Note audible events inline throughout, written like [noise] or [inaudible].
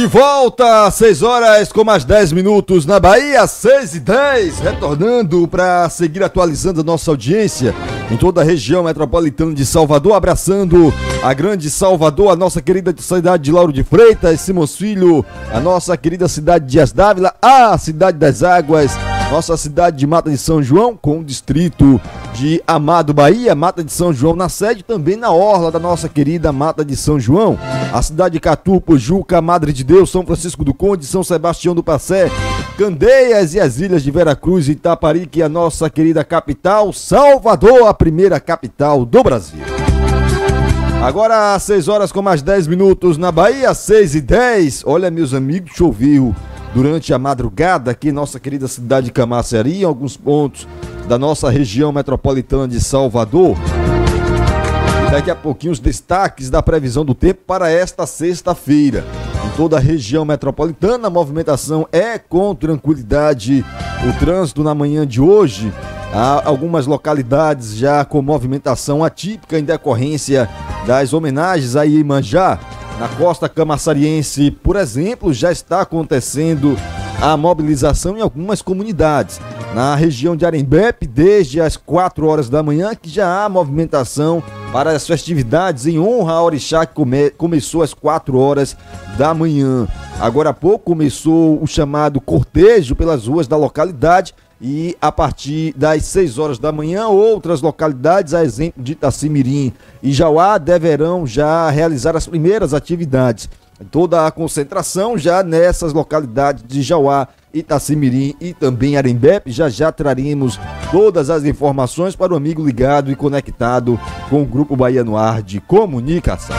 De volta, às 6 horas com mais 10 minutos na Bahia, 6 e 10, retornando para seguir atualizando a nossa audiência em toda a região metropolitana de Salvador, abraçando a grande Salvador, a nossa querida cidade de Lauro de Freitas, Simões Filho, a nossa querida cidade de Dias Dávila, a cidade das águas, nossa cidade de Mata de São João, com o distrito de Amado Bahia, Mata de São João na sede, também na orla da nossa querida Mata de São João, a cidade de Catupo, Juca, Madre de Deus, São Francisco do Conde, São Sebastião do Passé, Candeias e as ilhas de Veracruz e Itaparique, a nossa querida capital, Salvador, a primeira capital do Brasil. Agora às 6 horas com mais 10 minutos na Bahia, 6 e 10. Olha, meus amigos, choveu durante a madrugada aqui em nossa querida cidade de Camaçari, em alguns pontos da nossa região metropolitana de Salvador. Daqui a pouquinho os destaques da previsão do tempo para esta sexta-feira. Em toda a região metropolitana, a movimentação é com tranquilidade. O trânsito na manhã de hoje, há algumas localidades já com movimentação atípica em decorrência das homenagens a Iemanjá. Na costa camaçariense, por exemplo, já está acontecendo a mobilização em algumas comunidades. Na região de Arembepe, desde as 4 horas da manhã, que já há movimentação para as festividades em honra a Orixá, que come, começou às 4 horas da manhã. Agora há pouco começou o chamado cortejo pelas ruas da localidade e a partir das 6 horas da manhã, outras localidades, a exemplo de Itacimirim e Jauá, deverão já realizar as primeiras atividades. Toda a concentração já nessas localidades de Jauá, Itacimirim e também Arembepe. Já já traremos todas as informações para o amigo ligado e conectado com o Grupo Bahia no Ar de Comunicação.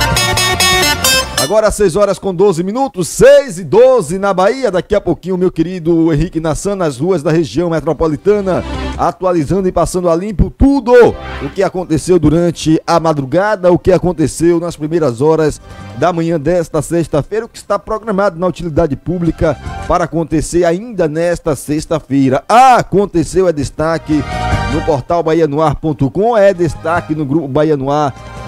Agora 6 horas com 12 minutos, 6 e 12 na Bahia. Daqui a pouquinho, meu querido Henrique Nassan nas ruas da região metropolitana, atualizando e passando a limpo tudo o que aconteceu durante a madrugada, o que aconteceu nas primeiras horas da manhã desta sexta-feira, o que está programado na utilidade pública para acontecer ainda nesta sexta-feira. Ah, aconteceu é destaque no portal baianoar.com, é destaque no grupo Bahia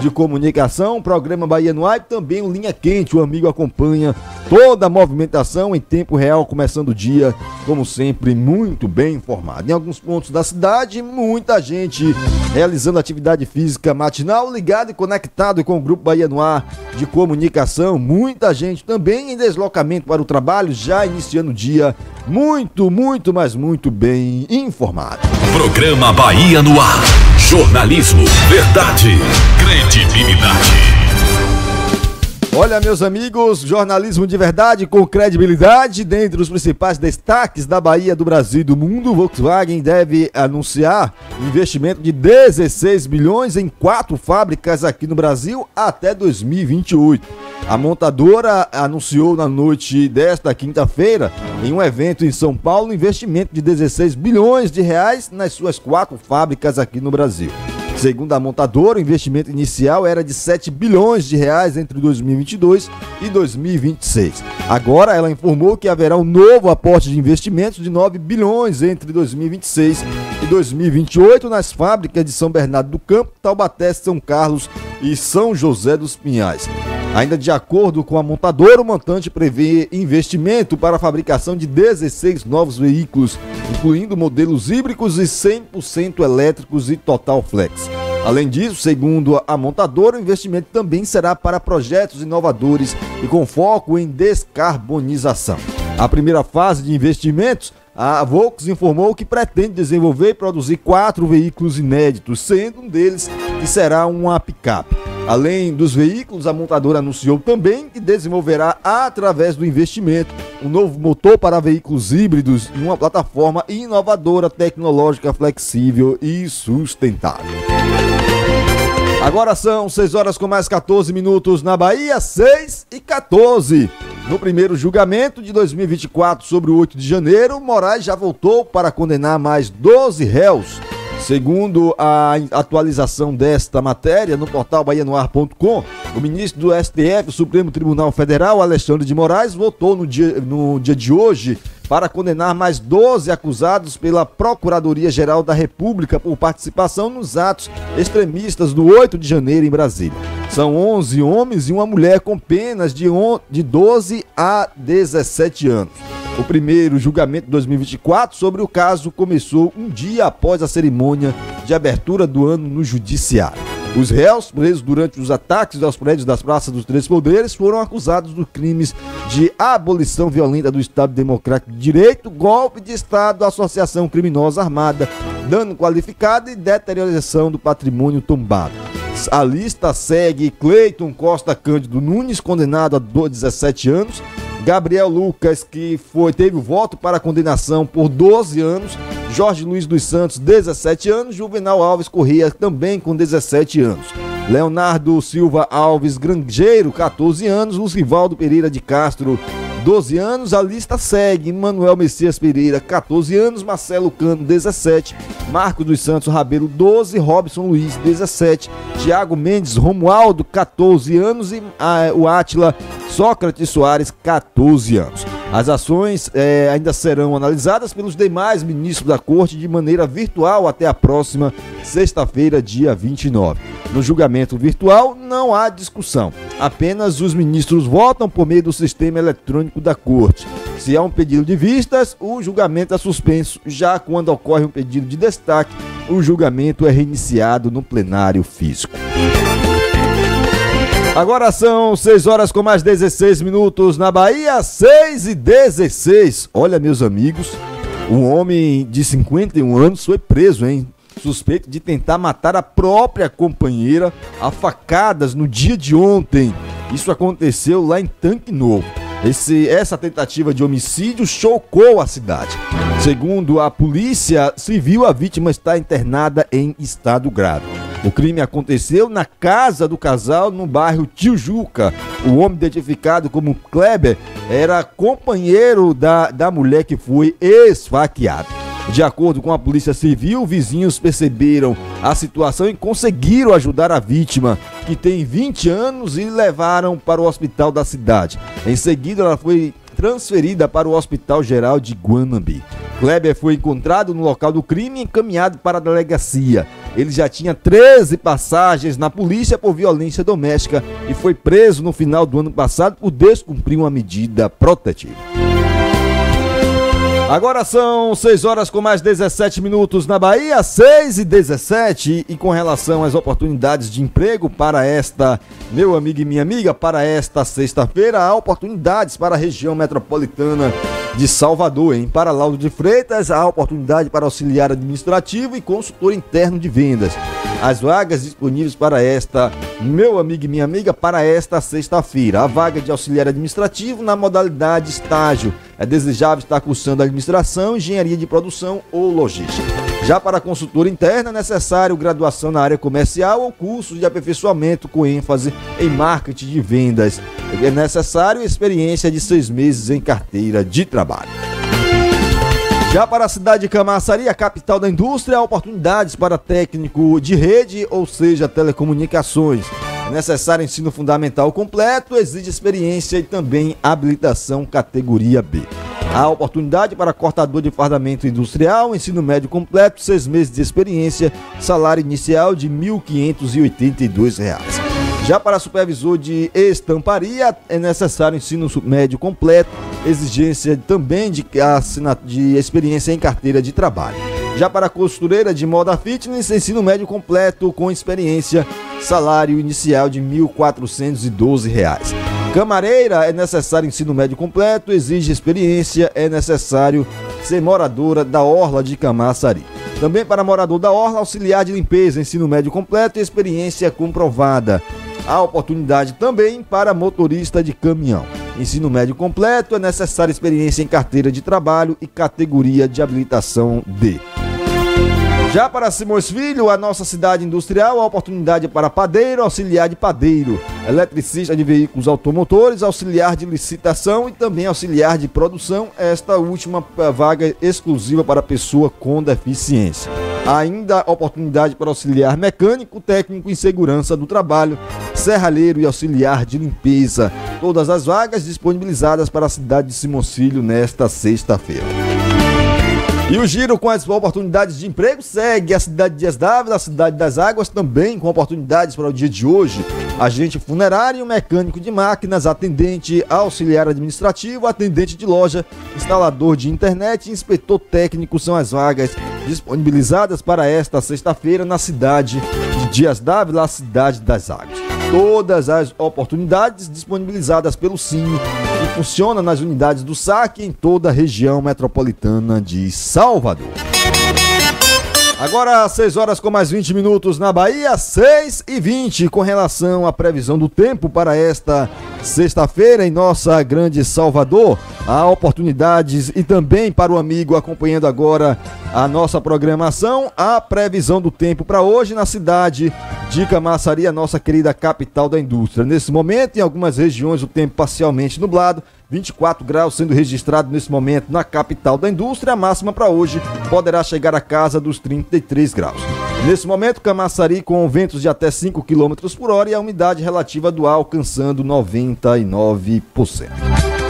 de comunicação, programa Bahia e também o Linha Quente. O amigo acompanha toda a movimentação em tempo real, começando o dia, como sempre, muito bem informado. Em alguns pontos da cidade, muita gente realizando atividade física matinal, ligado e conectado com o Grupo Bahia de comunicação. Muita gente também em deslocamento para o trabalho, já iniciando o dia muito, muito, mas muito bem informado. Programa Bahia no Ar. Jornalismo, verdade, credibilidade. Olha, meus amigos, jornalismo de verdade com credibilidade. Dentre os principais destaques da Bahia, do Brasil e do mundo, Volkswagen deve anunciar investimento de 16 bilhões em quatro fábricas aqui no Brasil até 2028. A montadora anunciou na noite desta quinta-feira, em um evento em São Paulo, investimento de 16 bilhões de reais nas suas quatro fábricas aqui no Brasil. Segundo a montadora, o investimento inicial era de 7 bilhões de reais entre 2022 e 2026. Agora, ela informou que haverá um novo aporte de investimentos de 9 bilhões entre 2026 e 2028 nas fábricas de São Bernardo do Campo, Taubaté, São Carlos e São José dos Pinhais. Ainda de acordo com a montadora, o montante prevê investimento para a fabricação de 16 novos veículos, incluindo modelos híbridos e 100% elétricos e total flex. Além disso, segundo a montadora, o investimento também será para projetos inovadores e com foco em descarbonização. A primeira fase de investimentos a Volks informou que pretende desenvolver e produzir quatro veículos inéditos, sendo um deles que será uma picape. Além dos veículos, a montadora anunciou também que desenvolverá, através do investimento, um novo motor para veículos híbridos em uma plataforma inovadora, tecnológica, flexível e sustentável. Agora são 6 horas com mais 14 minutos na Bahia, 6 e 14. No primeiro julgamento de 2024 sobre o 8 de janeiro, Moraes já voltou para condenar mais 12 réus. Segundo a atualização desta matéria no portal baianoar.com, o ministro do STF, Supremo Tribunal Federal, Alexandre de Moraes, votou no dia, no dia de hoje para condenar mais 12 acusados pela Procuradoria-Geral da República por participação nos atos extremistas do 8 de janeiro em Brasília. São 11 homens e uma mulher com penas de 12 a 17 anos. O primeiro julgamento de 2024 sobre o caso começou um dia após a cerimônia de abertura do ano no Judiciário. Os réus presos durante os ataques aos prédios das praças dos Três Poderes foram acusados dos crimes de abolição violenta do Estado Democrático de Direito, golpe de Estado, associação criminosa armada, dano qualificado e deterioração do patrimônio tombado. A lista segue Cleiton Costa Cândido Nunes, condenado a 17 anos, Gabriel Lucas, que foi teve o voto para condenação por 12 anos, Jorge Luiz dos Santos, 17 anos, Juvenal Alves Corrêa, também com 17 anos. Leonardo Silva Alves Grangeiro, 14 anos, Lucivaldo Pereira de Castro, 12 anos, a lista segue. Manuel Messias Pereira, 14 anos, Marcelo Cano, 17, Marcos dos Santos Rabeiro, 12, Robson Luiz, 17, Tiago Mendes Romualdo, 14 anos e a, o Átila Sócrates Soares, 14 anos. As ações é, ainda serão analisadas pelos demais ministros da Corte de maneira virtual até a próxima sexta-feira, dia 29. No julgamento virtual não há discussão, apenas os ministros votam por meio do sistema eletrônico da Corte. Se há um pedido de vistas, o julgamento é suspenso, já quando ocorre um pedido de destaque, o julgamento é reiniciado no plenário físico. Agora são 6 horas com mais 16 minutos na Bahia, 6 e 16. Olha, meus amigos, um homem de 51 anos foi preso, hein? Suspeito de tentar matar a própria companheira a facadas no dia de ontem. Isso aconteceu lá em Tanque Novo. Esse, essa tentativa de homicídio chocou a cidade. Segundo a polícia civil, a vítima está internada em estado grave. O crime aconteceu na casa do casal no bairro Tijuca. O homem identificado como Kleber era companheiro da, da mulher que foi esfaqueada. De acordo com a Polícia Civil, vizinhos perceberam a situação e conseguiram ajudar a vítima, que tem 20 anos, e levaram para o hospital da cidade. Em seguida, ela foi transferida para o Hospital Geral de Guanambi. Kleber foi encontrado no local do crime e encaminhado para a delegacia. Ele já tinha 13 passagens na polícia por violência doméstica e foi preso no final do ano passado por descumprir uma medida protetiva. Agora são 6 horas com mais 17 minutos na Bahia, 6 e 17. E com relação às oportunidades de emprego para esta, meu amigo e minha amiga, para esta sexta-feira, há oportunidades para a região metropolitana de Salvador. Em Para Laudo de Freitas, há oportunidade para auxiliar administrativo e consultor interno de vendas. As vagas disponíveis para esta, meu amigo e minha amiga, para esta sexta-feira. A vaga de auxiliar administrativo na modalidade estágio. É desejável estar cursando administração, engenharia de produção ou logística. Já para a consultora interna, é necessário graduação na área comercial ou cursos de aperfeiçoamento com ênfase em marketing de vendas. É necessário experiência de seis meses em carteira de trabalho. Já para a cidade de Camaçari, a capital da indústria, há oportunidades para técnico de rede, ou seja, telecomunicações. É necessário ensino fundamental completo, exige experiência e também habilitação categoria B. Há oportunidade para cortador de fardamento industrial, ensino médio completo, seis meses de experiência, salário inicial de R$ 1.582. Já para supervisor de estamparia, é necessário ensino médio completo, exigência também de, de experiência em carteira de trabalho. Já para costureira de moda fitness, ensino médio completo com experiência, salário inicial de R$ 1.412. Camareira, é necessário ensino médio completo, exige experiência, é necessário ser moradora da Orla de Camaçari. Também para morador da Orla, auxiliar de limpeza, ensino médio completo e experiência comprovada. Há oportunidade também para motorista de caminhão. Ensino médio completo, é necessária experiência em carteira de trabalho e categoria de habilitação D. Já para Simões Filho, a nossa cidade industrial, a oportunidade para padeiro, auxiliar de padeiro, eletricista de veículos automotores, auxiliar de licitação e também auxiliar de produção, esta última vaga exclusiva para pessoa com deficiência. Ainda oportunidade para auxiliar mecânico, técnico em segurança do trabalho, serralheiro e auxiliar de limpeza. Todas as vagas disponibilizadas para a cidade de Simões Filho nesta sexta-feira. E o giro com as oportunidades de emprego segue a cidade de Dias Dávila, a cidade das Águas também com oportunidades para o dia de hoje. Agente funerário, mecânico de máquinas, atendente auxiliar administrativo, atendente de loja, instalador de internet e inspetor técnico são as vagas disponibilizadas para esta sexta-feira na cidade de Dias Dávila, a cidade das Águas todas as oportunidades disponibilizadas pelo Cine, que funciona nas unidades do saque em toda a região metropolitana de Salvador. Agora, 6 horas com mais 20 minutos na Bahia, 6 e 20 com relação à previsão do tempo para esta sexta-feira em nossa grande Salvador. Há oportunidades e também para o amigo acompanhando agora a nossa programação, a previsão do tempo para hoje na cidade de Camaçari, nossa querida capital da indústria. Nesse momento, em algumas regiões, o tempo parcialmente nublado, 24 graus sendo registrado nesse momento na capital da indústria. A máxima para hoje poderá chegar a casa dos 33 graus. Nesse momento, Camaçari com ventos de até 5 km por hora e a umidade relativa do ar alcançando 99%.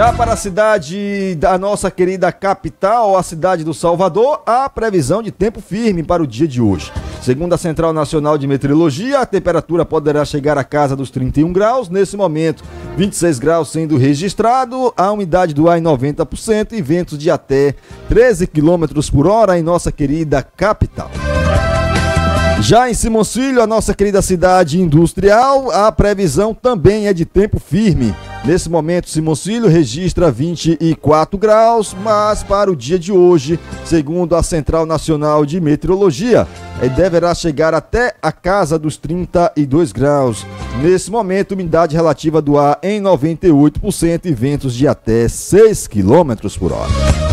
Já para a cidade da nossa querida capital, a cidade do Salvador, há previsão de tempo firme para o dia de hoje. Segundo a Central Nacional de Meteorologia, a temperatura poderá chegar à casa dos 31 graus. Nesse momento, 26 graus sendo registrado, a umidade do ar em 90% e ventos de até 13 km por hora em nossa querida capital. Já em Simoncilho, a nossa querida cidade industrial, a previsão também é de tempo firme. Nesse momento, Simoncilho registra 24 graus, mas para o dia de hoje, segundo a Central Nacional de Meteorologia, deverá chegar até a casa dos 32 graus. Nesse momento, umidade relativa do ar em 98% e ventos de até 6 km por hora.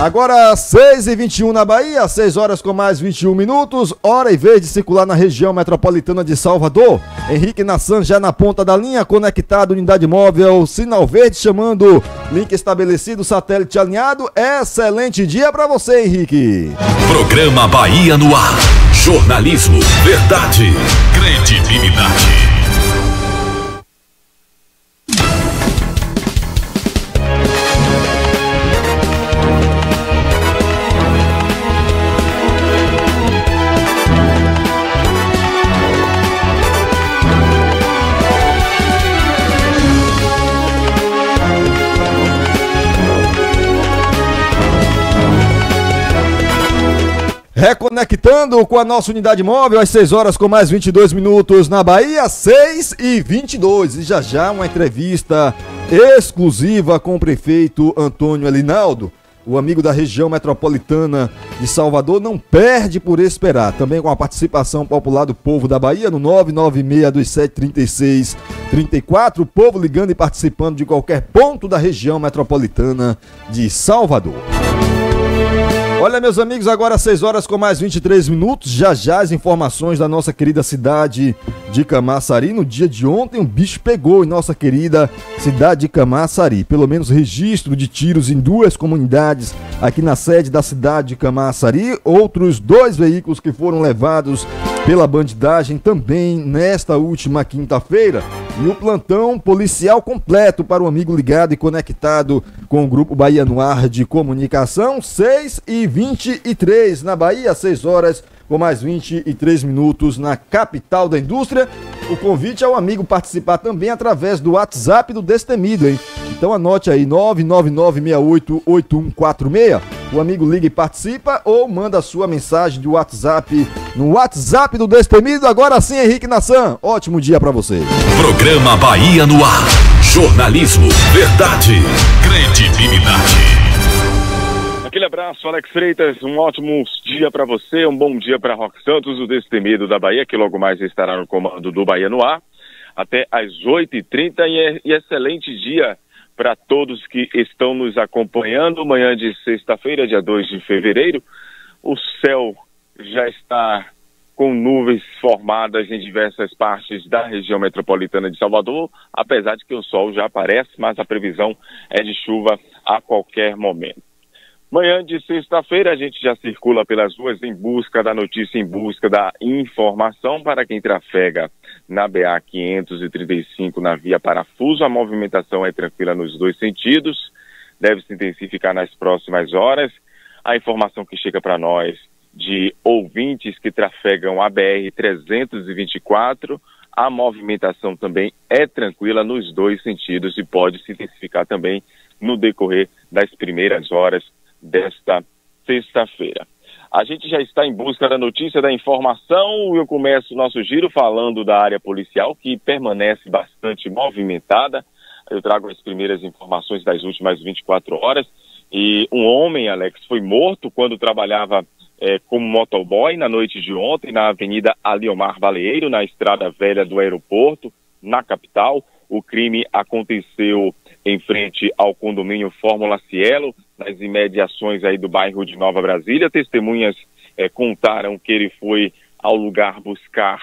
Agora 6 e 21 na Bahia, 6 horas com mais 21 minutos, hora e vez de circular na região metropolitana de Salvador. Henrique Nassan já na ponta da linha, conectado, unidade móvel, sinal verde chamando, link estabelecido, satélite alinhado. Excelente dia para você, Henrique. Programa Bahia no ar. Jornalismo, verdade, credibilidade. Reconectando com a nossa unidade móvel às 6 horas com mais 22 minutos na Bahia, 6 e 22. E já já uma entrevista exclusiva com o prefeito Antônio Elinaldo. O amigo da região metropolitana de Salvador não perde por esperar. Também com a participação popular do povo da Bahia no 996 34. O povo ligando e participando de qualquer ponto da região metropolitana de Salvador. Olha, meus amigos, agora 6 horas com mais 23 minutos. Já já as informações da nossa querida cidade de Camaçari. No dia de ontem, um bicho pegou em nossa querida cidade de Camaçari. Pelo menos registro de tiros em duas comunidades aqui na sede da cidade de Camaçari. Outros dois veículos que foram levados pela bandidagem também nesta última quinta-feira. E o plantão policial completo para o amigo ligado e conectado com o Grupo Bahia no Ar de Comunicação, 6 e 23 na Bahia, 6 horas com mais 23 minutos na capital da indústria. O convite ao amigo participar também através do WhatsApp do Destemido, hein? Então anote aí 999688146. O amigo liga e participa ou manda sua mensagem de WhatsApp no WhatsApp do Destemido. Agora sim, Henrique Nassan. Ótimo dia para você. Programa Bahia no ar. Jornalismo, verdade, credibilidade. Aquele abraço, Alex Freitas. Um ótimo dia para você, um bom dia para Roque Santos, o Destemido da Bahia, que logo mais estará no comando do Bahia no ar, até às 8h30 e, e excelente dia para todos que estão nos acompanhando. Manhã de sexta-feira, dia 2 de fevereiro, o céu já está com nuvens formadas em diversas partes da região metropolitana de Salvador, apesar de que o sol já aparece, mas a previsão é de chuva a qualquer momento. Manhã de sexta-feira, a gente já circula pelas ruas em busca da notícia, em busca da informação para quem trafega na BA 535 na via Parafuso. A movimentação é tranquila nos dois sentidos. deve se intensificar nas próximas horas. A informação que chega para nós de ouvintes que trafegam a BR-324, a movimentação também é tranquila nos dois sentidos e pode se intensificar também no decorrer das primeiras horas desta sexta-feira. A gente já está em busca da notícia, da informação. Eu começo o nosso giro falando da área policial, que permanece bastante movimentada. Eu trago as primeiras informações das últimas 24 horas. E um homem, Alex, foi morto quando trabalhava é, como motoboy na noite de ontem na Avenida Aliomar Baleeiro, na estrada velha do aeroporto, na capital. O crime aconteceu em frente ao condomínio Fórmula Cielo, nas imediações aí do bairro de Nova Brasília. Testemunhas é, contaram que ele foi ao lugar buscar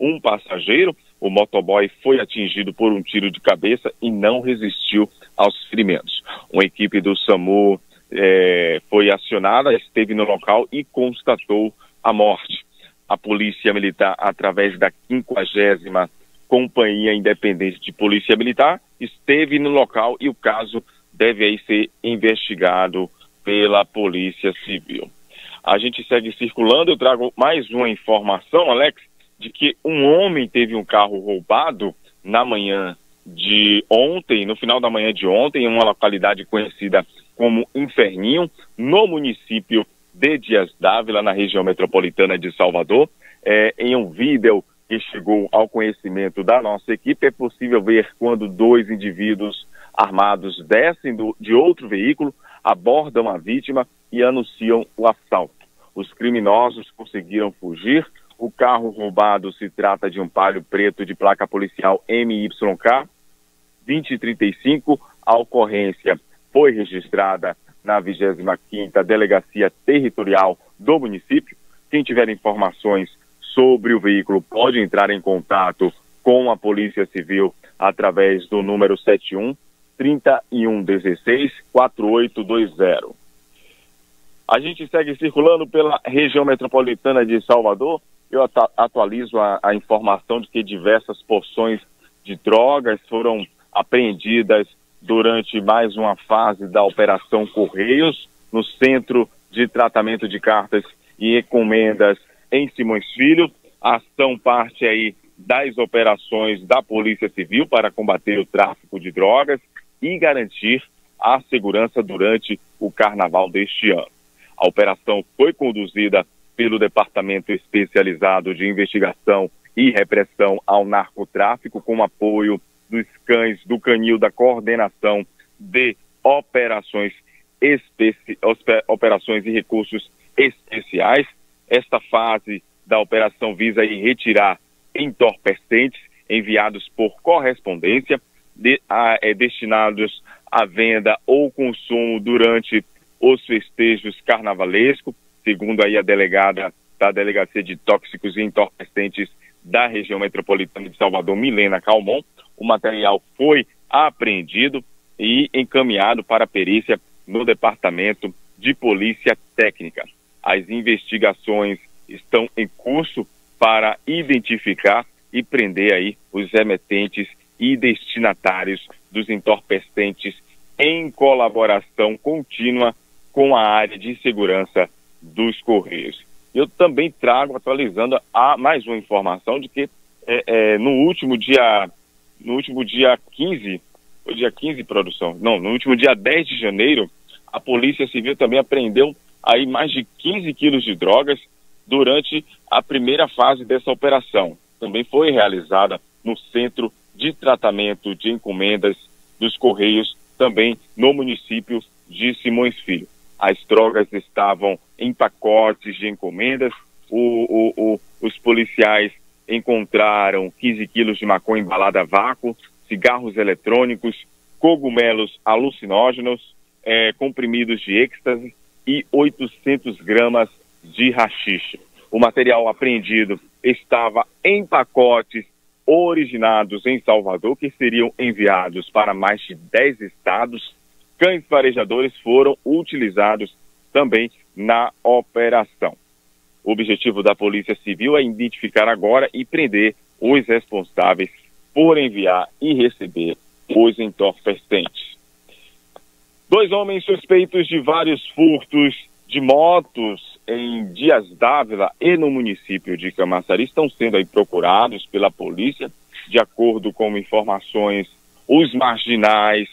um passageiro. O motoboy foi atingido por um tiro de cabeça e não resistiu aos ferimentos. Uma equipe do SAMU é, foi acionada, esteve no local e constatou a morte. A Polícia Militar, através da 50 Companhia Independente de Polícia Militar, esteve no local e o caso deve aí ser investigado pela Polícia Civil. A gente segue circulando, eu trago mais uma informação, Alex, de que um homem teve um carro roubado na manhã de ontem, no final da manhã de ontem, em uma localidade conhecida como Inferninho, no município de Dias Dávila, na região metropolitana de Salvador. É, em um vídeo que chegou ao conhecimento da nossa equipe, é possível ver quando dois indivíduos armados descem do, de outro veículo, abordam a vítima e anunciam o assalto. Os criminosos conseguiram fugir. O carro roubado se trata de um palio preto de placa policial MYK 2035. A ocorrência foi registrada na 25ª Delegacia Territorial do município. Quem tiver informações sobre o veículo pode entrar em contato com a Polícia Civil através do número 71 3116 4820. A gente segue circulando pela região metropolitana de Salvador. Eu atualizo a, a informação de que diversas porções de drogas foram apreendidas durante mais uma fase da Operação Correios, no Centro de Tratamento de Cartas e Encomendas em Simões Filho. A ação parte aí das operações da Polícia Civil para combater o tráfico de drogas e garantir a segurança durante o carnaval deste ano. A operação foi conduzida pelo Departamento Especializado de Investigação e Repressão ao Narcotráfico, com apoio dos cães do canil da Coordenação de Operações, Especi... Operações e Recursos Especiais. Esta fase da operação visa retirar entorpecentes enviados por correspondência de, a, é, destinados à venda ou consumo durante os festejos carnavalescos, segundo aí a delegada da Delegacia de Tóxicos e Entorpecentes da região metropolitana de Salvador, Milena Calmon. O material foi apreendido e encaminhado para a perícia no Departamento de Polícia Técnica. As investigações estão em curso para identificar e prender aí os remetentes e destinatários dos entorpecentes em colaboração contínua com a área de segurança dos Correios. Eu também trago, atualizando, a mais uma informação de que é, é, no último dia, no último dia 15, o dia 15 produção, não, no último dia 10 de janeiro, a Polícia Civil também apreendeu aí mais de 15 quilos de drogas durante a primeira fase dessa operação. Também foi realizada no Centro de Tratamento de Encomendas dos Correios, também no município de Simões Filho. As drogas estavam em pacotes de encomendas. O, o, o, os policiais encontraram 15 quilos de maconha embalada a vácuo, cigarros eletrônicos, cogumelos alucinógenos, é, comprimidos de êxtase e 800 gramas de rachixe. O material apreendido estava em pacotes originados em Salvador, que seriam enviados para mais de 10 estados. Cães farejadores foram utilizados também na operação. O objetivo da Polícia Civil é identificar agora e prender os responsáveis por enviar e receber os entorpecentes. Dois homens suspeitos de vários furtos de motos em Dias Dávila e no município de Camaçari estão sendo aí procurados pela polícia. De acordo com informações, os marginais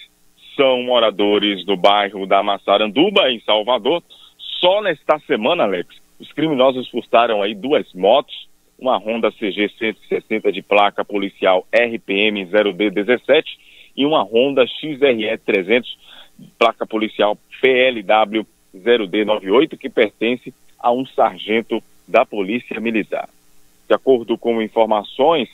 são moradores do bairro da Massaranduba, em Salvador. Só nesta semana, Alex, os criminosos furtaram aí duas motos, uma Honda CG 160 de placa policial RPM 0D17 e uma Honda XRE 300 placa policial PLW 0D98 que pertence a um sargento da Polícia Militar. De acordo com informações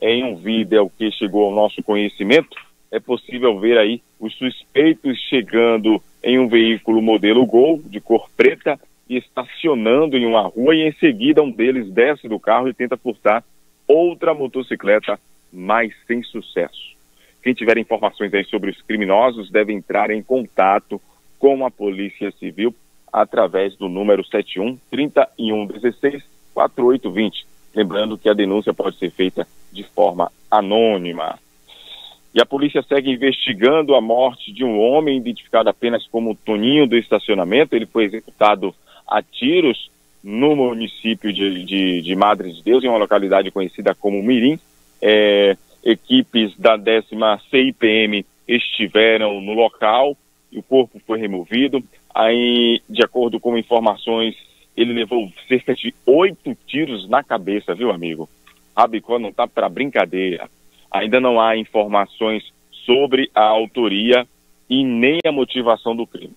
em um vídeo que chegou ao nosso conhecimento, é possível ver aí os suspeitos chegando em um veículo modelo Gol de cor preta estacionando em uma rua e em seguida um deles desce do carro e tenta furtar outra motocicleta, mas sem sucesso. Quem tiver informações aí sobre os criminosos deve entrar em contato com a Polícia Civil através do número 71 3116 4820. Lembrando que a denúncia pode ser feita de forma anônima. E a polícia segue investigando a morte de um homem identificado apenas como Toninho do estacionamento. Ele foi executado a tiros no município de, de, de Madre de Deus, em uma localidade conhecida como Mirim. É, equipes da 10 CIPM estiveram no local e o corpo foi removido. Aí, de acordo com informações, ele levou cerca de oito tiros na cabeça, viu, amigo? Rabicó não tá para brincadeira. Ainda não há informações sobre a autoria e nem a motivação do crime.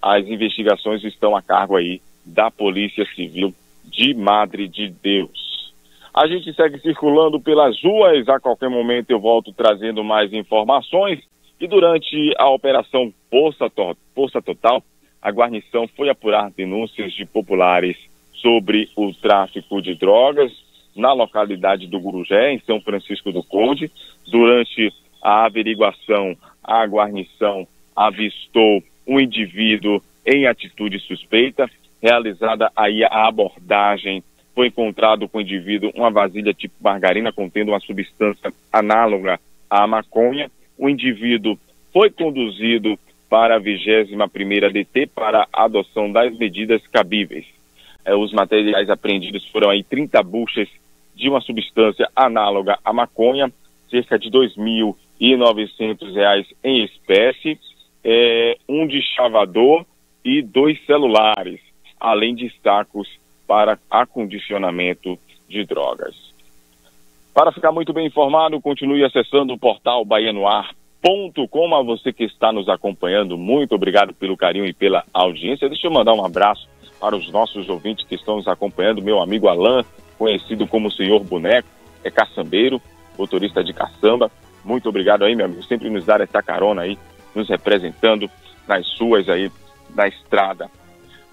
As investigações estão a cargo aí da Polícia Civil de Madre de Deus. A gente segue circulando pelas ruas, a qualquer momento eu volto trazendo mais informações. E durante a operação Força, Força Total, a guarnição foi apurar denúncias de populares sobre o tráfico de drogas na localidade do Gurujé, em São Francisco do Conde. Durante a averiguação, a guarnição avistou um indivíduo em atitude suspeita. Realizada aí a abordagem, foi encontrado com o indivíduo uma vasilha tipo margarina contendo uma substância análoga à maconha. O indivíduo foi conduzido para a 21ª DT para a adoção das medidas cabíveis. É, os materiais apreendidos foram aí 30 buchas de uma substância análoga à maconha, cerca de R$ 2.900 em espécie, é, um deschavador e dois celulares, além de sacos para acondicionamento de drogas. Para ficar muito bem informado, continue acessando o portal baianoar.com. A você que está nos acompanhando, muito obrigado pelo carinho e pela audiência. Deixa eu mandar um abraço para os nossos ouvintes que estão nos acompanhando, meu amigo Alain, conhecido como Senhor Boneco, é caçambeiro, motorista de caçamba. Muito obrigado aí, meu amigo, sempre nos dar essa carona aí, nos representando nas suas aí da estrada.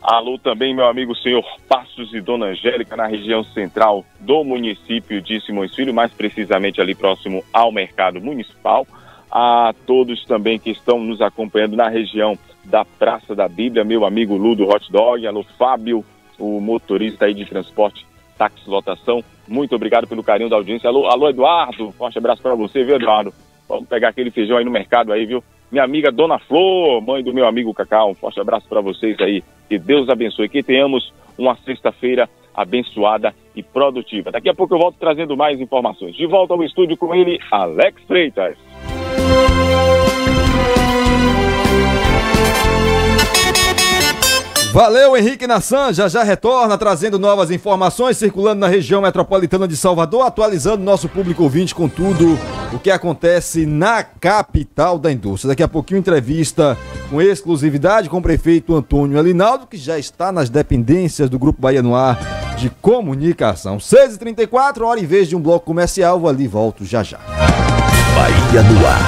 Alô também, meu amigo senhor Passos e Dona Angélica, na região central do município de Simões Filho, mais precisamente ali próximo ao mercado municipal. A todos também que estão nos acompanhando na região da Praça da Bíblia, meu amigo Ludo Hot Dog, alô Fábio, o motorista aí de transporte táxi lotação. Muito obrigado pelo carinho da audiência. Alô, alô Eduardo, forte abraço para você, viu, Eduardo? Vamos pegar aquele feijão aí no mercado aí, viu? Minha amiga Dona Flor, mãe do meu amigo Cacau, um forte abraço para vocês aí. Que Deus abençoe. Que tenhamos uma sexta-feira abençoada e produtiva. Daqui a pouco eu volto trazendo mais informações. De volta ao estúdio com ele, Alex Freitas. Valeu, Henrique Nassan. Já já retorna trazendo novas informações, circulando na região metropolitana de Salvador, atualizando nosso público ouvinte com tudo o que acontece na capital da indústria. Daqui a pouquinho, entrevista com exclusividade com o prefeito Antônio Alinaldo, que já está nas dependências do Grupo Bahia no Ar de Comunicação. 6h34, hora em vez de um bloco comercial, vou ali volto já já. Bahia no ar.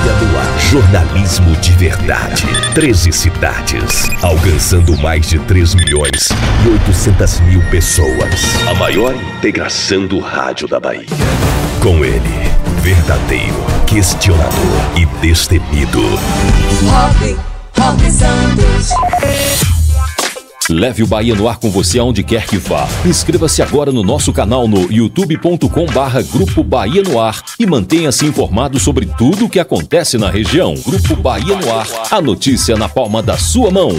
Jornalismo de verdade. 13 cidades. Alcançando mais de 3 milhões e 800 mil pessoas. A maior integração do rádio da Bahia. Com ele, verdadeiro, questionador e destemido. Rock, Rock Santos. Leve o Bahia no ar com você aonde quer que vá. Inscreva-se agora no nosso canal no youtube.com barra Grupo Bahia no Ar e mantenha-se informado sobre tudo o que acontece na região. Grupo Bahia no Ar, a notícia na palma da sua mão.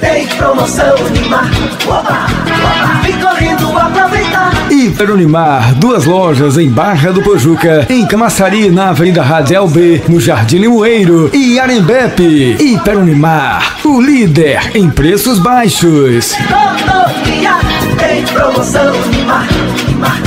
Tem promoção Unimar, oba, oba, vem correndo aproveitar. Hiperunimar, duas lojas em Barra do Pojuca, em Camaçari, na Avenida Radial B, no Jardim Limoeiro e Arembepe. Hiperunimar, o líder em preços baixos. Todo dia tem promoção Unimar, Unimar.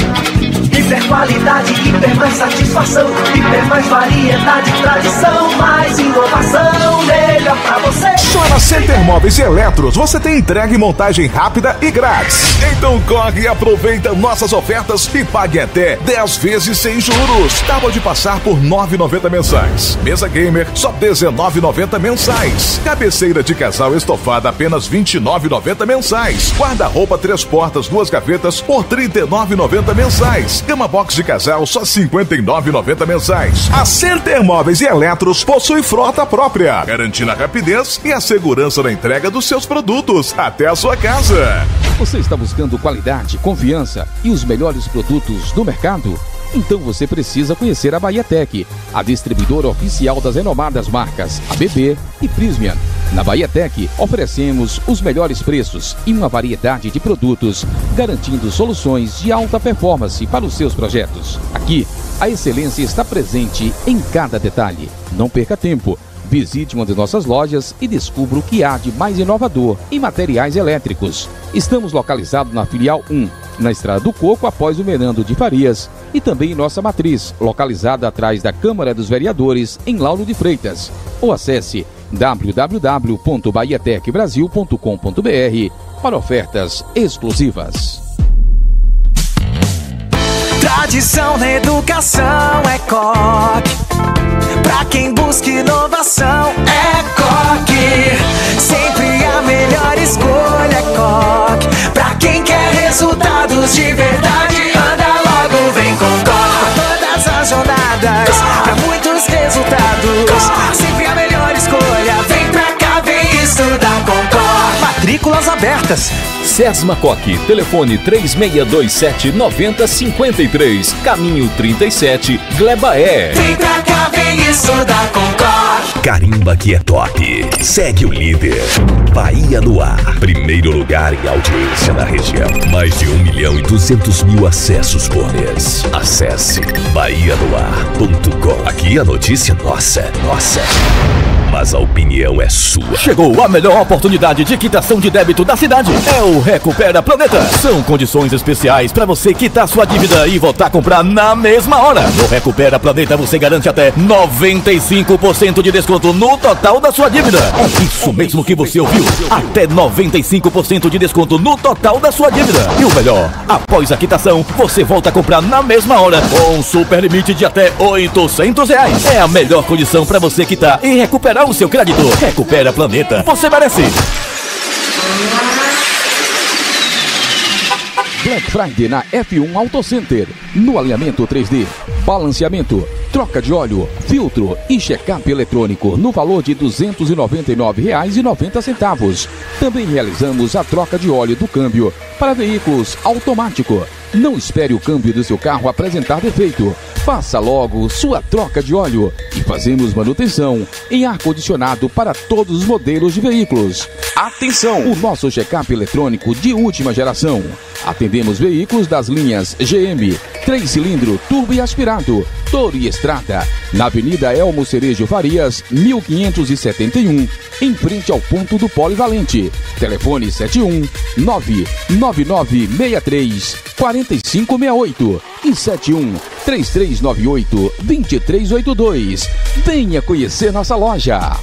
Hiper qualidade, hiper mais satisfação, hiper mais variedade, tradição, mais inovação, melhor pra você. Só na Center Móveis e Eletros você tem entrega e montagem rápida e grátis. Então corre e aproveita nossas ofertas e pague até 10 vezes sem juros. Tábua de passar por 9,90 mensais. Mesa gamer só 19,90 mensais. Cabeceira de casal estofada apenas 29,90 mensais. Guarda-roupa três portas, duas gavetas por 39,90 mensais. Cama box de casal só 59,90 mensais. A Center Móveis e Eletros possui frota própria, garantindo a rapidez e a segurança da entrega dos seus produtos até a sua casa. Você está buscando qualidade, confiança e os melhores produtos do mercado? Então você precisa conhecer a Bahia Tech, a distribuidora oficial das renomadas marcas ABB e Prismian. Na Bahia Tech oferecemos os melhores preços e uma variedade de produtos, garantindo soluções de alta performance para os seus projetos. Aqui, a excelência está presente em cada detalhe. Não perca tempo. Visite uma de nossas lojas e descubra o que há de mais inovador em materiais elétricos. Estamos localizados na filial 1, na Estrada do Coco, após o Merando de Farias, e também em nossa matriz, localizada atrás da Câmara dos Vereadores, em Lauro de Freitas. Ou acesse www.bahiatecbrasil.com.br para ofertas exclusivas. Tradição na educação é coque. Pra quem busca inovação é coque. Sempre a melhor escolha é coque. Pra quem quer resultados de verdade, anda logo, vem com coque. Todas as jornadas, pra muitos resultados. Sempre a melhor escolha, vem pra cá, vem estudar com coque. Matrículas abertas. Sesma Coque, telefone 3627 9053, caminho 37, Glebaé. Vem pra cá, vem estudar com coque. Carimba que é top. Segue o líder. Bahia no ar. Primeiro lugar em audiência na região. Mais de 1 milhão e 200 mil acessos por mês. Acesse bahianoar.com. Aqui a notícia é nossa, nossa. Mas a opinião é sua. Chegou a melhor oportunidade de quitação de débito da cidade. É o Recupera Planeta. São condições especiais para você quitar sua dívida e voltar a comprar na mesma hora. No Recupera Planeta você garante até 95% de desconto no total da sua dívida. É isso mesmo que você ouviu. Até 95% de desconto no total da sua dívida. E o melhor, após a quitação, você volta a comprar na mesma hora com um super limite de até 800 reais. É a melhor condição para você quitar e recuperar o seu crédito. Recupera Planeta. Você merece. Black Friday na F1 Auto Center. No alinhamento 3D, balanceamento, troca de óleo, filtro e check-up eletrônico no valor de R$ 299,90. Também realizamos a troca de óleo do câmbio para veículos automático. Não espere o câmbio do seu carro apresentar defeito. Faça logo sua troca de óleo e fazemos manutenção em ar-condicionado para todos os modelos de veículos. Atenção! O nosso check-up eletrônico de última geração. Atendemos veículos das linhas GM, 3 cilindro, turbo e aspirado, Toro e Estrada, na Avenida Elmo Cerejo Farias, 1571, em frente ao ponto do Polivalente. Telefone 71 99963 4568 e 71 3398 2382. Venha conhecer nossa loja.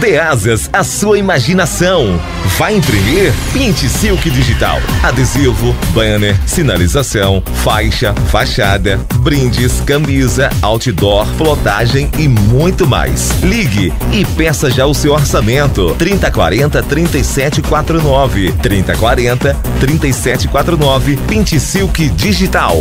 De Asas, a sua imaginação. Vai imprimir? Pinte Silk Digital. Adesivo, banner, sinalização, faixa, fachada, brindes, camisa, outdoor, flotagem e muito mais. Ligue e peça já o seu orçamento. 3040 3749. 3040 3749. Pinte Silk Digital.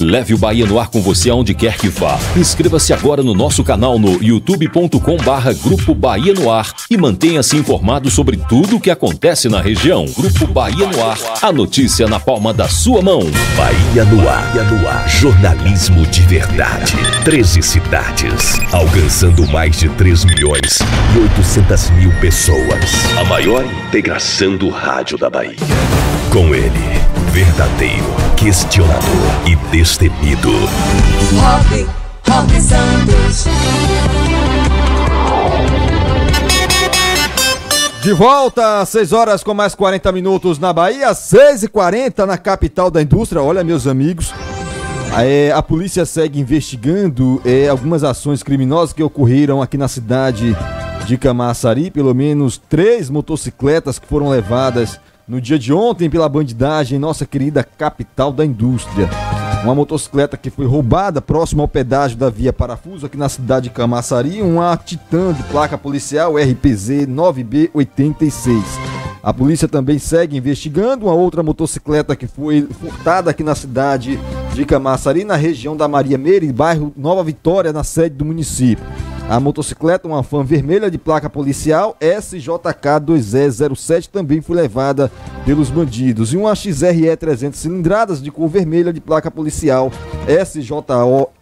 Leve o Bahia no ar com você aonde quer que vá. Inscreva-se agora no nosso canal no youtube.com barra Grupo Bahia no Ar e mantenha-se informado sobre tudo o que acontece na região. Grupo Bahia no Ar, a notícia na palma da sua mão. Bahia no Ar, Bahia no Ar. jornalismo de verdade. 13 cidades, alcançando mais de 3 milhões e 800 mil pessoas. A maior integração do rádio da Bahia. Com ele, verdadeiro, questionador e destemido. Rock, Rock Santos. De volta, às 6 horas com mais 40 minutos na Bahia, 6 e 40 na capital da indústria. Olha, meus amigos, é, a polícia segue investigando é, algumas ações criminosas que ocorreram aqui na cidade de Camaçari. Pelo menos três motocicletas que foram levadas no dia de ontem pela bandidagem em nossa querida capital da indústria. Uma motocicleta que foi roubada próximo ao pedágio da Via Parafuso aqui na cidade de Camaçari, uma Titan de placa policial RPZ 9B86. A polícia também segue investigando uma outra motocicleta que foi furtada aqui na cidade de Camaçari, na região da Maria Meire, bairro Nova Vitória, na sede do município. A motocicleta, uma fan vermelha de placa policial SJK2E07, também foi levada pelos bandidos. E uma XRE 300 cilindradas de cor vermelha de placa policial SJO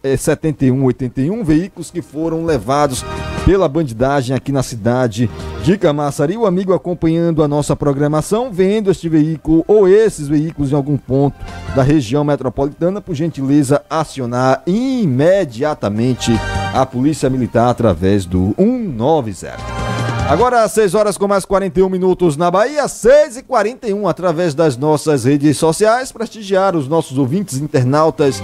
7181, veículos que foram levados pela bandidagem aqui na cidade de Camaçari. O amigo acompanhando a nossa programação, vendo este veículo ou esses veículos em algum ponto da região metropolitana, por gentileza, acionar imediatamente a Polícia Militar através do 190. Agora, às 6 horas com mais 41 minutos na Bahia, 6 e 41 através das nossas redes sociais, prestigiar os nossos ouvintes internautas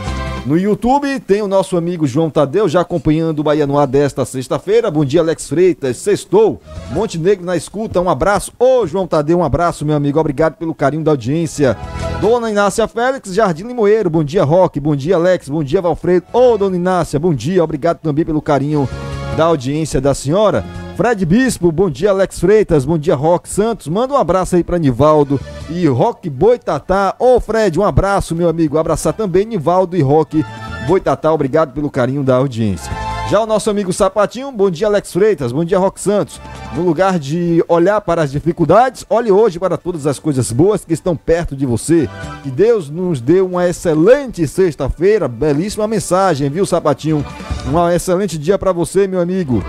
no YouTube. Tem o nosso amigo João Tadeu já acompanhando o Bahia no ar desta sexta-feira. Bom dia, Alex Freitas. Sextou. Montenegro na escuta. Um abraço. Ô, João Tadeu, um abraço, meu amigo. Obrigado pelo carinho da audiência. Dona Inácia Félix, Jardim Limoeiro. Bom dia, Roque. Bom dia, Alex. Bom dia, Valfredo. Ô, Dona Inácia, bom dia. Obrigado também pelo carinho da audiência da senhora. Fred Bispo, bom dia Alex Freitas, bom dia Rock Santos, manda um abraço aí para Nivaldo e Rock Boitatá. Ô Fred, um abraço meu amigo, abraçar também Nivaldo e Rock Boitatá, obrigado pelo carinho da audiência. Já o nosso amigo Sapatinho, bom dia Alex Freitas, bom dia Rock Santos. No lugar de olhar para as dificuldades, olhe hoje para todas as coisas boas que estão perto de você. Que Deus nos dê uma excelente sexta-feira, belíssima mensagem, viu Sapatinho? Um excelente dia para você, meu amigo.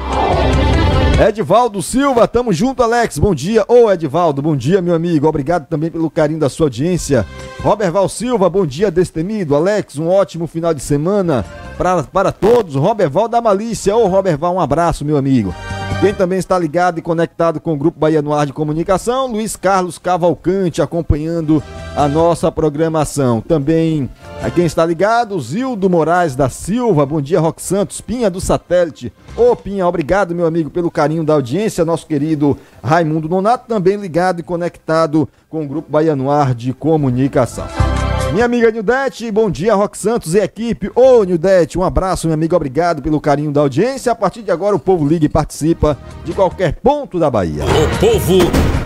Edivaldo Silva, tamo junto, Alex. Bom dia. Ô, Edivaldo, bom dia, meu amigo. Obrigado também pelo carinho da sua audiência. Robert Val Silva, bom dia, destemido. Alex, um ótimo final de semana pra, para todos. Robert Val da Malícia. Ô, Robert Val, um abraço, meu amigo. Quem também está ligado e conectado com o Grupo Bahia no Ar de Comunicação, Luiz Carlos Cavalcante, acompanhando a nossa programação. Também a quem está ligado, Zildo Moraes da Silva, bom dia, Roque Santos, Pinha do Satélite. Ô Pinha, obrigado, meu amigo, pelo carinho da audiência. Nosso querido Raimundo Nonato, também ligado e conectado com o Grupo Bahia no Ar de Comunicação. Minha amiga Nildete, bom dia, Roque Santos e equipe. Ô, Nildete, um abraço, minha amiga, obrigado pelo carinho da audiência. A partir de agora, o povo liga e participa de qualquer ponto da Bahia. O povo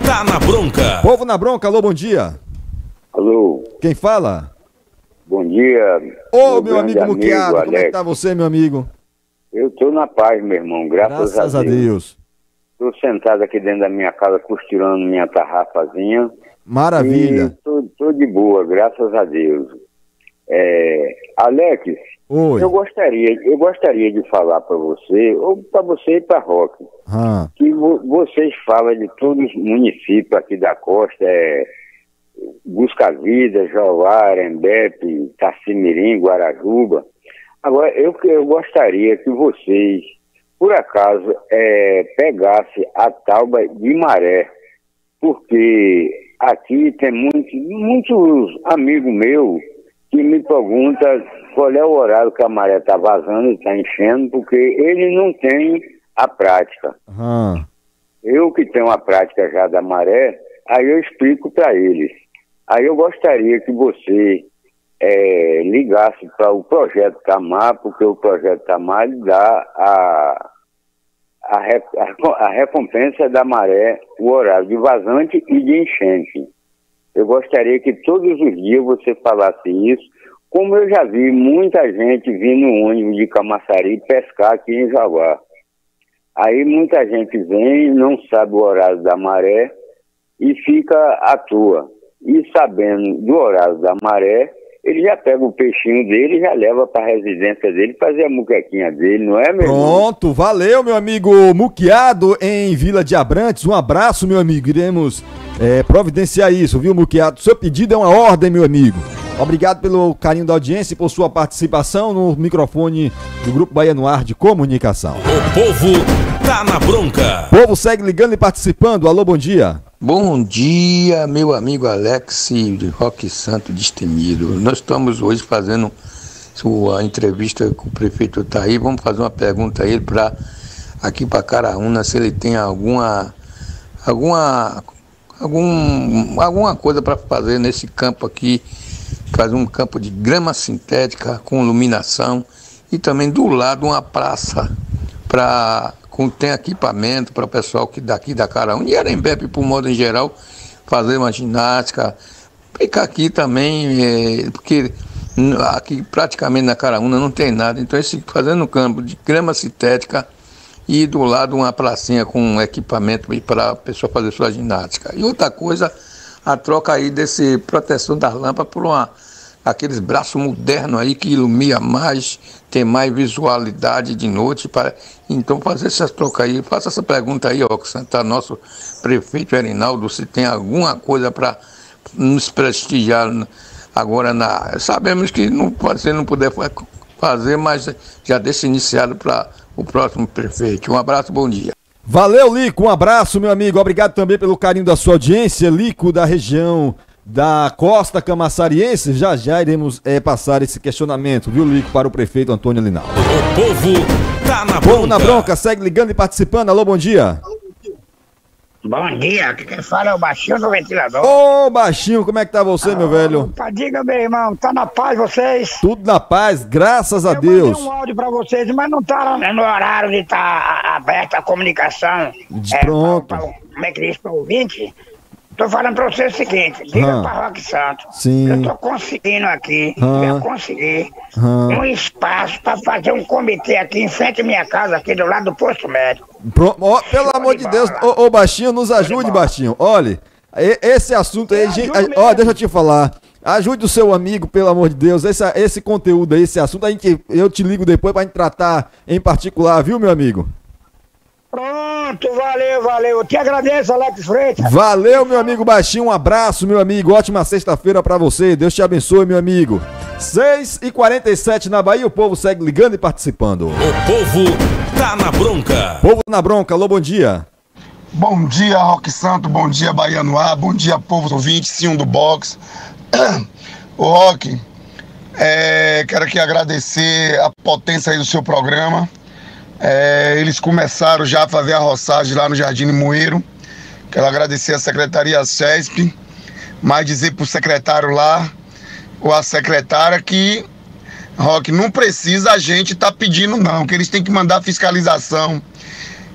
tá na bronca. Povo na bronca, alô, bom dia. Alô, Quem fala? bom dia. Ô, meu amigo grande Muquiado, como é que tá você, meu amigo? Eu tô na paz, meu irmão, graças, Graças a Deus. Tô sentado aqui dentro da minha casa costurando minha tarrafazinha. Maravilha. E tô de boa, graças a Deus. É, Alex, Oi. eu gostaria, eu gostaria de falar para você, ou para você e para Roque, Ah, que vo- vocês falam de todos os municípios aqui da costa, é, Busca Vida, Jauá, Embepe, Tacimirim, Guarajuba. Agora, eu, eu gostaria que vocês, por acaso, é, pegassem a Tauba de Maré, porque aqui tem muitos, muitos amigos meus que me perguntam qual é o horário que a maré está vazando e está enchendo, porque ele não tem a prática. ah. Eu que tenho a prática já da maré, aí eu explico para eles. Aí eu gostaria que você eh, ligasse para o projeto Tamar, porque o projeto Tamar dá a, a, re- a, a recompensa da maré, o horário de vazante e de enchente. Eu gostaria que todos os dias você falasse isso, Como eu já vi muita gente vindo no ônibus de Camaçari pescar aqui em Jaguar. Aí muita gente vem, não sabe o horário da maré e fica à toa. E sabendo do horário da maré, ele já pega o peixinho dele e já leva para a residência dele fazer a muquequinha dele, não é, meu irmão? Pronto, valeu, meu amigo Muqueado em Vila de Abrantes. Um abraço, meu amigo. Iremos é, providenciar isso, viu, Muqueado? Seu pedido é uma ordem, meu amigo. Obrigado pelo carinho da audiência e por sua participação no microfone do Grupo Bahia no Ar de Comunicação. O povo tá na bronca. O povo segue ligando e participando. Alô, bom dia. Bom dia, meu amigo Alex de Roque Santo Destemido. Nós estamos hoje fazendo a entrevista com o prefeito tá aí. Vamos fazer uma pergunta a ele para aqui para Caraúna se ele tem alguma alguma algum, alguma coisa para fazer nesse campo aqui, fazer um campo de grama sintética com iluminação e também do lado uma praça para tem equipamento para o pessoal que daqui da Caraúna e Arembepe, por modo em geral, fazer uma ginástica. Ficar aqui também, é, porque aqui praticamente na Caraúna não tem nada. Então, esse, fazendo um campo de grama sintética e do lado uma pracinha com equipamento para a pessoa fazer sua ginástica. E outra coisa, a troca aí desse proteção das lâmpadas por uma aqueles braços modernos aí que ilumina mais, tem mais visualidade de noite. Para... Então, fazer essa troca aí, faça essa pergunta aí, que está nosso prefeito Erinaldo, se tem alguma coisa para nos prestigiar agora na. Sabemos que não ser, não puder fazer, mas já deixa iniciado para o próximo prefeito. Um abraço, bom dia. Valeu, Lico. Um abraço, meu amigo. Obrigado também pelo carinho da sua audiência, Lico, da região da costa camaçariense, já já iremos é, passar esse questionamento, viu, Lico, para o prefeito Antônio Linal. O povo tá na bronca. Povo na bronca, segue ligando e participando. Alô, bom dia. Bom dia, quem fala é o Baixinho do Ventilador. Ô, Baixinho, como é que tá você, meu velho? Opa, diga, meu irmão, tá na paz vocês? Tudo na paz, graças a Eu Deus. Eu um áudio pra vocês, mas não tá no horário de estar tá aberta a comunicação. De é, pronto. Pra, pra, como é que diz, para ouvinte? Tô falando pra você o seguinte, diga Hã. pra Roque Santo. Sim. Eu tô conseguindo aqui, Hã. eu consegui um espaço pra fazer um comitê aqui em frente à minha casa, aqui do lado do posto médico. Pro- pelo amor de Deus, ô, ô, Baixinho, nos ajude, Baixinho. Olha, esse assunto aí, gente, ó, deixa eu te falar. Ajude o seu amigo, pelo amor de Deus. Esse, esse conteúdo aí, esse assunto, a gente, eu te ligo depois pra gente tratar em particular, viu, meu amigo? Pronto, valeu, valeu. Eu te agradeço, Alex Freitas. Valeu, meu amigo Baixinho. Um abraço, meu amigo. Ótima sexta-feira pra você. Deus te abençoe, meu amigo. 6 e 47 na Bahia. O povo segue ligando e participando. O povo tá na bronca. Povo na bronca. Alô, bom dia. Bom dia, Roque Santo. Bom dia, Bahia no ar. Bom dia, povo ouvinte, sim do box. O Roque, é, quero aqui agradecer a potência aí do seu programa. É, eles começaram já a fazer a roçagem lá no Jardim Moeiro. Quero agradecer a Secretaria CESP, mas dizer para o secretário lá, ou a secretária, que, Roque, não precisa a gente estar tá pedindo, não, que eles têm que mandar fiscalização.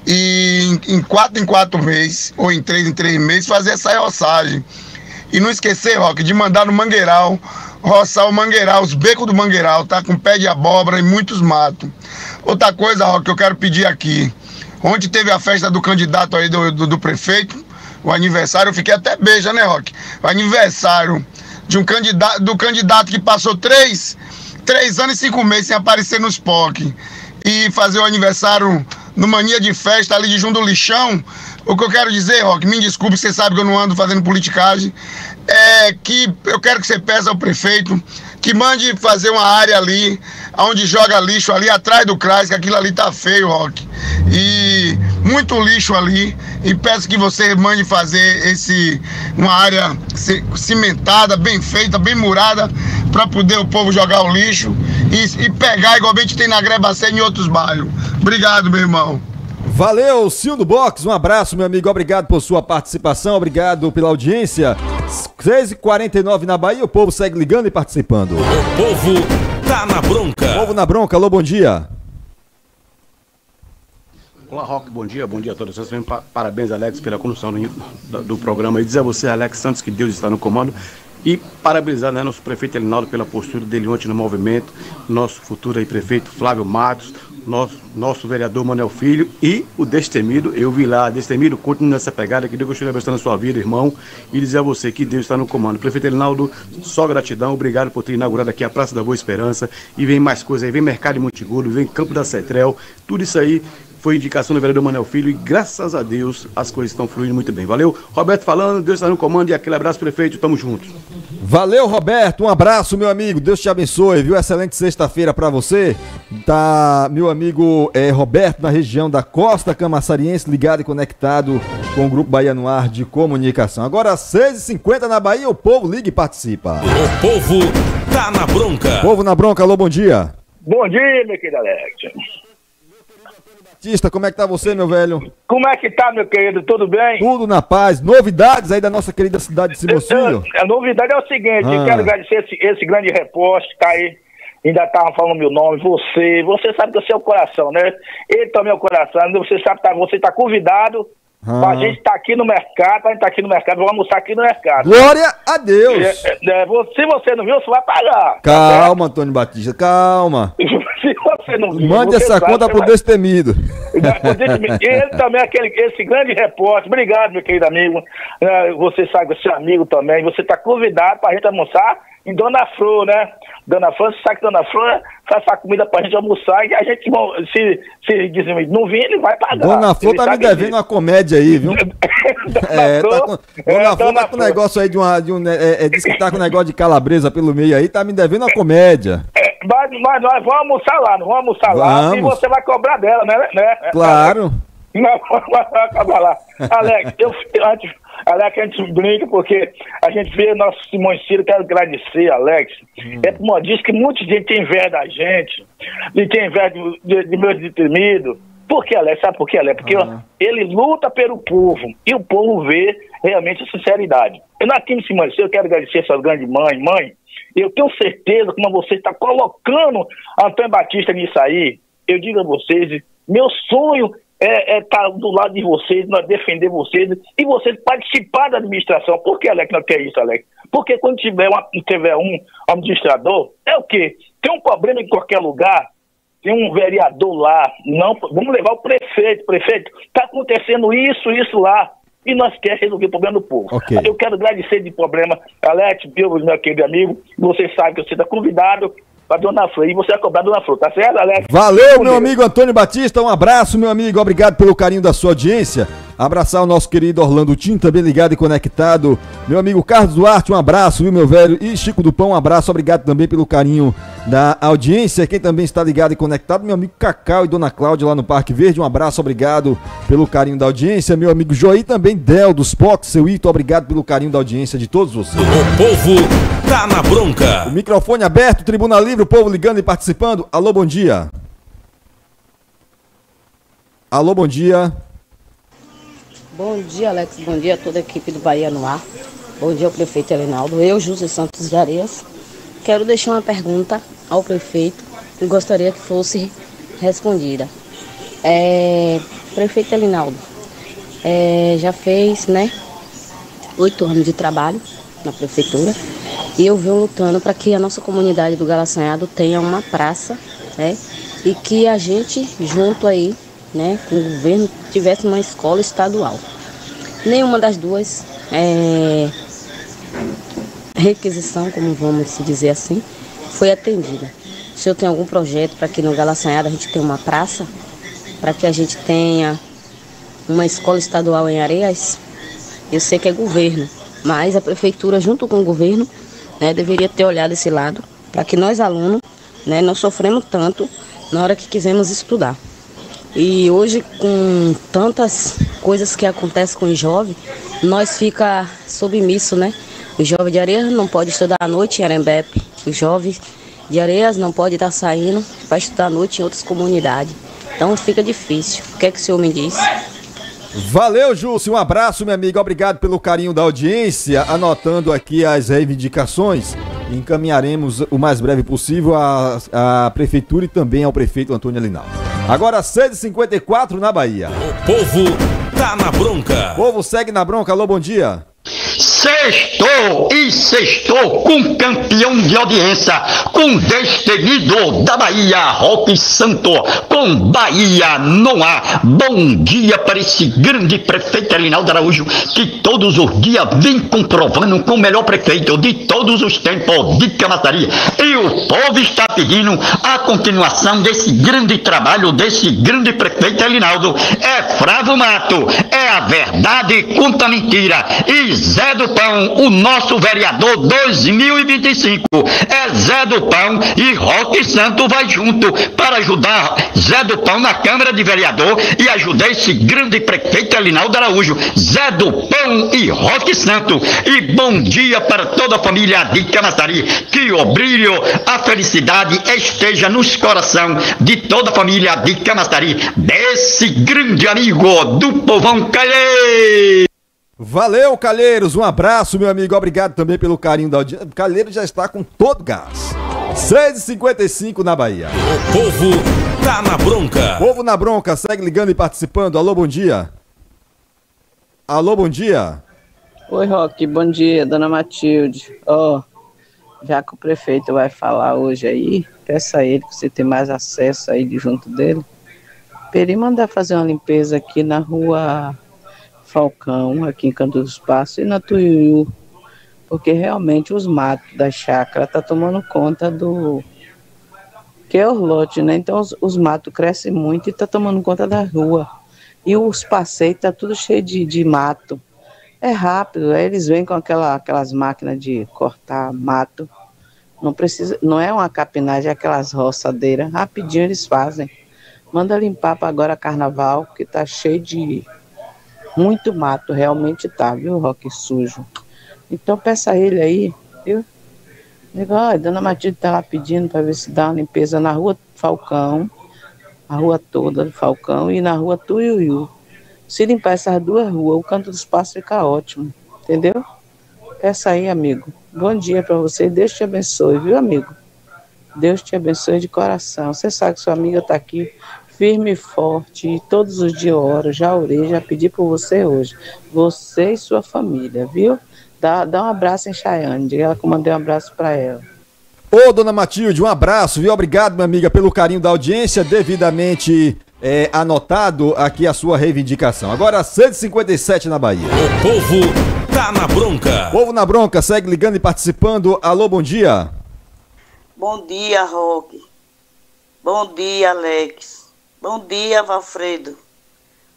E em, em quatro em quatro meses, ou em três em três meses, fazer essa roçagem. E não esquecer, Roque, de mandar no Mangueiral, roçar o Mangueiral, os becos do Mangueiral, tá? Com pé de abóbora e muitos matos. Outra coisa, Roque, que eu quero pedir aqui. Ontem teve a festa do candidato aí do, do, do prefeito, o aniversário, eu fiquei até beija, né, Roque? O aniversário de um candidato, do candidato que passou três, três anos e cinco meses sem aparecer nos POC. E fazer o aniversário no Mania de Festa ali de junto do lixão. O que eu quero dizer, Roque, me desculpe, você sabe que eu não ando fazendo politicagem, é que eu quero que você peça ao prefeito que mande fazer uma área ali, onde joga lixo ali atrás do CRAS, que aquilo ali tá feio, Roque. E muito lixo ali. E peço que você mande fazer esse uma área cimentada, bem feita, bem murada, para poder o povo jogar o lixo e, e pegar igualmente tem na Grebacena e em outros bairros. Obrigado, meu irmão. Valeu, Sil do Box, um abraço, meu amigo, obrigado por sua participação, obrigado pela audiência. 13h49 na Bahia, o povo segue ligando e participando. O povo tá na bronca. Povo na bronca, alô, bom dia. Olá, Rock, bom dia, bom dia a todos. vocês. Parabéns, Alex, pela condução do, do, do programa. E dizer a você, Alex Santos, que Deus está no comando E parabenizar né, nosso prefeito Elinaldo pela postura dele ontem no movimento, nosso futuro aí prefeito Flávio Matos, nosso, nosso vereador Manuel Filho e o Destemido. Eu vi lá, Destemido, continue nessa pegada, que Deus continue abençoando a sua vida, irmão, e dizer a você que Deus está no comando. Prefeito Elinaldo, só gratidão, obrigado por ter inaugurado aqui a Praça da Boa Esperança. E vem mais coisas aí, vem Mercado de Montegulho, vem Campo da Cetrel, tudo isso aí foi indicação do vereador Manuel Filho e graças a Deus as coisas estão fluindo muito bem. Valeu, Roberto falando, Deus está no comando e aquele abraço, prefeito, tamo juntos. Valeu, Roberto. Um abraço, meu amigo. Deus te abençoe, viu? Excelente sexta-feira para você. Tá, meu amigo é, Roberto, na região da Costa Camaçariense, ligado e conectado com o Grupo Bahia no Ar de Comunicação. Agora, às 6h50 na Bahia, o povo liga e participa. O povo tá na bronca. Povo na bronca, alô, bom dia. Bom dia, meu querido Alex. Batista, como é que tá você, meu velho? Como é que tá, meu querido? Tudo bem? Tudo na paz. Novidades aí da nossa querida cidade de Simocílio? A novidade é o seguinte, Ah. quero agradecer esse, esse grande repórter que tá aí. Ainda tava falando meu nome, você, você sabe que eu sou o coração, né? Ele também é o coração, você sabe que tá, você tá convidado Ah. pra gente tá aqui no mercado, a gente tá aqui no mercado, vamos almoçar aqui no mercado. Glória a Deus! É, é, é, se você não viu, você vai pagar. Calma, Antônio Batista, calma. [laughs] se você não viu, Mande essa sabe, conta pro vai- destemido. Ele também é aquele, esse grande repórter. Obrigado, meu querido amigo. É, Você sabe, você é amigo também. Você está convidado para a gente almoçar em Dona Flor, né? Dona Flor, você sabe que Dona Flor faz essa comida para a gente almoçar e a gente, se, se diz, não vir, ele vai pagar. Dona Flor tá me devendo uma comédia aí, viu? [laughs] É, tá com, Dona Flor tá com um negócio aí de uma. De um, é, é, diz que tá com um negócio de calabresa pelo meio aí, tá me devendo uma comédia. Mas, mas nós vamos almoçar lá, não vamos almoçar lá e Vamos. você vai cobrar dela, né? né? Claro. [laughs] Não, [laughs] vai acabar lá. Alex, eu, antes, Alex, a gente brinca porque a gente vê nosso Simões Ciro, quero agradecer, Alex. É como disse que muita gente tem inveja da gente, e tem inveja de, de, de meus deprimidos. Por que, Alex? Sabe por que, Alex? Porque ó, ele luta pelo povo e o povo vê realmente a sinceridade. Eu aqui em Simões Ciro, eu quero agradecer essa grande mãe, mãe. Eu tenho certeza, como você está colocando Antônio Batista nisso aí, eu digo a vocês, meu sonho é estar do lado de vocês, nós defender vocês e vocês participar da administração. Por que, Alex, não quer isso, Alex? Porque quando tiver, uma, tiver um administrador, é o quê? Tem um problema em qualquer lugar, tem um vereador lá, não, vamos levar o prefeito, prefeito, está acontecendo isso, isso lá, e nós queremos resolver o problema do povo. Ok. Eu quero agradecer de problema, Alex, meu, meu querido amigo, você sabe que você está convidado para Dona Flor, e você vai cobrar Dona Flor, tá certo, Alex? Valeu, meu amigo Antônio Batista. Um abraço, meu amigo. Obrigado pelo carinho da sua audiência. Abraçar o nosso querido Orlando Tim, também ligado e conectado. Meu amigo Carlos Duarte, um abraço, viu, meu velho? E Chico do Pão, um abraço. Obrigado também pelo carinho da audiência. Quem também está ligado e conectado, meu amigo Cacau e Dona Cláudia lá no Parque Verde. Um abraço, obrigado pelo carinho da audiência. Meu amigo Joí também, Del dos Pox, seu Ito, obrigado pelo carinho da audiência de todos vocês. O povo tá na bronca. O microfone aberto, tribuna livre, o povo ligando e participando. Alô, bom dia. Alô, bom dia. Bom dia, Alex. Bom dia a toda a equipe do Bahia no Ar. Bom dia ao prefeito Elinaldo. Eu, José Santos de Areias, quero deixar uma pergunta ao prefeito e gostaria que fosse respondida. É, prefeito Elinaldo, é, já fez, né, oito anos de trabalho na prefeitura e eu venho lutando para que a nossa comunidade do Galaçanhado tenha uma praça, né, e que a gente, junto aí, né, com o governo, tivesse uma escola estadual. Nenhuma das duas é, requisição, como vamos dizer assim, foi atendida. O senhor tem algum projeto para que no Galaçanhado a gente tenha uma praça? Para que a gente tenha uma escola estadual em Areias? Eu sei que é governo, mas a prefeitura, junto com o governo, né, deveria ter olhado esse lado, para que nós alunos né, não sofremos tanto na hora que quisemos estudar. E hoje, com tantas coisas que acontecem com o jovem, nós fica submisso, né? O jovem de Areias não pode estudar à noite em Arembepe. O jovem de Areias não pode estar saindo para estudar à noite em outras comunidades. Então fica difícil. O que é que o senhor me diz? Valeu, Júcio. Um abraço, minha amiga. Obrigado pelo carinho da audiência. Anotando aqui as reivindicações, encaminharemos o mais breve possível à, à prefeitura e também ao prefeito Antônio Alinaldo. Agora, 6h54 na Bahia. O povo tá na bronca. O povo segue na bronca. Alô, bom dia. Sextou e sextou com campeão de audiência, com destemido da Bahia, Roque Santo, com Bahia no ar. Bom dia para esse grande prefeito Alinaldo Araújo, que todos os dias vem comprovando com o melhor prefeito de todos os tempos de Camaçari. E o povo está pedindo a continuação desse grande trabalho, desse grande prefeito Alinaldo. É Fravo Mato, é a verdade contra a mentira. E Zé do Pão, o nosso vereador 2025. É Zé do Pão e Roque Santo vai junto para ajudar Zé do Pão na Câmara de Vereador e ajudar esse grande prefeito Alinaldo Araújo. Zé do Pão e Roque Santo. E bom dia para toda a família de Camaçari. Que o brilho, a felicidade esteja nos coração de toda a família de Camaçari. Desse grande amigo do povão Calhei. Valeu, Calheiros. Um abraço, meu amigo. Obrigado também pelo carinho da audiência. Calheiros já está com todo gás. 6h55 na Bahia. O povo tá na bronca. Povo na bronca, segue ligando e participando. Alô, bom dia. Alô, bom dia. Oi, Roque, bom dia, dona Matilde. Ó, já que o prefeito vai falar hoje aí, peça a ele que você tem mais acesso aí de junto dele. Pra ele mandar fazer uma limpeza aqui na rua Falcão, aqui em Canto dos Passos, e na Tuiuiu, porque realmente os matos da chácara tá tomando conta do que é orlote, né? Então os, os matos crescem muito e tá tomando conta da rua. E os passeios tá tudo cheio de, de mato. É rápido, aí eles vêm com aquela, aquelas máquinas de cortar mato. Não precisa, não é uma capinagem, é aquelas roçadeiras. Rapidinho eles fazem. Manda limpar para agora carnaval, que tá cheio de muito mato, realmente tá, viu, Rock sujo. Então peça a ele aí, viu? Diga, ó, dona Matilde tá lá pedindo para ver se dá uma limpeza na rua Falcão, a rua toda do Falcão e na rua Tuiuiu. Se limpar essas duas ruas, o canto dos passos fica ótimo, entendeu? Peça aí, amigo. Bom dia para você, Deus te abençoe, viu, amigo? Deus te abençoe de coração. Você sabe que sua amiga tá aqui firme e forte, e todos os dias eu oro, já orei, já pedi por você hoje. Você e sua família, viu? Dá, dá um abraço em Chayane, diga ela que eu mandei um abraço para ela. Ô, dona Matilde, um abraço, viu? Obrigado, minha amiga, pelo carinho da audiência, devidamente é, anotado aqui a sua reivindicação. Agora, 157 na Bahia. O povo tá na bronca. Povo na bronca, segue ligando e participando. Alô, bom dia. Bom dia, Roque. Bom dia, Alex. Bom dia, Valfredo.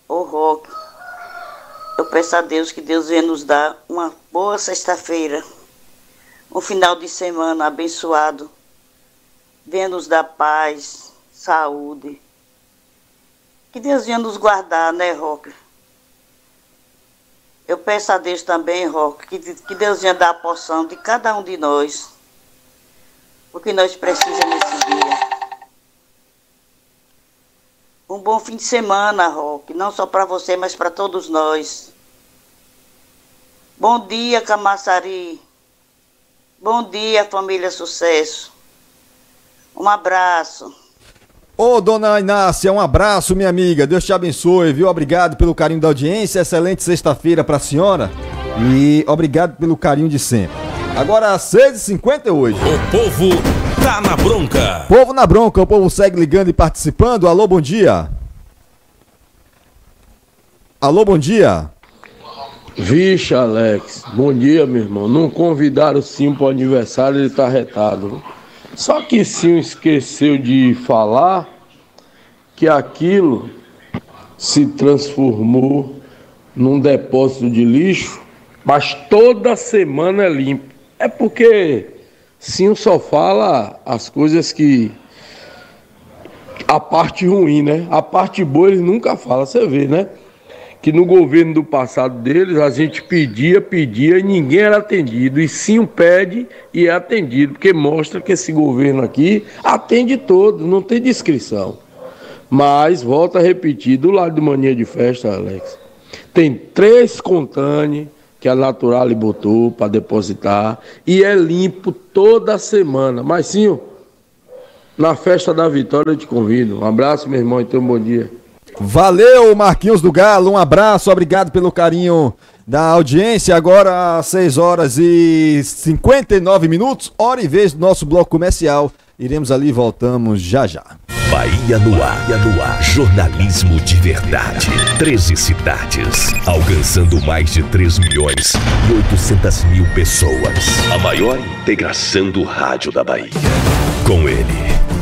Ô, Roque. Eu peço a Deus que Deus venha nos dar uma boa sexta-feira. Um final de semana abençoado. Venha nos dar paz, saúde. Que Deus venha nos guardar, né, Roque? Eu peço a Deus também, Roque, que, que Deus venha dar a porção de cada um de nós. O que nós precisamos nesse dia. Um bom fim de semana, Roque. Não só para você, mas para todos nós. Bom dia, Camaçari. Bom dia, família Sucesso. Um abraço. Ô, dona Inácia, um abraço, minha amiga. Deus te abençoe, viu? Obrigado pelo carinho da audiência. Excelente sexta-feira pra senhora. E obrigado pelo carinho de sempre. Agora, 6h58. O povo tá na bronca. Povo na bronca, o povo segue ligando e participando. Alô, bom dia. Alô, bom dia. Vixe, Alex, bom dia, meu irmão. Não convidaram o Sim pro aniversário, ele tá retado. Só que Sim esqueceu de falar que aquilo se transformou num depósito de lixo, mas toda semana é limpo. É porque Sim só fala as coisas que. A parte ruim, né? A parte boa ele nunca fala, você vê, né? que no governo do passado deles a gente pedia, pedia e ninguém era atendido. E sim pede e é atendido, porque mostra que esse governo aqui atende todos, não tem descrição. Mas, volta a repetir, do lado de mania de festa, Alex, tem três contanes que a Natural botou para depositar e é limpo toda semana. Mas sim, na festa da vitória eu te convido. Um abraço, meu irmão, e tenha um bom dia. Valeu, Marquinhos do Galo. Um abraço, obrigado pelo carinho da audiência. Agora às 6 horas e 59 minutos, hora e vez do nosso bloco comercial. Iremos ali voltamos já já. Bahia no ar, Bahia no ar. Jornalismo de verdade. 13 cidades, alcançando mais de 3 milhões e 800 mil pessoas. A maior integração do rádio da Bahia. Com ele,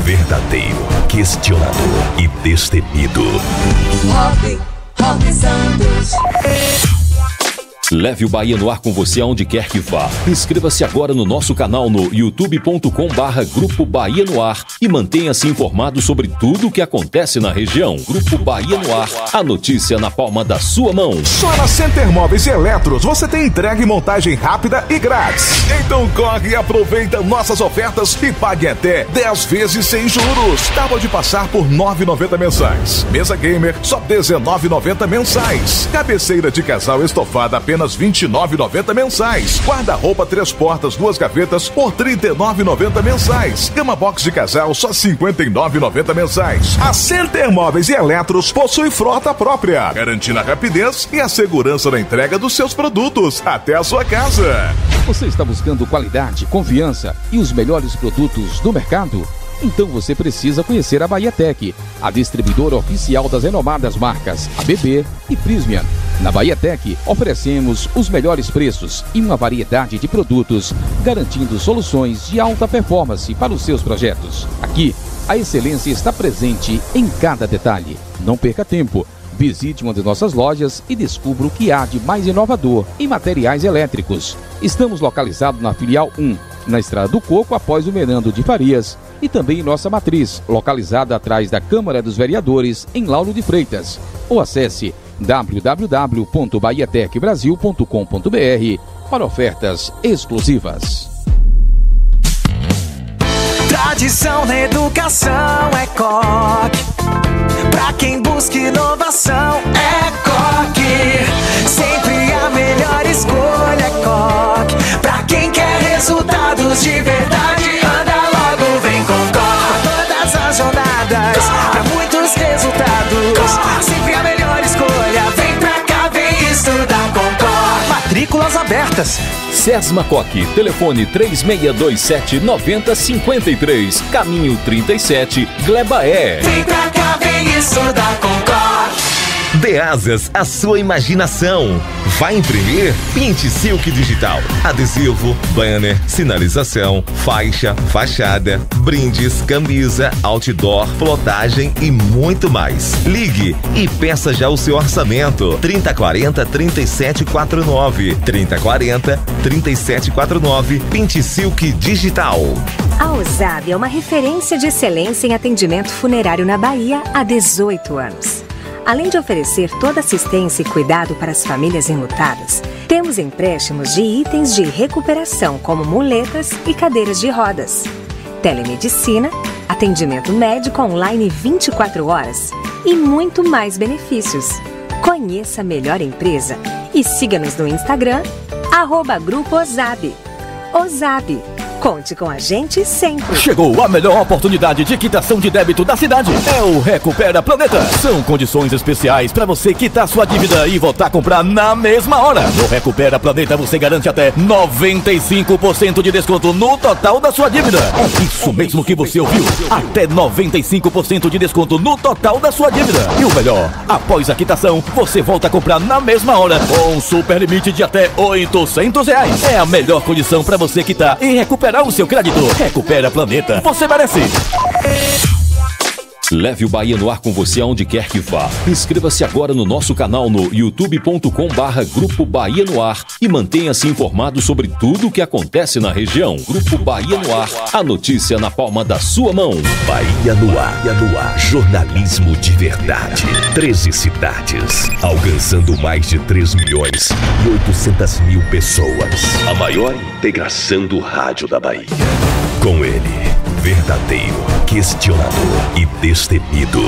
verdadeiro, questionador e destemido. Rock, Rock Santos. Leve o Bahia no ar com você aonde quer que vá. Inscreva-se agora no nosso canal no youtube.com barra Grupo Bahia no Ar e mantenha-se informado sobre tudo o que acontece na região. Grupo Bahia no Ar, a notícia na palma da sua mão. Só na Center Móveis e Eletros você tem entrega e montagem rápida e grátis. Então corre e aproveita nossas ofertas e pague até 10 vezes sem juros. Tábua de passar por 9,90 mensais. Mesa gamer só 19,90 mensais. Cabeceira de casal estofada apenas 29,90 mensais. Guarda-roupa três portas, duas gavetas por 39,90 mensais. Cama box de casal só 59,90 mensais. A Center Móveis e Eletros possui frota própria, garantindo a rapidez e a segurança da entrega dos seus produtos até a sua casa. Você está buscando qualidade, confiança e os melhores produtos do mercado? Então você precisa conhecer a Bahia Tech, a distribuidora oficial das renomadas marcas ABB e Prismian. Na Bahia Tech oferecemos os melhores preços e uma variedade de produtos, garantindo soluções de alta performance para os seus projetos. Aqui, a excelência está presente em cada detalhe. Não perca tempo. Visite uma de nossas lojas e descubra o que há de mais inovador em materiais elétricos. Estamos localizados na filial 1, na Estrada do Coco, após o Merando de Farias, e também em nossa matriz, localizada atrás da Câmara dos Vereadores, em Lauro de Freitas. Ou acesse www.bahiatecbrasil.com.br para ofertas exclusivas. Tradição na educação é coque. Pra quem busca inovação é coque. Sempre a melhor escolha é coque. Pra quem quer resultados de verdade, resultados. Sempre a melhor escolha, vem pra cá, vem estudar com coque. Matrículas abertas. Sesma Coque, telefone 3627 9053, caminho 37, Glebaé. Vem pra cá, vem estudar com coque. Dê asas à sua imaginação. Vai imprimir? Pinte Silk Digital. Adesivo, banner, sinalização, faixa, fachada, brindes, camisa, outdoor, plotagem e muito mais. Ligue e peça já o seu orçamento. 3040 3749. 3040 3749. Pinte Silk Digital. A OSAB é uma referência de excelência em atendimento funerário na Bahia há 18 anos. Além de oferecer toda assistência e cuidado para as famílias enlutadas, temos empréstimos de itens de recuperação como muletas e cadeiras de rodas, telemedicina, atendimento médico online 24 horas e muito mais benefícios. Conheça a melhor empresa e siga-nos no Instagram, arroba Grupo Ozab. Ozab, conte com a gente sempre. Chegou a melhor oportunidade de quitação de débito da cidade. É o Recupera Planeta. São condições especiais para você quitar sua dívida e voltar a comprar na mesma hora. No Recupera Planeta você garante até 95% de desconto no total da sua dívida. É isso mesmo que você ouviu. Até 95% de desconto no total da sua dívida. E o melhor, após a quitação, você volta a comprar na mesma hora com um super limite de até 800 reais. É a melhor condição para você quitar e recuperar o seu crédito. Recupera Planeta. Você merece. Leve o Bahia no ar com você aonde quer que vá. Inscreva-se agora no nosso canal no youtube.com barra Grupo Bahia no Ar e mantenha-se informado sobre tudo o que acontece na região. Grupo Bahia no Ar, a notícia na palma da sua mão. Bahia no ar, Bahia no ar. Jornalismo de verdade. 13 cidades, alcançando mais de 3 milhões e 800 mil pessoas. A maior integração do rádio da Bahia. Com ele, verdadeiro, questionador e destemido.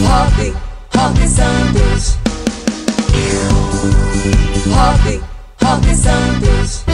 Rock, Rock Santos. Rock, Rock Santos.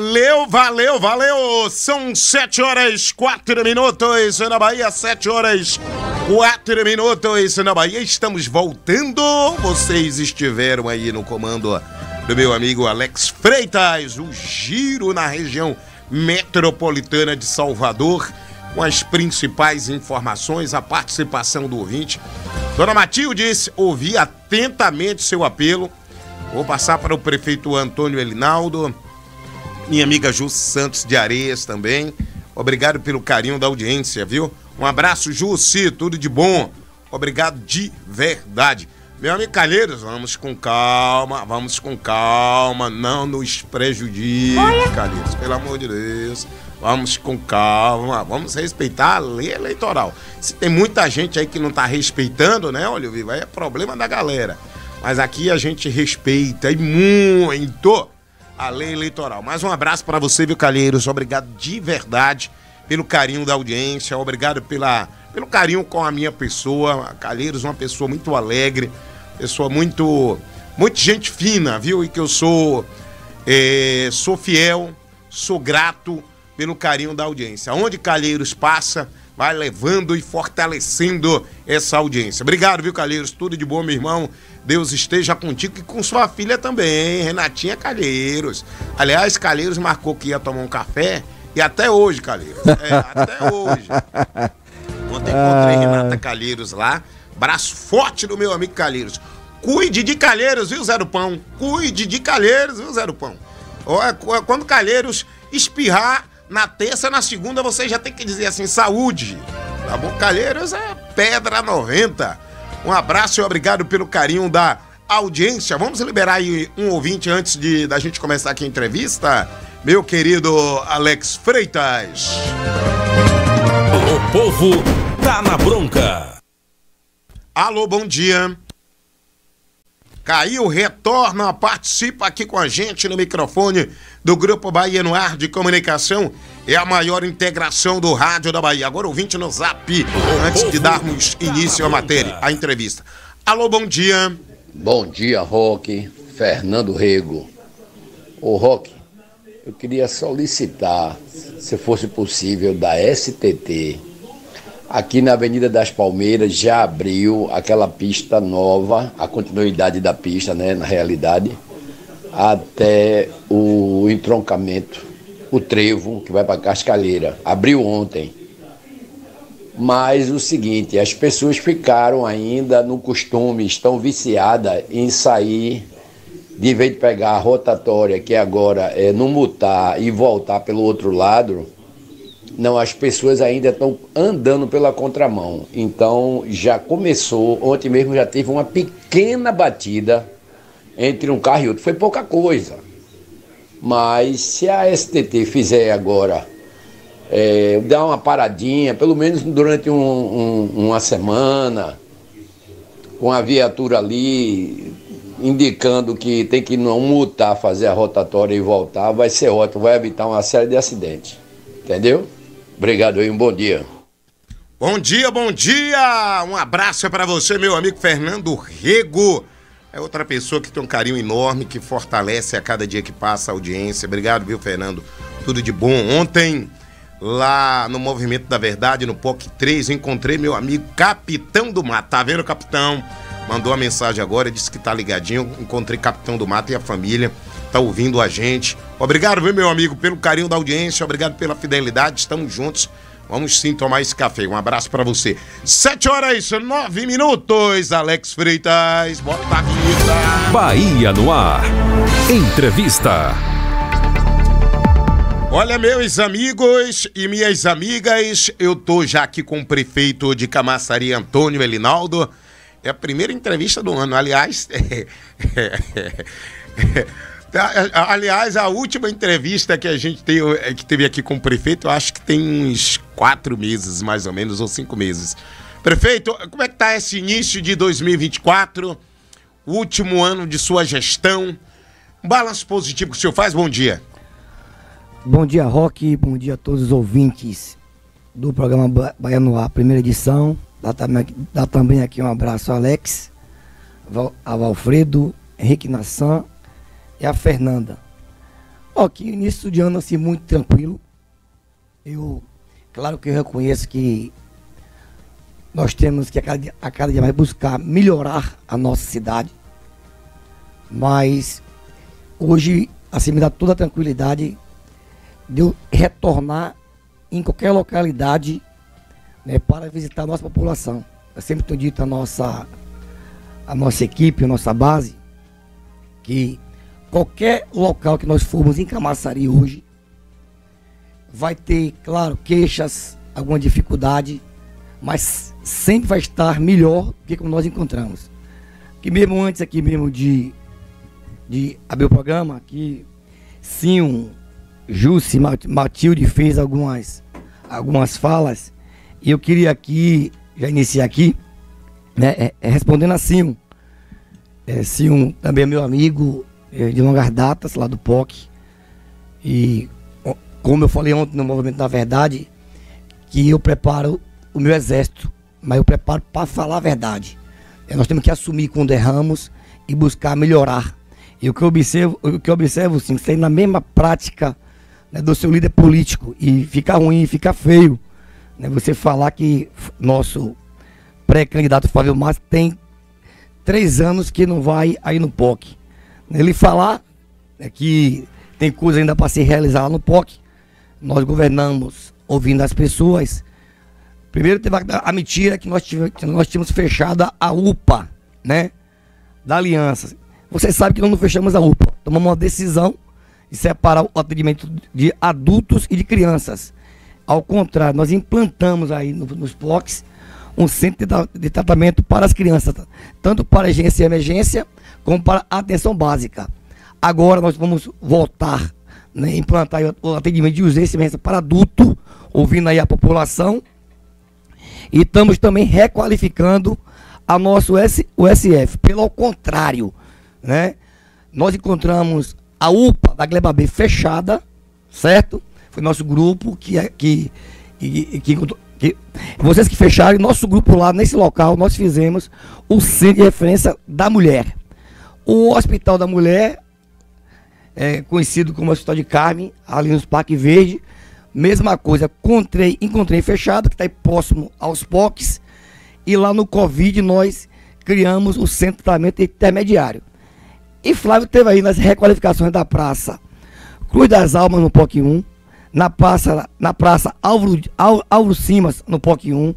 Valeu, valeu, valeu! São sete horas quatro minutos na Bahia, sete horas quatro minutos na Bahia. Estamos voltando. Vocês estiveram aí no comando do meu amigo Alex Freitas, o giro na região metropolitana de Salvador, com as principais informações, a participação do ouvinte. Dona Matilde ouvi atentamente seu apelo. Vou passar para o prefeito Antônio Elinaldo, minha amiga Ju Santos de Areias também. Obrigado pelo carinho da audiência, viu? Um abraço, Jussi, tudo de bom. Obrigado de verdade. Meu amigo Calheiros, vamos com calma, vamos com calma, não nos prejudique, Calheiros, pelo amor de Deus. Vamos com calma, vamos respeitar a lei eleitoral. Se tem muita gente aí que não tá respeitando, né, olha, vivo, aí é problema da galera. Mas aqui a gente respeita e muito a lei eleitoral. Mais um abraço para você, viu, Calheiros? Obrigado de verdade pelo carinho da audiência, obrigado pela, pelo carinho com a minha pessoa. Calheiros, uma pessoa muito alegre, pessoa muito, muito gente fina, viu? E que eu sou, é, sou fiel, sou grato pelo carinho da audiência. Onde Calheiros passa, vai levando e fortalecendo essa audiência. Obrigado, viu, Calheiros? Tudo de bom, meu irmão. Deus esteja contigo e com sua filha também, Renatinha Calheiros. Aliás, Calheiros marcou que ia tomar um café e até hoje, Calheiros. É, até [laughs] hoje. Ontem encontrei Renata Calheiros lá. Braço forte do meu amigo Calheiros. Cuide de Calheiros, viu, Zé do Pão? Cuide de Calheiros, viu, Zé do Pão? Ó, Quando Calheiros espirrar na terça, na segunda, você já tem que dizer assim, saúde. Tá bom? Calheiros é pedra 90. Um abraço e obrigado pelo carinho da audiência. Vamos liberar aí um ouvinte antes de da gente começar aqui a entrevista. Meu querido Alex Freitas. O povo tá na bronca. Alô, bom dia. Caiu, retorna, participa aqui com a gente no microfone do Grupo Bahia no Ar de Comunicação. É a maior integração do rádio da Bahia. Agora ouvinte no zap, antes de darmos início à matéria, à entrevista. Alô, bom dia. Bom dia, Roque. Fernando Rego. Ô, Roque, eu queria solicitar, se fosse possível, da STT. Aqui na Avenida das Palmeiras já abriu aquela pista nova, a continuidade da pista, né, na realidade, até o entroncamento, o trevo que vai para Cascalheira. Abriu ontem. Mas o seguinte, as pessoas ficaram ainda no costume, estão viciadas em sair, de vez de pegar a rotatória, que agora é no mutar e voltar pelo outro lado, não, as pessoas ainda estão andando pela contramão. Então já começou, ontem mesmo já teve uma pequena batida entre um carro e outro. Foi pouca coisa. Mas se a STT fizer agora, é, dar uma paradinha, pelo menos durante um, um, uma semana, com a viatura ali, indicando que tem que não multar, fazer a rotatória e voltar, vai ser ótimo, vai evitar uma série de acidentes. Entendeu? Obrigado aí, um bom dia. Bom dia, bom dia! Um abraço para você, meu amigo Fernando Rego. É outra pessoa que tem um carinho enorme, que fortalece a cada dia que passa a audiência. Obrigado, viu, Fernando? Tudo de bom. Ontem, lá no Movimento da Verdade, no POC 3, encontrei meu amigo Capitão do Mato. Tá vendo, Capitão? Mandou a mensagem agora, disse que tá ligadinho. Encontrei Capitão do Mato e a família. Tá ouvindo a gente. Obrigado, viu, meu amigo, pelo carinho da audiência. Obrigado pela fidelidade. Estamos juntos. Vamos sim tomar esse café. Um abraço para você. Sete horas, nove minutos. Alex Freitas, bota a vida. Bahia no ar. Entrevista. Olha, meus amigos e minhas amigas, eu tô já aqui com o prefeito de Camaçari, Antônio Elinaldo. É a primeira entrevista do ano. Aliás, [laughs] aliás, a última entrevista que a gente tem, que teve aqui com o prefeito, eu acho que tem uns quatro meses, mais ou menos, ou cinco meses. Prefeito, como é que tá esse início de 2024? Último ano de sua gestão. Um balanço positivo que o senhor faz? Bom dia. Bom dia, Roque. Bom dia a todos os ouvintes do programa Ba- Bahia no Ar, primeira edição. Dá, também- dá também aqui um abraço ao Alex, ao Alfredo, Henrique Nassan e a Fernanda. Ok, início de ano assim muito tranquilo. Eu, claro que eu reconheço que nós temos que a cada, dia, a cada dia mais buscar melhorar a nossa cidade. Mas hoje, assim, me dá toda a tranquilidade de eu retornar em qualquer localidade né, para visitar a nossa população. Eu sempre tenho dito a nossa, a nossa equipe, a nossa base, que qualquer local que nós formos em Camaçari hoje, vai ter, claro, queixas, alguma dificuldade, mas sempre vai estar melhor do que como nós encontramos. Que mesmo antes aqui mesmo de, de abrir o programa, que sim, um Jussi Matilde fez algumas, algumas falas, e eu queria aqui, já iniciar aqui, né, é, é respondendo assim, é, Sim, também é meu amigo de longas datas lá do POC, e como eu falei ontem no Movimento da Verdade, que eu preparo o meu exército, mas eu preparo para falar a verdade. É, nós temos que assumir quando erramos e buscar melhorar. E o que eu observo, o que eu observo sim, você na mesma prática né, do seu líder político e fica ruim, fica feio. Né, você falar que nosso pré-candidato Fábio Massa tem três anos que não vai aí no POC. Ele falar né, que tem coisa ainda para ser realizada no POC. Nós governamos ouvindo as pessoas Primeiro teve a, a mentira que nós, tivemos, que nós tínhamos fechado a UPA, né? Da aliança. Você sabe que nós não fechamos a UPA. Tomamos uma decisão de separar o atendimento de adultos e de crianças. Ao contrário, nós implantamos aí no, nos POCs um centro de, de, tratamento para as crianças, tanto para agência e emergência, como para atenção básica. Agora nós vamos voltar, né, implantar o atendimento de urgência para adulto, ouvindo aí a população e estamos também requalificando a nosso S, o SF. Pelo contrário, né? Nós encontramos a UPA da Gleba B fechada, certo? Foi nosso grupo que, é, que, que, que, que vocês que fecharam, nosso grupo lá nesse local, nós fizemos o centro de referência da mulher. O Hospital da Mulher, é, conhecido como Hospital de Carmen, ali nos Parque Verde, Mesma coisa, encontrei, encontrei fechado, que está próximo aos POCs. E lá no Covid nós criamos o centro de tratamento intermediário. E Flávio teve aí nas requalificações da praça Cruz das Almas no POC 1, na praça, na praça Álvaro, Álvaro Simas no POC 1,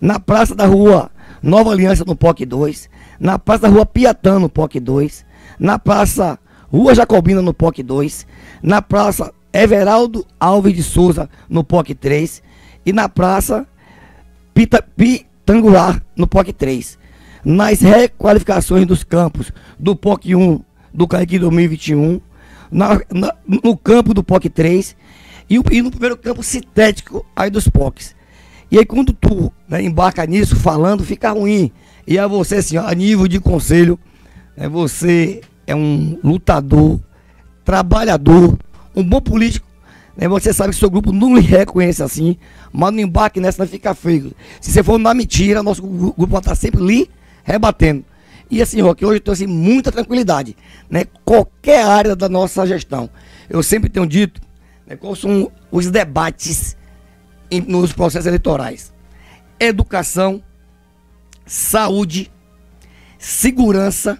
na praça da rua Nova Aliança no POC 2, na praça rua Piatã no POC 2, na praça Rua Jacobina no POC 2, na praça Everaldo Alves de Souza no POC 3 e na Praça Pita, Pitangular no POC 3. Nas requalificações dos campos do POC 1 do Caiqui 2021, na, na, no campo do POC 3 e, e, no primeiro campo sintético aí dos POCs. E aí quando tu né, embarca nisso falando, fica ruim. E a você, assim, a nível de conselho, né, você é um lutador, trabalhador, um bom político, né, você sabe que seu grupo não lhe reconhece assim, mas não embarque nessa, não fica feio. Se você for na mentira, nosso grupo vai estar sempre lhe rebatendo. E assim, Roque, hoje eu tenho assim, muita tranquilidade. Né? Qualquer área da nossa gestão. Eu sempre tenho dito né, quais são os debates nos processos eleitorais. Educação, saúde, segurança,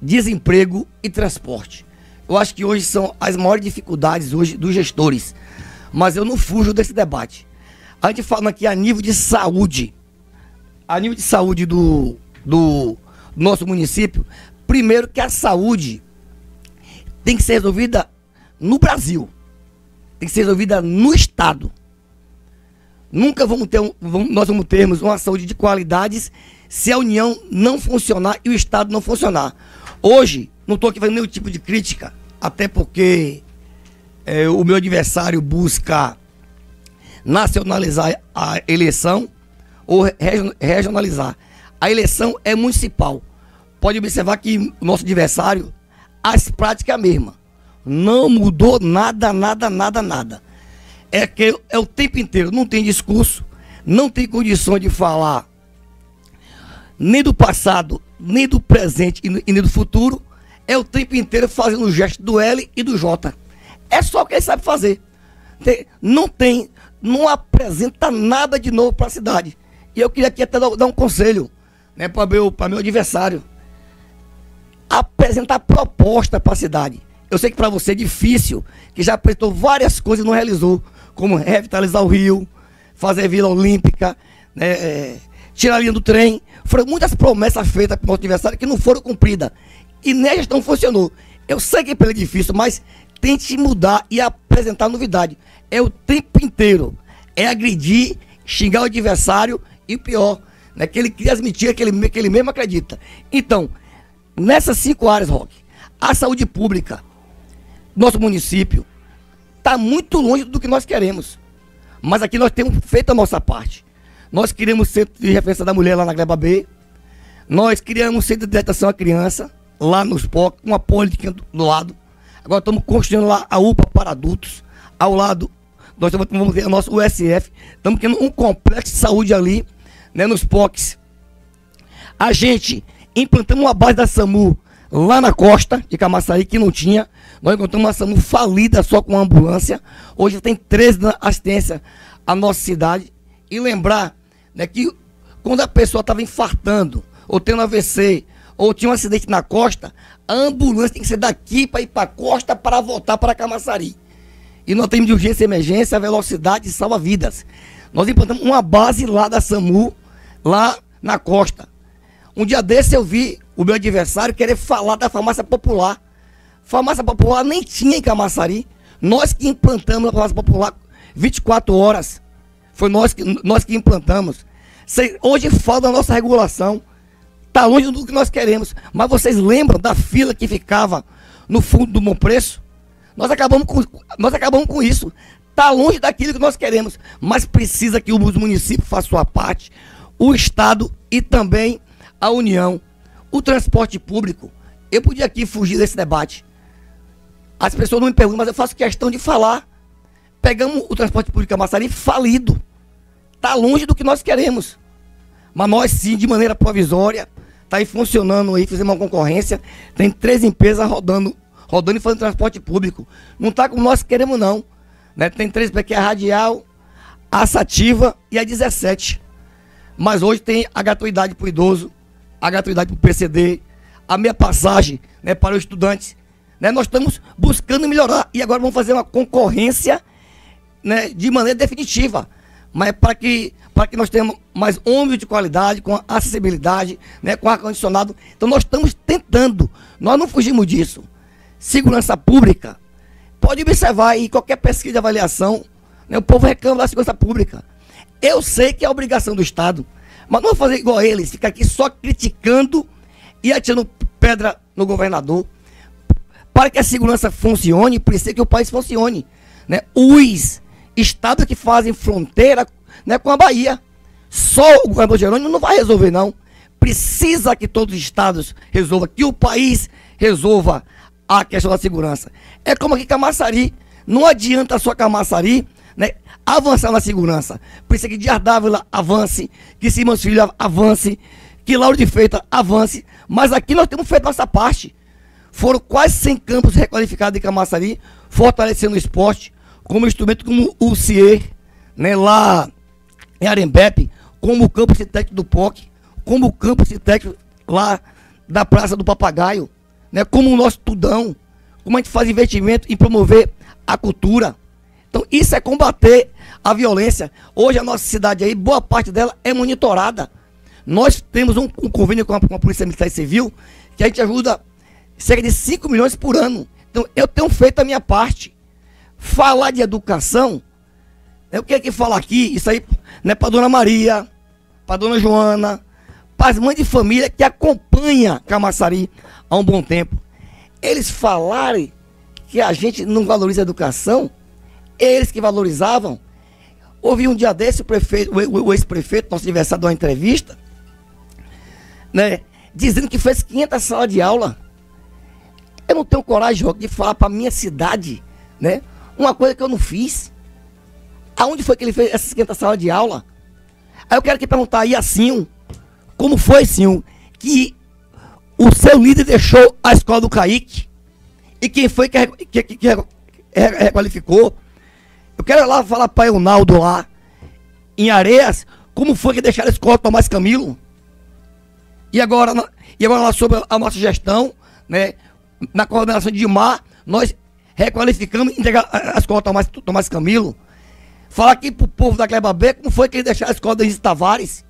desemprego e transporte. Eu acho que hoje são as maiores dificuldades hoje dos gestores. Mas eu não fujo desse debate. A gente fala aqui a nível de saúde. A nível de saúde do, do nosso município. Primeiro que a saúde tem que ser resolvida no Brasil. Tem que ser resolvida no Estado. Nunca vamos ter vamos, nós vamos termos uma saúde de qualidades se a União não funcionar e o Estado não funcionar. Hoje, não estou aqui fazendo nenhum tipo de crítica, até porque é, o meu adversário busca nacionalizar a eleição ou regionalizar. A eleição é municipal. Pode observar que o nosso adversário, as práticas é a mesma. Não mudou nada, nada, nada, nada. É que é o tempo inteiro, não tem discurso, não tem condições de falar nem do passado, nem do presente e nem do futuro, é o tempo inteiro fazendo o gesto do L e do J. É só o que ele sabe fazer. Não tem, não apresenta nada de novo para a cidade. E eu queria aqui até dar, dar um conselho né, para meu, pra meu adversário. Apresentar proposta para a cidade. Eu sei que para você é difícil, que já apresentou várias coisas e não realizou, como revitalizar o Rio, fazer Vila Olímpica, né, é, tirar a linha do trem. Foram muitas promessas feitas para o nosso adversário que não foram cumpridas. E nem a gestão funcionou. Eu sei que é difícil, mas tente mudar e apresentar novidade. É o tempo inteiro. É agredir, xingar o adversário e pior, né, que ele cria as mentiras que ele, que ele mesmo acredita. Então, nessas cinco áreas, Rock, a saúde pública, nosso município, está muito longe do que nós queremos. Mas aqui nós temos feito a nossa parte. Nós criamos centro de referência da mulher lá na Gleba B. Nós criamos centro de dedicação à criança, lá nos POC, uma política do do lado. Agora estamos construindo lá a UPA para adultos. Ao lado, nós vamos ter o nosso USF. Estamos criando um complexo de saúde ali, né, nos POCs. A gente implantamos uma base da SAMU lá na costa de Camaçari, que não tinha. Nós encontramos uma SAMU falida só com ambulância. Hoje tem 13 na assistência à nossa cidade. E lembrar né, que quando a pessoa estava infartando, ou tendo AVC, ou tinha um acidente na costa, a ambulância tem que ser daqui para ir para a costa para voltar para Camaçari. E nós temos de urgência e emergência, velocidade salva vidas. Nós implantamos uma base lá da SAMU, lá na costa. Um dia desse eu vi o meu adversário querer falar da farmácia popular. Farmácia popular nem tinha em Camaçari. Nós que implantamos a farmácia popular 24 horas. Foi nós que, nós que implantamos. Hoje fala da nossa regulação. Está longe do que nós queremos. Mas vocês lembram da fila que ficava no fundo do bom preço? Nós acabamos com, nós acabamos com isso. Está longe daquilo que nós queremos. Mas precisa que os municípios façam sua parte, o Estado e também a União. O transporte público. Eu podia aqui fugir desse debate. As pessoas não me perguntam, mas eu faço questão de falar. Pegamos o transporte público Camaçari falido. Está longe do que nós queremos. Mas nós sim, de maneira provisória, está aí funcionando aí, fizemos uma concorrência, tem três empresas rodando, rodando e fazendo transporte público. Não está como nós queremos, não. Né? Tem três, que é a Radial, a Sativa e a 17. Mas hoje tem a gratuidade para o idoso, a gratuidade para o PCD, a meia passagem né, para os estudantes. Né? Nós estamos buscando melhorar e agora vamos fazer uma concorrência né, de maneira definitiva. Mas para que, que nós tenhamos mais ônibus de qualidade, com acessibilidade, né, com ar-condicionado. Então nós estamos tentando, nós não fugimos disso. Segurança pública, pode observar aí qualquer pesquisa de avaliação, né, o povo reclama da segurança pública. Eu sei que é obrigação do Estado, mas não fazer igual eles, ficar aqui só criticando e atirando pedra no governador. Para que a segurança funcione, precisa que o país funcione. Né? Os estados que fazem fronteira né, com a Bahia. Só o governador Jerônimo não vai resolver, não. Precisa que todos os estados resolvam, que o país resolva a questão da segurança. É como aqui Camaçari. Não adianta só Camaçari né, avançar na segurança. Precisa que Dias Dávila avance, que Simões Filho avance, que Lauro de Feita avance. Mas aqui nós temos feito nossa parte. Foram quase 100 campos requalificados em Camaçari, fortalecendo o esporte, como instrumento como o CIE, né, lá em Arembepe, como o campo sintético do POC, como o campo sintético lá da Praça do Papagaio, né, como o nosso Tudão, como a gente faz investimento em promover a cultura. Então isso é combater a violência. Hoje a nossa cidade aí, boa parte dela é monitorada. Nós temos um, um convênio com a, com a Polícia Militar e Civil que a gente ajuda cerca de 5 milhões por ano. Então eu tenho feito a minha parte. Falar de educação, eu quero que falar aqui, isso aí não é para dona Maria, para dona Joana, para as mães de família que acompanham Camaçari há um bom tempo. Eles falarem que a gente não valoriza a educação, eles que valorizavam. Houve um dia desse o prefeito, o, ex-prefeito, nosso adversário, uma entrevista, né, dizendo que fez 500 salas de aula. Eu não tenho coragem de falar para minha cidade, né, uma coisa que eu não fiz. Aonde foi que ele fez essas 500 salas de aula? Aí eu quero que perguntar aí assim, como foi, senhor, que o seu líder deixou a escola do Caíque? E quem foi que, que, que- que re- requalificou. Eu quero lá falar para o Naldo lá, em Areias, como foi que deixaram a escola Tomás Camilo. E agora, e agora lá sobre a nossa gestão, né, na coordenação de Dimar, nós requalificamos e entregamos a a escola Tomás, Tomás Camilo. Falar aqui pro povo da Gleba B como foi que eles deixaram a escola da Isis Tavares.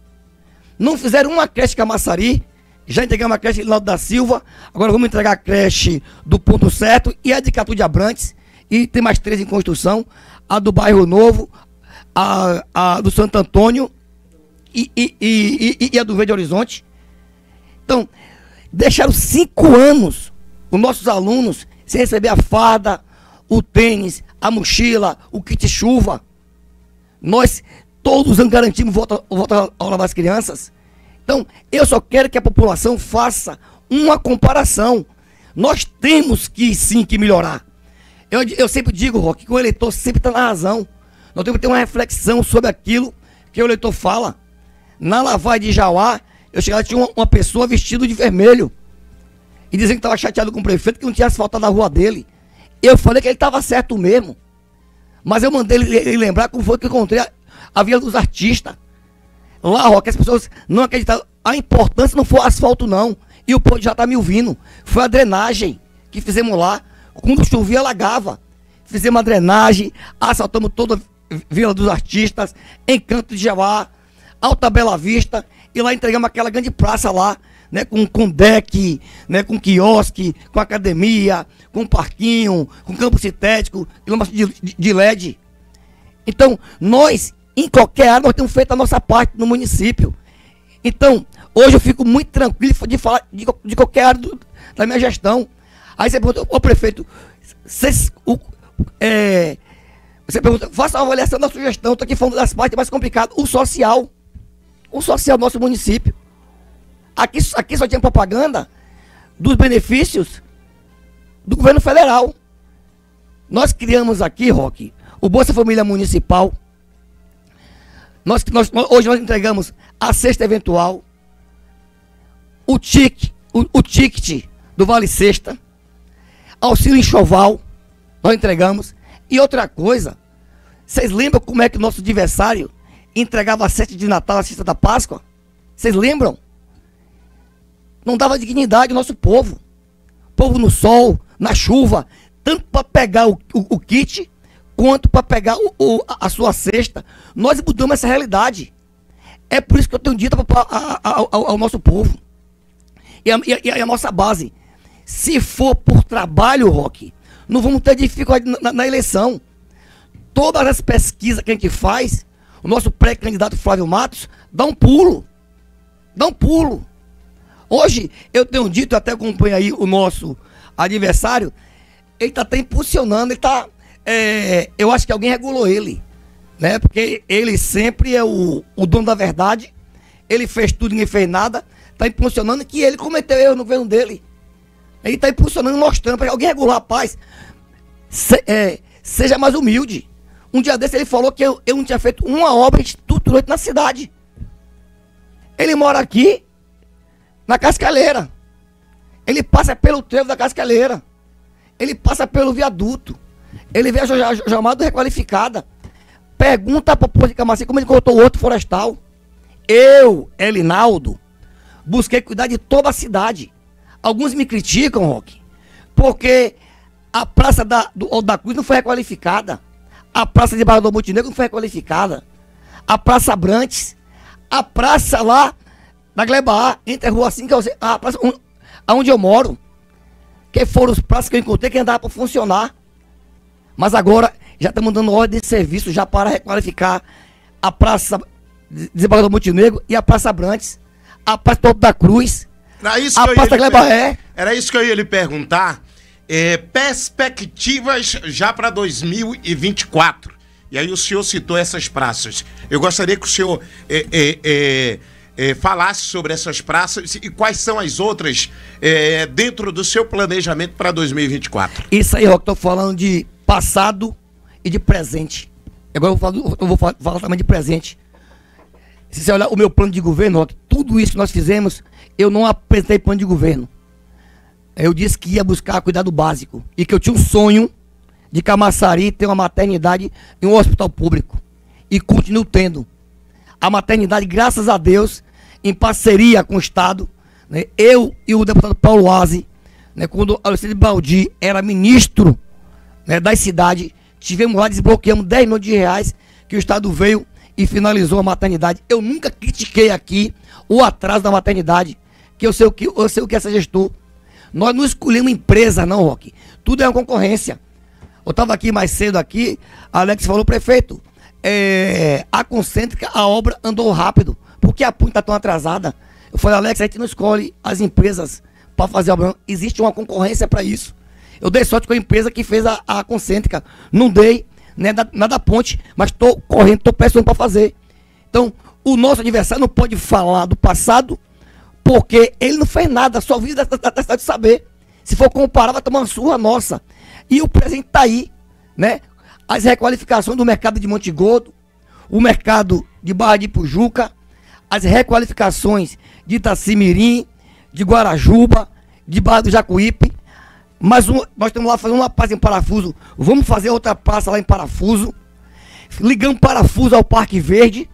Não fizeram uma creche Camaçari. Já entregamos a creche Linaldo da Silva. Agora vamos entregar a creche do Ponto Certo e a de Catu de Abrantes. E tem mais três em construção. A do Bairro Novo, a, a do Santo Antônio e, e, e, e- a do Verde Horizonte. Então, deixaram cinco anos os nossos alunos sem receber a farda, o tênis, a mochila, o kit chuva. Nós todos garantimos volta, volta aula das crianças. Então, eu só quero que a população faça uma comparação. Nós temos que sim que melhorar. Eu, eu sempre digo, Roque, que o eleitor sempre está na razão. Nós temos que ter uma reflexão sobre aquilo que o eleitor fala. Na lavagem de Jauá, eu lá tinha uma, uma pessoa vestida de vermelho. E dizendo que estava chateado com o prefeito que não tinha asfaltado a rua dele. Eu falei que ele estava certo mesmo. Mas eu mandei ele, ele lembrar como foi que eu encontrei a, a Vila dos Artistas. Lá, Roque, as pessoas não acreditaram. A importância não foi o asfalto, não. E o povo já está me ouvindo. Foi a drenagem que fizemos lá. Quando chovia, alagava. Fizemos a drenagem, assaltamos toda a Vila dos Artistas, Encanto de Jauá, Alta Bela Vista, e lá entregamos aquela grande praça lá, né, com, com deck, né, com quiosque, com academia, com parquinho, com campo sintético, iluminação de, de- de LED. Então, nós, em qualquer área, nós temos feito a nossa parte no município. Então, hoje eu fico muito tranquilo de falar de, de qualquer área do- da minha gestão. Aí você pergunta, ô prefeito, cês- o- é, você pergunta, faça uma avaliação da sugestão, estou aqui falando das partes mais complicadas, o social. O social do nosso município. Aqui, aqui só tinha propaganda dos benefícios do governo federal. Nós criamos aqui, Roque, o Bolsa Família Municipal. Nós, nós- hoje nós entregamos a cesta eventual, o, tic, o, o ticket do Vale Sexta, auxílio enxoval, nós entregamos. E outra coisa, vocês lembram como é que o nosso adversário entregava a cesta de Natal, a cesta da Páscoa? Vocês lembram? Não dava dignidade ao nosso povo. Povo no sol, na chuva, tanto para pegar o, o- o kit, quanto para pegar o- a sua cesta. Nós mudamos essa realidade. É por isso que eu tenho dito pra- a- a- ao, ao nosso povo. E a, e a- e a nossa base. Se for por trabalho, Roque, não vamos ter dificuldade na- na- eleição. Todas as pesquisas que a gente faz, o nosso pré-candidato Flávio Matos dá um pulo. Dá um pulo. Hoje, eu tenho dito, eu até acompanho aí o nosso adversário, ele está até impulsionando, ele está. eu acho que alguém regulou ele. Né? Porque ele sempre é o, o dono da verdade. Ele fez tudo, ninguém fez nada. Está impulsionando que ele cometeu erro no governo dele. Ele está impulsionando, mostrando para alguém regular, rapaz. se- é, seja mais humilde. Um dia desse ele falou que eu, eu não tinha feito uma obra estruturante na cidade. Ele mora aqui, na Cascaleira. Ele passa pelo trevo da Cascaleira. Ele passa pelo viaduto. Ele vê a chamada requalificada. Pergunta para o povo de Camaci como ele cortou o outro florestal. Eu, Elinaldo, busquei cuidar de toda a cidade. Alguns me criticam, Roque, porque a praça da, do, da Cruz não foi requalificada. A praça de Barra do Montenegro não foi requalificada. A praça Abrantes, a praça lá Gleba A, entre a rua 5 e a praça on- aonde eu moro. Que foram os praças que eu encontrei que andavam para funcionar. Mas agora já estamos dando ordem de serviço já para requalificar a praça de Desembargador Montenegro e a praça Abrantes, a praça Topo da Cruz, Era isso a que eu ia praça lhe Gleba per- é. Era isso que eu ia lhe perguntar. É, perspectivas já para 2024. E aí o senhor citou essas praças. Eu gostaria que o senhor é, é, é, é, falasse sobre essas praças e quais são as outras é, dentro do seu planejamento para 2024. Isso aí, Roque, tô falando de passado e de presente. Agora eu vou falar, eu vou falar, também de presente. Se você olhar o meu plano de governo, tudo isso que nós fizemos, eu não apresentei plano de governo. Eu disse que ia buscar cuidado básico e que eu tinha um sonho de Camaçari ter uma maternidade em um hospital público. E continuo tendo. A maternidade, graças a Deus, em parceria com o Estado, né, eu e o deputado Paulo Aze, né, quando Alexandre Baldi era ministro né, das cidades, tivemos lá, desbloqueamos 10 milhões de reais que o Estado veio e finalizou a maternidade. Eu nunca critiquei aqui o atraso da maternidade, que eu sei o que, eu sei o que é essa gestor. Nós não escolhemos empresa, não, Roque. Tudo é uma concorrência. Eu estava aqui mais cedo aqui, Alex falou, prefeito, é, a concêntrica, a obra andou rápido. Por que a punta está tão atrasada? Eu falei, Alex, a gente não escolhe as empresas para fazer a obra. Existe uma concorrência para isso. Eu dei sorte com a empresa que fez a, a concêntrica. Não dei né, nada, nada ponte, mas estou correndo, estou pressionando para fazer. Então, o nosso adversário não pode falar do passado, porque ele não fez nada, só vive da de saber. Se for comparar, vai tomar uma surra nossa. E o presente está aí, né? As requalificações do mercado de Monte Gordo, o mercado de Barra de Pujuca, as requalificações de Itacimirim, de Guarajuba, de Barra do Jacuípe. Mas um, nós estamos lá fazendo uma paz em parafuso. Vamos fazer outra praça lá em parafuso. Ligamos parafuso ao Parque Verde.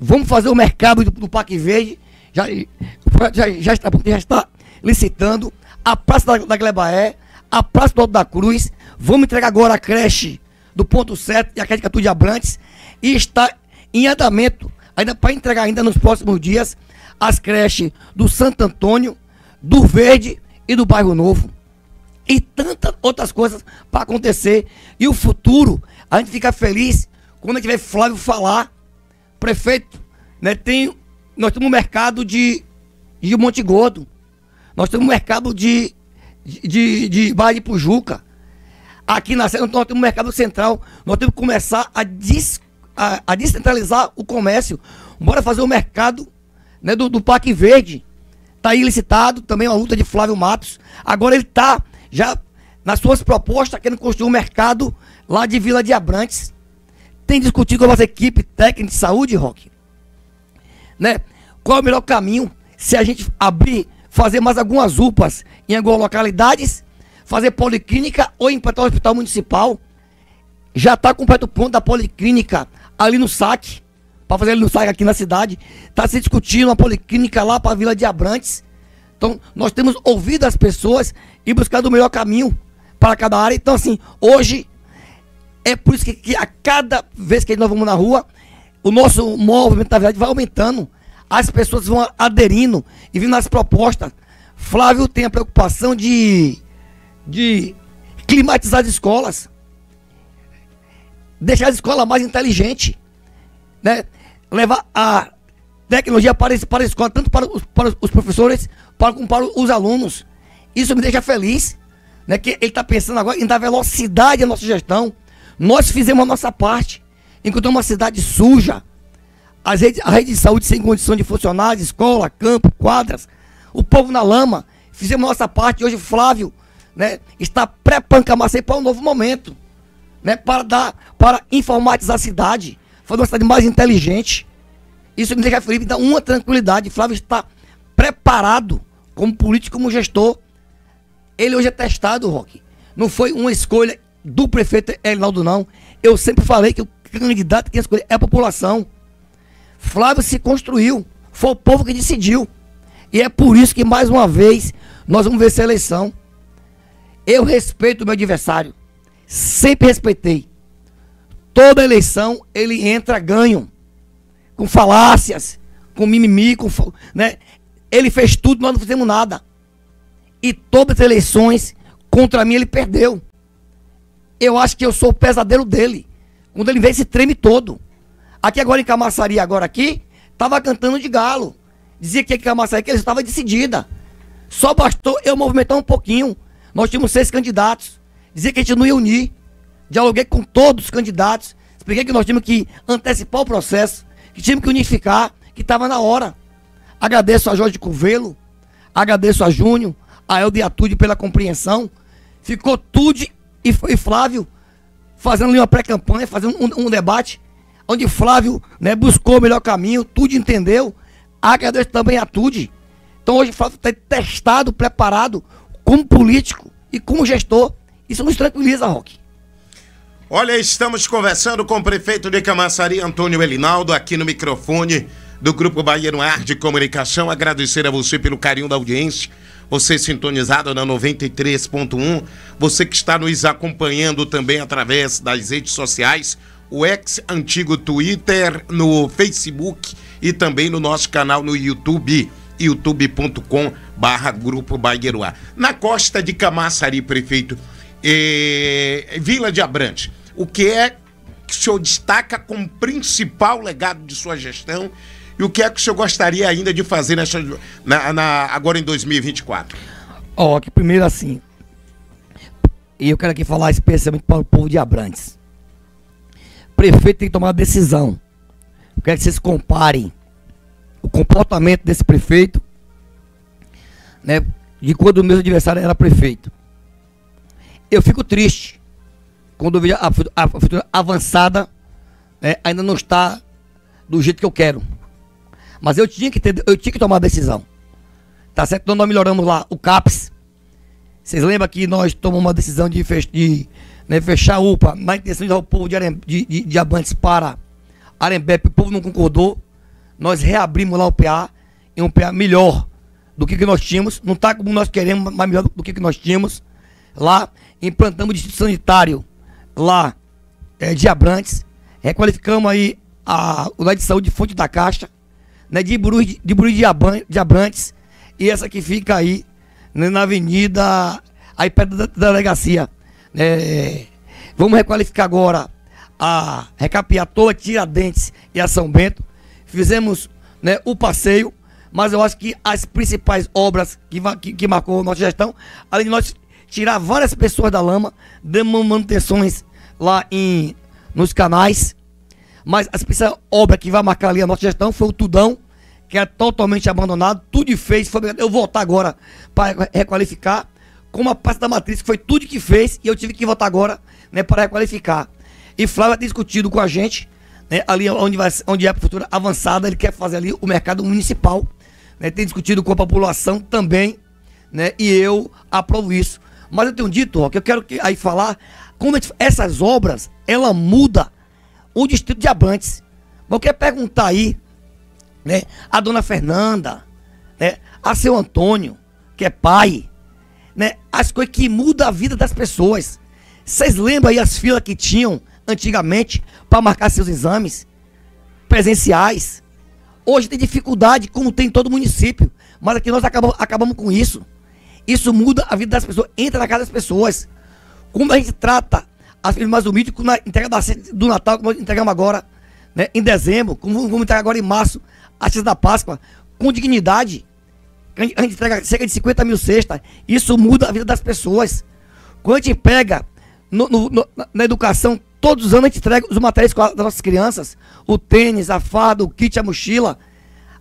Vamos fazer o mercado do, do Parque Verde. Já, já, já, está, já está licitando. A Praça da, da Glebaé, a Praça do Alto da Cruz. Vamos entregar agora a creche do ponto certo e a creche de Abrantes. E está em andamento, ainda para entregar ainda nos próximos dias, as creches do Santo Antônio, do Verde e do Bairro Novo. E tantas outras coisas para acontecer. E o futuro, a gente fica feliz quando a gente vê Flávio falar, prefeito, né, tem, nós temos um mercado de, de Monte Gordo, nós temos um mercado de, de, de, de de Pujuca, aqui na Serra nós temos um mercado central, nós temos que começar a, des, a, a descentralizar o comércio, bora fazer o mercado né, do, do Parque Verde, está aí licitado, também uma luta de Flávio Matos, agora ele está já nas suas propostas querendo construir um mercado lá de Vila de Abrantes, tem discutido com a nossa equipe técnica de saúde, Rock, né? Qual é o melhor caminho se a gente abrir, fazer mais algumas UPAs em algumas localidades, fazer policlínica ou implantar o hospital municipal? Já está completo o ponto da policlínica ali no saque, para fazer ali no saque aqui na cidade. Está se discutindo uma policlínica lá para a Vila de Abrantes. Então, nós temos ouvido as pessoas e buscado o melhor caminho para cada área. Então, assim, hoje é por isso que, que, a cada vez que nós vamos na rua, o nosso movimento, na verdade, vai aumentando. As pessoas vão aderindo e vindo as propostas. Flávio tem a preocupação de, de climatizar as escolas. Deixar as escolas mais inteligentes. Né? Levar a tecnologia para, para a escola, tanto para os, para os professores, para, como para os alunos. Isso me deixa feliz. Né? Que ele está pensando agora em dar velocidade à nossa gestão. Nós fizemos a nossa parte. Enquanto uma cidade suja, as redes, a rede de saúde sem condição de funcionar, escola, campo, quadras, o povo na lama, fizemos nossa parte. Hoje Flávio né, está Camacei para um novo momento. Né, para dar, para informatizar a cidade, fazer uma cidade mais inteligente. Isso me deixa feliz, me dá uma tranquilidade. Flávio está preparado como político, como gestor. Ele hoje é testado, Roque. Não foi uma escolha do prefeito Elinaldo, não. Eu sempre falei que o candidato que escolher é a população. Flávio se construiu. Foi o povo que decidiu. E é por isso que, mais uma vez, nós vamos ver essa eleição. Eu respeito o meu adversário. Sempre respeitei. Toda eleição ele entra ganho. Com falácias, com mimimi, com. Né? Ele fez tudo, nós não fizemos nada. E todas as eleições, contra mim, ele perdeu. Eu acho que eu sou o pesadelo dele. Quando ele vem, se treme todo. Aqui agora em Camaçari, agora aqui, tava cantando de galo. Dizia que aqui em Camaçari que ele estava decidida. Só bastou eu movimentar um pouquinho. Nós tínhamos seis candidatos. Dizia que a gente não ia unir. Dialoguei com todos os candidatos. Expliquei que nós tínhamos que antecipar o processo, que tínhamos que unificar, que estava na hora. Agradeço a Jorge Covelo, agradeço a Júnior, a Elder Atude pela compreensão. Ficou tudo e, e Flávio fazendo ali uma pré-campanha, fazendo um, um, debate, onde Flávio né, buscou o melhor caminho, tudo entendeu. Agradeço também a Tude. Então hoje Flávio está testado, preparado como político e como gestor. Isso nos tranquiliza, Roque. Olha, estamos conversando com o prefeito de Camaçari, Antônio Elinaldo, aqui no microfone do Grupo Bahia no Ar de Comunicação. Agradecer a você pelo carinho da audiência. Você sintonizado na 93.1, você que está nos acompanhando também através das redes sociais, o ex-antigo Twitter, no Facebook e também no nosso canal no YouTube, youtube.com barra Grupo Ar. Na costa de Camaçari, prefeito, eh, Vila de Abrantes, o que é que o senhor destaca como principal legado de sua gestão e o que é que o senhor gostaria ainda de fazer nessa, na, na- agora em 2024? Ó, que primeiro assim. E eu quero aqui falar especialmente para o povo de Abrantes. Prefeito tem que tomar uma decisão. Eu quero que vocês comparem o comportamento desse prefeito, né, de quando o meu adversário era prefeito. Eu fico triste quando eu vejo a, a futura avançada né, ainda não está do jeito que eu quero. Mas eu tinha que ter, eu tinha que tomar a decisão. Tá certo? Então nós melhoramos lá o CAPS. Vocês lembram que nós tomamos uma decisão de, de, né, fechar a UPA na intenção de dar o povo de, Arem, de, de, de Abantes para Arembepe. O povo não concordou. Nós reabrimos lá o PA em um PA melhor do que, que nós tínhamos. Não está como nós queremos, mas melhor do que, que nós tínhamos. Lá implantamos o distrito sanitário lá é, de Abrantes. Requalificamos aí a unidade de saúde de Fonte da Caixa né, de Buru de, de, de Abrantes e essa que fica aí né, na avenida aí perto da, da delegacia. Né. vamos requalificar agora a recapear toda Tiradentes e a São Bento. Fizemos né, o passeio, mas eu acho que as principais obras que, que, que marcou nossa gestão, além de nós tirar várias pessoas da lama, demos manutenções lá em, nos canais, mas a principal obra que vai marcar ali a nossa gestão foi o Tudão, que é totalmente abandonado, tudo fez, foi, eu vou voltar agora para requalificar, como a parte da matriz, que foi tudo que fez, e eu tive que voltar agora né, para requalificar. E Flávio tem discutido com a gente, né, ali onde, vai, onde é a prefeitura avançada, ele quer fazer ali o mercado municipal, né, tem discutido com a população também, né, e eu aprovo isso. Mas eu tenho dito, ó, que eu quero que, aí falar como essas obras, ela muda o distrito de Abrantes. Eu quero perguntar aí, né, a dona Fernanda, né, a seu Antônio, que é pai, as coisas que mudam a vida das pessoas. Vocês lembram aí as filas que tinham antigamente para marcar seus exames presenciais? Hoje tem dificuldade, como tem em todo município, mas aqui nós acabamos, acabamos com isso. Isso muda a vida das pessoas, entra na casa das pessoas. Como a gente trata as famílias mais humildes, na entrega da do Natal, como nós entregamos agora, né, em dezembro, como vamos entregar agora em março, a da Páscoa, com dignidade. A gente, entrega cerca de 50 mil cestas. Isso muda a vida das pessoas. Quando a gente pega no- no- no- na- educação, todos os anos a gente entrega os materiais das nossas crianças. O tênis, a farda, o kit, a mochila.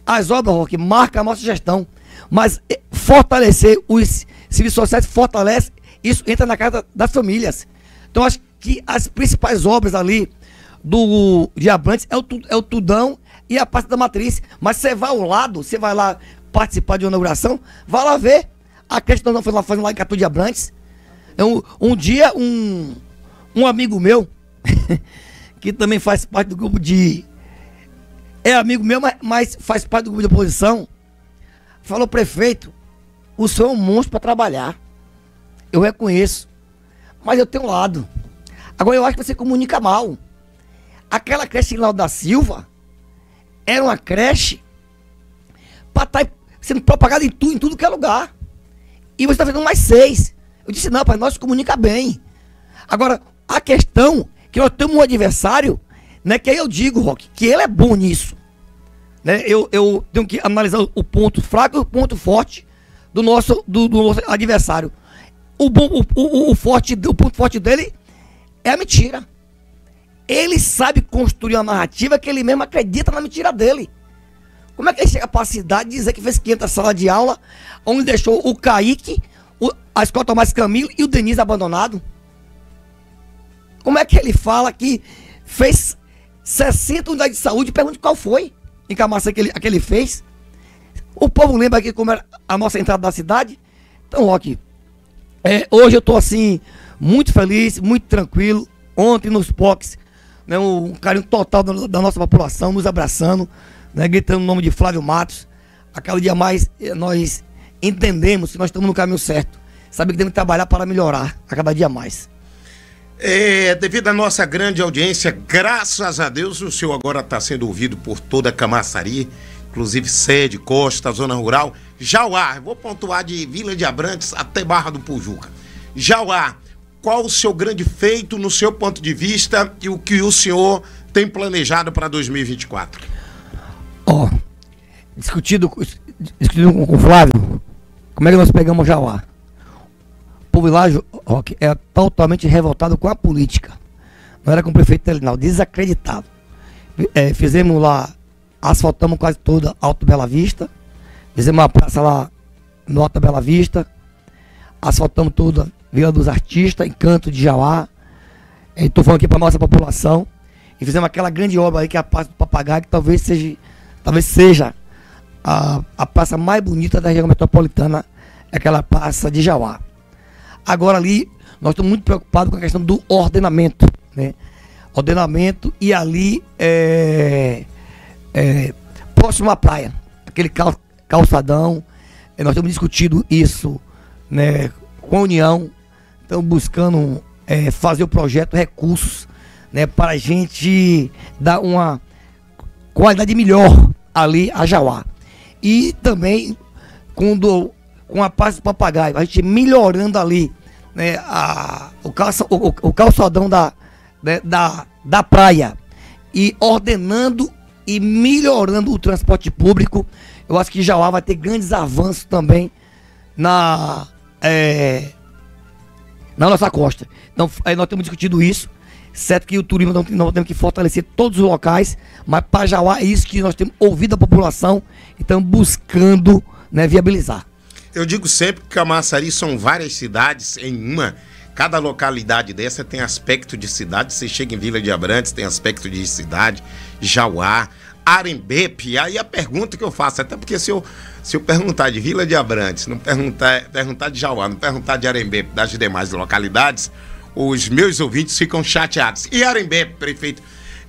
As obras, Roque, marca a nossa gestão. Mas eh, fortalecer os serviços sociais, fortalece, isso entra na casa das famílias. Então acho que as principais obras ali do de Abrantes é o, é o Tudão e a parte da matriz. Mas você vai ao lado, você vai lá participar de uma inauguração, vai lá ver. A questão não foi lá fazendo lá em Catu de Abrantes. É Um, um dia, um, um amigo meu, [laughs] que também faz parte do grupo de. É amigo meu, mas, mas faz parte do grupo de oposição, falou: prefeito, o senhor é um monstro para trabalhar. Eu reconheço. Mas eu tenho um lado. Agora eu acho que você comunica mal. Aquela creche lá da Silva era uma creche para estar sendo propagada em, tu, em tudo que é lugar. E você está fazendo mais seis. Eu disse, não, pai, nós comunica bem. Agora, a questão que nós temos um adversário, né? Que aí eu digo, Rock, que ele é bom nisso. Né, eu, eu tenho que analisar o ponto fraco e o ponto forte do nosso, do, do nosso adversário. O, bom, o, o, o forte, o ponto forte dele é a mentira. Ele sabe construir uma narrativa que ele mesmo acredita na mentira dele. Como é que ele chega a capacidade de dizer que fez 500 salas de aula, onde deixou o Kaique, o, a escola Tomás Camilo e o Denise abandonado? Como é que ele fala que fez 60 unidades de saúde? Pergunte qual foi em Camaçã que ele, que ele fez. O povo lembra aqui como era a nossa entrada da cidade? Então, Roque, é, hoje eu tô assim, muito feliz, muito tranquilo, ontem nos POCs, né, um carinho total da, da nossa população, nos abraçando, né, gritando o nome de Flávio Matos. A cada dia mais eh, nós entendemos que nós estamos no caminho certo. Sabe que temos que trabalhar para melhorar a cada dia mais. É, devido à nossa grande audiência, graças a Deus, o senhor agora está sendo ouvido por toda a Camaçari, inclusive sede, costa, zona rural. Jauá, vou pontuar de Vila de Abrantes até Barra do Pujuca. Jauá, qual o seu grande feito no seu ponto de vista e o que o senhor tem planejado para 2024? Ó, discutido, discutido com, o Flávio, como é que nós pegamos Jauá? O povo lá, é totalmente revoltado com a política. Não era com o prefeito Telinal, desacreditado. É, fizemos lá, asfaltamos quase toda Alto Bela Vista, fizemos uma praça lá no Alto Bela Vista, asfaltamos toda Vila dos Artistas, Encanto de Jauá. Estou falando aqui para nossa população. E fizemos aquela grande obra aí que é a Praça do Papagaio, que talvez seja, talvez seja a, a praça mais bonita da região metropolitana, é aquela praça de Jauá. Agora ali, nós estamos muito preocupados com a questão do ordenamento, né? Ordenamento e ali é, é, próximo à praia, aquele cal- calçadão, eh, nós estamos discutindo isso né, com a União, estamos buscando eh, fazer o projeto, recursos, né, para a gente dar uma qualidade melhor ali a Jauá. E também com, do, com a paz do papagaio, a gente melhorando ali né, a, o, calça, o, o- calçadão da, né, da, da praia e ordenando e melhorando o transporte público. Eu acho que Jauá vai ter grandes avanços também na, é, na nossa costa. Então, aí nós temos discutido isso. Certo que o turismo não, nós temos que fortalecer todos os locais, mas para Jauá é isso que nós temos ouvido a população e estamos buscando né, viabilizar. Eu digo sempre que Camaçari são várias cidades em uma. Cada localidade dessa tem aspecto de cidade. Você chega em Vila de Abrantes, tem aspecto de cidade. Jauá, Arembepe. Aí a pergunta que eu faço, até porque se eu, se eu perguntar de Vila de Abrantes, não perguntar, perguntar de Jauá, não perguntar de Arembepe, das demais localidades, os meus ouvintes ficam chateados. E Arembepe, prefeito,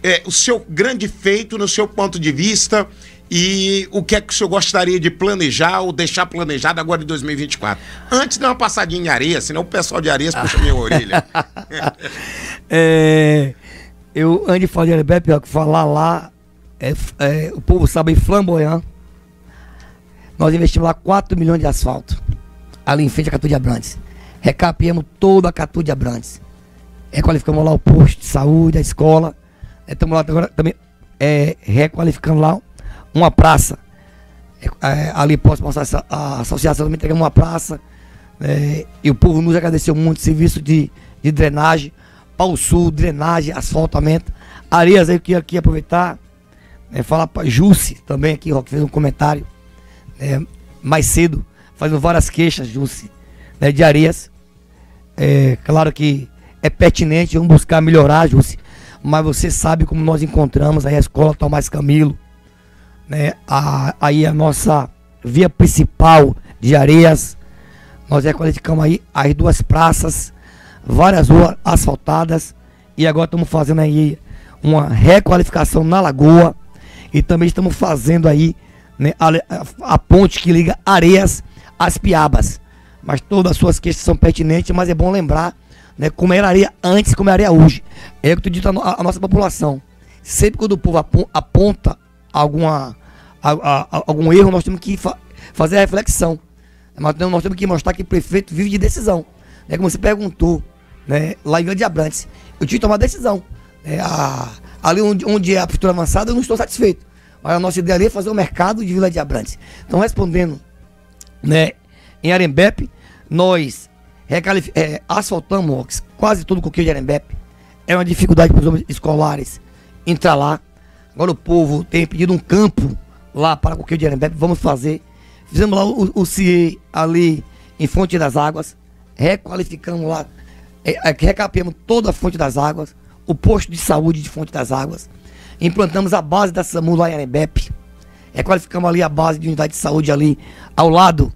é, o seu grande feito no seu ponto de vista e o que é que o senhor gostaria de planejar ou deixar planejado agora em 2024? Antes de uma passadinha em areia, senão o pessoal de areias puxa minha orelha. [laughs] É, eu, antes de falar de que falar lá, é, é, o povo sabe em Flamboyant, nós investimos lá 4 milhões de asfalto, ali em frente a Catu de Abrantes. Recapiamos toda a Catu de Abrantes. Requalificamos lá o posto de saúde, a escola. Estamos lá agora também é, requalificando lá uma praça. É, é, ali próximo à associação também entregamos uma praça. É, e o povo nos agradeceu muito o serviço de, de drenagem, Pau Sul, drenagem, asfaltamento. Areias aí que aqui aproveitar, né, falar para Jusce também aqui, que fez um comentário é, mais cedo, fazendo várias queixas, Jusce, né, de areias. É, claro que é pertinente, vamos buscar melhorar, mas você sabe como nós encontramos aí a escola Tomás Camilo, né, a, aí a nossa via principal de areias, nós requalificamos aí as duas praças, várias ruas asfaltadas. E agora estamos fazendo aí uma requalificação na lagoa. E também estamos fazendo aí né, a- a ponte que liga Areias às Piabas. Mas todas as suas queixas são pertinentes, mas é bom lembrar né, como era antes como a areia hoje. É o que tu dito a nossa população. Sempre quando o povo apo- aponta alguma, a- a- algum erro, nós temos que fa- fazer a reflexão. Temos, nós temos que mostrar que o prefeito vive de decisão. Né, como você perguntou, né, lá em Vila de Abrantes. Eu tive que tomar decisão. né, ali onde, onde é a postura avançada, eu não estou satisfeito. Mas a nossa ideia ali é fazer o mercado de Vila de Abrantes. Então, respondendo, né, em Arembepe, nós é, asfaltamos quase todo o coqueiro de Arembepe. É uma dificuldade para os homens escolares entrar lá. Agora o povo tem pedido um campo lá para o coqueiro de Arembepe. Vamos fazer. Fizemos lá o, o CIE ali em Fonte das Águas. Requalificamos lá. É, é, recapeamos toda a Fonte das Águas. O posto de saúde de Fonte das Águas. Implantamos a base da SAMU lá em Arembepe. Requalificamos ali a base de unidade de saúde ali ao lado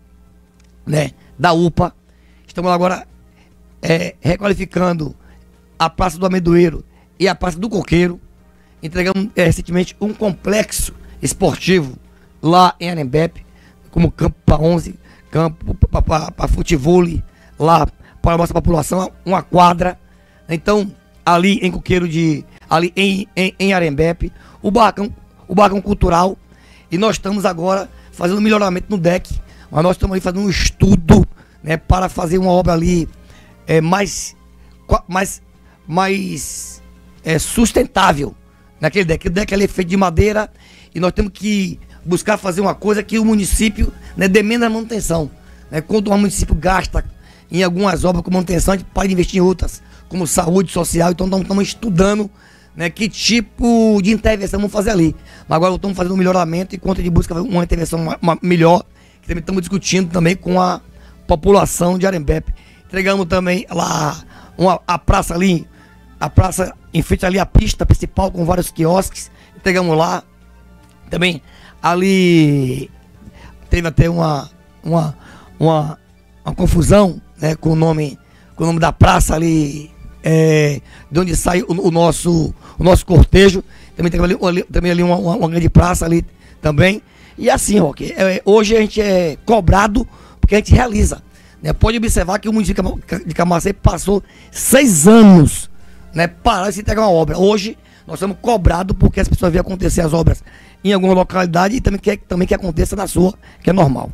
né, da UPA. Estamos agora é, requalificando a Praça do Amendoeiro e a Praça do Coqueiro. Entregamos eh, recentemente um complexo esportivo lá em Arembepe, como campo para 11, campo para futebol lá para a nossa população, uma quadra. Então, ali em Coqueiro de. ali em, em, em Arembepe, o barracão, o barracão cultural. E nós estamos agora fazendo melhoramento no deck. Mas nós estamos aí fazendo um estudo né, para fazer uma obra ali é, mais, mais, mais é, sustentável naquele deck. O deck ali é feito de madeira e nós temos que buscar fazer uma coisa que o município né, dê menos manutenção. Né? Quando o município gasta em algumas obras com manutenção, a gente pode investir em outras, como saúde social. Então estamos estudando né, que tipo de intervenção vamos fazer ali. Mas agora estamos fazendo um melhoramento enquanto a gente busca uma intervenção melhor, também estamos discutindo também com a população de Arembepe. Entregamos também lá uma, a praça ali, a praça em frente ali à pista principal com vários quiosques. Entregamos lá. Também ali teve até uma, uma, uma, uma confusão né, com o nome com o nome da praça ali é, de onde sai o, o nosso o nosso cortejo também tem ali, também ali uma- uma grande praça ali também e assim Roque, é, hoje a gente é cobrado porque a gente realiza né? pode observar que o município de Cama- de Camacepe passou seis anos né, parado de entregar uma obra hoje nós somos cobrados porque as pessoas veem acontecer as obras em alguma localidade e também quer também que aconteça na sua que é normal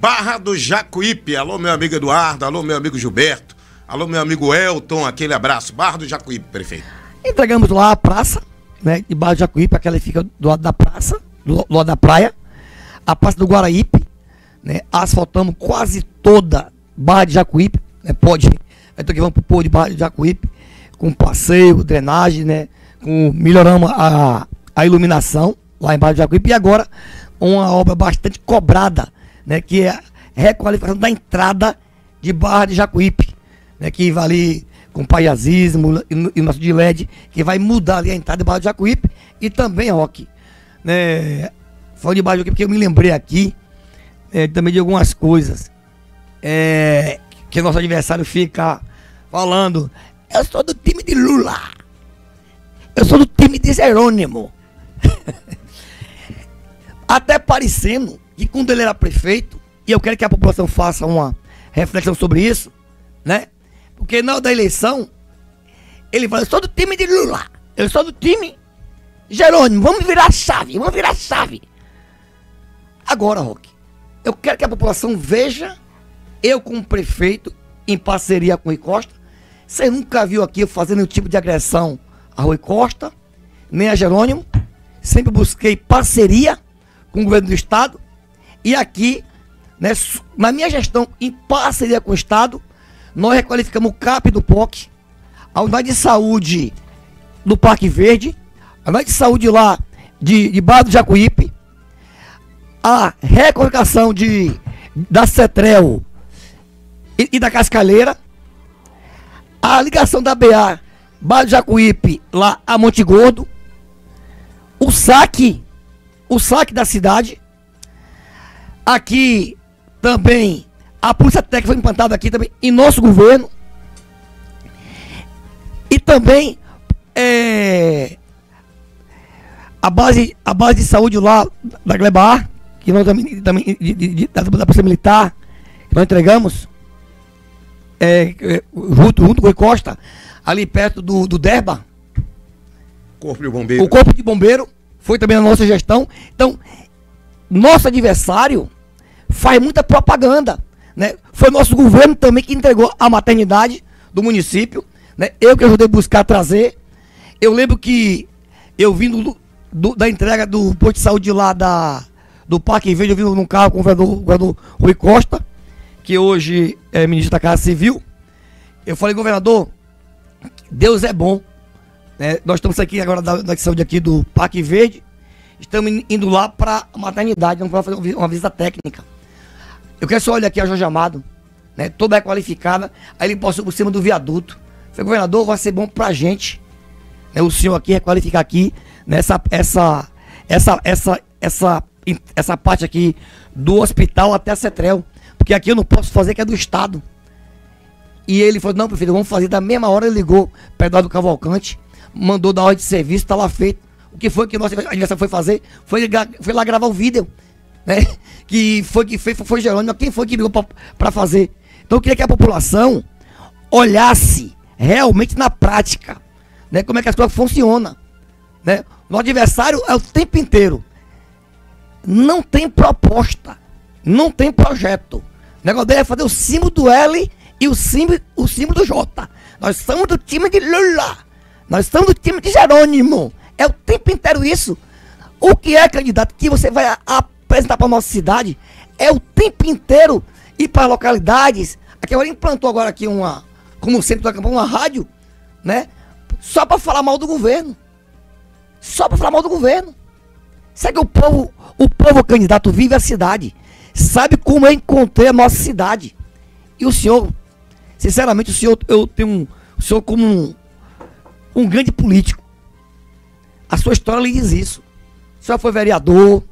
Barra do Jacuípe. Alô, meu amigo Eduardo. Alô, meu amigo Gilberto. Alô, meu amigo Elton. Aquele abraço. Barra do Jacuípe, prefeito. Entregamos lá a praça, né? De Barra de Jacuípe, aquela que fica do lado da praça, do, do lado da praia. A praça do Guaraípe, né? Asfaltamos quase toda Barra de Jacuípe, né? Pode. Então que vamos pro povo de Barra de Jacuípe, com passeio, drenagem, né? Com, melhoramos a, a iluminação lá em Barra de Jacuípe. E agora, uma obra bastante cobrada, né? Que é a requalificação da entrada de Barra de Jacuípe né, que vai ali com paiasismo e, e nosso de LED, que vai mudar ali a entrada de Barra de Jacuípe e também, Rock, né, falando de Jacuípe, porque eu me lembrei aqui é, também de algumas coisas é, que nosso adversário fica falando, eu sou do time de Lula, eu sou do time de Jerônimo. [laughs] Até parecendo que quando ele era prefeito, e eu quero que a população faça uma reflexão sobre isso, né? Porque na hora da eleição, ele fala, eu sou do time de Lula, eu sou do time Jerônimo, vamos virar chave, vamos virar chave. Agora, Roque, eu quero que a população veja eu como prefeito, em parceria com o Rui Costa. Você nunca viu aqui eu fazendo nenhum tipo de agressão a Rui Costa, nem a Jerônimo. Sempre busquei parceria com o governo do Estado. E aqui, né, na minha gestão, em parceria com o Estado, nós requalificamos o CAP do POC, a unidade de saúde do Parque Verde, a unidade de saúde lá de, de Barra do Jacuípe, a requalificação de, da Cetrel e, e da Cascaleira, a ligação da BA Barra do Jacuípe lá a Monte Gordo, o saque, o saque da cidade, aqui também a polícia técnica foi implantada aqui também em nosso governo. E também é, a, base, a base de saúde lá da Glebar, que nós também, também de- de- de- da, da Polícia Militar, que nós entregamos, é, é, junto, junto com o Rui Costa, ali perto do, do Derba, Corpo de Bombeiro. o Corpo de Bombeiro foi também na nossa gestão. Então, nosso adversário faz muita propaganda. Né? Foi nosso governo também que entregou a maternidade do município. Né? Eu que ajudei a buscar trazer. Eu lembro que eu vim do- do- da entrega do posto de saúde lá da, do Parque Verde, eu vim num carro com o governador, o Rui Costa, que hoje é ministro da Casa Civil. Eu falei, governador, Deus é bom. né? nós estamos aqui agora da, da saúde aqui do Parque Verde. Estamos in- indo lá para a maternidade, vamos fazer uma vi- uma visita técnica. Eu quero só olhar aqui a Jorge Amado, né? Toda é qualificada. Aí ele passou por cima do viaduto. Falei, governador, vai ser bom pra gente. Né? O senhor aqui requalificar aqui nessa essa essa essa essa essa parte aqui do hospital até a Cetrel, porque aqui eu não posso fazer que é do estado. E ele falou, não, prefeito, vamos fazer da mesma hora. Ele ligou para Eduardo Cavalcante, mandou dar ordem de serviço, tá lá feito. O que foi que o nosso adversário foi fazer? Foi, foi lá gravar o vídeo, né? [laughs] Que foi que fez, foi Jerônimo. Quem foi que ligou para fazer? Então eu queria que a população olhasse realmente na prática, né? Como é que as coisas funcionam, né? O adversário é o tempo inteiro. Não tem proposta, não tem projeto. O negócio dele é fazer o símbolo do L e o símbolo, o símbolo do J. Nós somos do time de Lula. Nós somos do time de Jerônimo. É o tempo inteiro isso. O que é, candidato, que você vai a- apresentar para nossa cidade é o tempo inteiro ir para localidades. Aqui agora implantou agora aqui uma, como sempre da campanha, uma rádio, né? Só para falar mal do governo. Só para falar mal do governo. Sabe que o povo, o povo candidato vive a cidade. Sabe como eu encontrei a nossa cidade. E o senhor, sinceramente, o senhor, eu tenho um, o senhor como um, um grande político. A sua história lhe diz isso. O senhor foi vereador,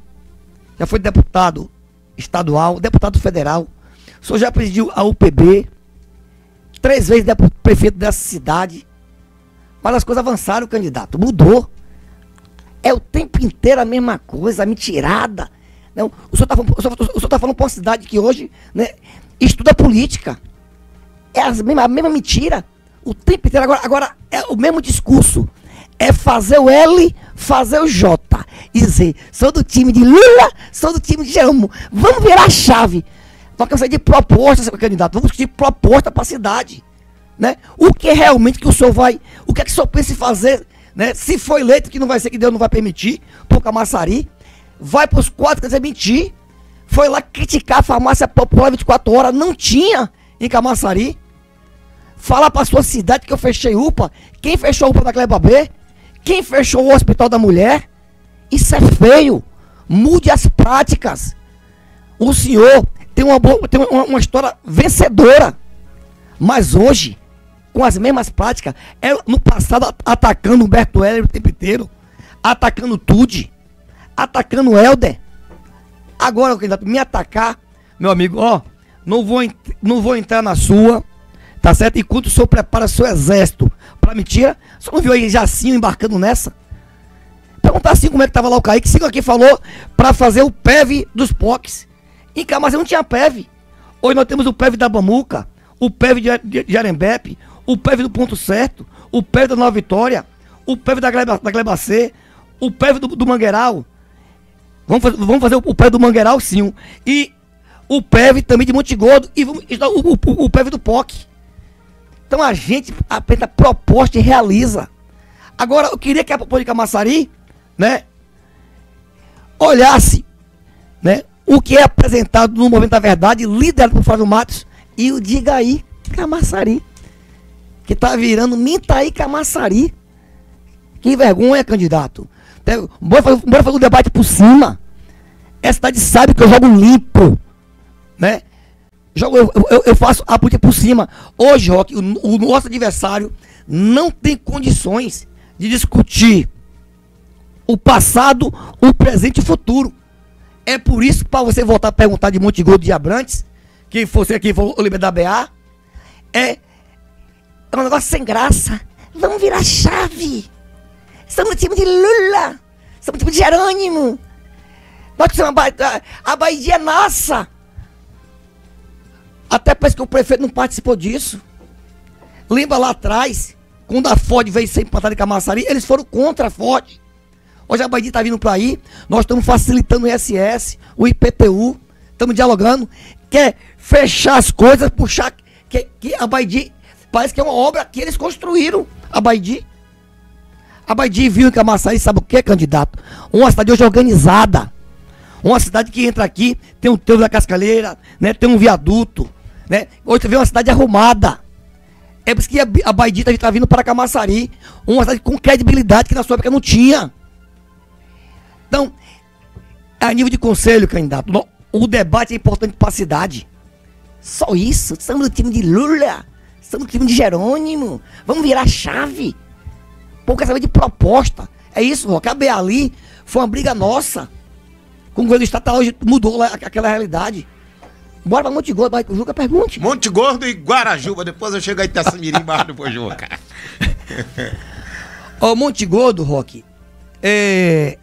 já foi deputado estadual, deputado federal. O senhor já presidiu a UPB, três vezes prefeito dessa cidade. Mas as coisas avançaram, candidato. Mudou. É o tempo inteiro a mesma coisa, a mentirada. O senhor está falando, tá falando para uma cidade que hoje né, estuda política. É as mesma, a mesma mentira. O tempo inteiro. Agora, agora é o mesmo discurso. É fazer o L, fazer o J. E dizer, sou do time de Lula, sou do time de Jerônimo. Vamos virar a chave. Nós queremos de proposta, seu candidato. Vamos discutir proposta para a cidade. Né? O que realmente que o senhor vai. O que é que o senhor pensa em fazer? Né? Se for eleito, que não vai ser que Deus não vai permitir, por Camaçari, vai para os quatro, quer dizer, mentir. Foi lá criticar a farmácia popular 24 horas, não tinha em Camaçari. Falar para sua cidade que eu fechei UPA. Quem fechou a UPA da Gleba B? Quem fechou o Hospital da Mulher? Isso é feio. Mude as práticas. O senhor tem uma, boa, tem uma, uma história vencedora. Mas hoje, com as mesmas práticas, é no passado atacando Humberto Heller o tempo inteiro, atacando Tude, atacando Helder. Agora, candidato, me atacar, meu amigo, ó, não vou, não vou entrar na sua, tá certo? Enquanto o senhor prepara seu exército pra mentira, senhor não viu aí Jacinho embarcando nessa? Perguntar assim como é que tava lá o Kaique, Sigo aqui falou pra fazer o PEV dos POCs. Em Camaçari não tinha PEV. Hoje nós temos o PEV da Bamuca, o PEV de, de, de Arembepe, o PEV do Ponto Certo, o PEV da Nova Vitória, o PEV da Gleba, da Gleba C, o PEV do, do Mangueiral. Vamos fazer, vamos fazer o, o PEV do Mangueiral, sim. E o PEV também de Monte Gordo e vamos, o, o, o PEV do POC. Então a gente apresenta proposta e realiza. Agora, eu queria que a população de Camaçari, né, olhasse, né, o que é apresentado no Movimento da Verdade, liderado por Flávio Matos, e o Diga aí, Camaçari, que tá virando Mintaí Camaçari. Que vergonha, candidato. Bora fazer, bora fazer o debate por cima. Essa cidade sabe que eu jogo limpo, né? Jogo, eu, eu- eu faço a política por cima. Hoje, o, o nosso adversário não tem condições de discutir o passado, o presente e o futuro. É por isso, para você voltar a perguntar de Monte Gordo de Abrantes, que fosse aqui, for o Líder da BA, é, é um negócio sem graça. Vamos virar chave. Estamos no time de Lula. Estamos no time de Jerônimo. Nós somos a, Ba- a, a Bahia é nossa. Até parece que o prefeito não participou disso. Lembra lá atrás, quando a Ford veio ser implantada em Camaçari, eles foram contra a Ford. Hoje a Bahia está vindo para aí, nós estamos facilitando o ISS, o IPTU, estamos dialogando, quer fechar as coisas, puxar, que, que a Bahia parece que é uma obra que eles construíram, a Bahia. A Bahia viu em Camaçari, sabe o que, candidato? Uma cidade hoje organizada. Uma cidade que entra aqui, tem um trevo da cascalheira, né? Tem um viaduto, né? Hoje você vê uma cidade arrumada. É por isso que a, a Bahia está vindo para Camaçari, uma cidade com credibilidade que na sua época não tinha. Então, a nível de conselho, candidato, o debate é importante para a cidade. Só isso. Estamos no time de Lula. No time de Jerônimo. Vamos virar chave. Pô, quer saber de proposta. É isso, Roque. A BA ali foi uma briga nossa. Com o governo do Estado, tá hoje mudou aquela realidade. Bora pra Monte Gordo, de Pujuca, pergunte. Monte Gordo e Guarajuba. Depois eu chego aí Itacimirim, Barra do Pujuca. [laughs] Ó, Monte Gordo, Roque, é,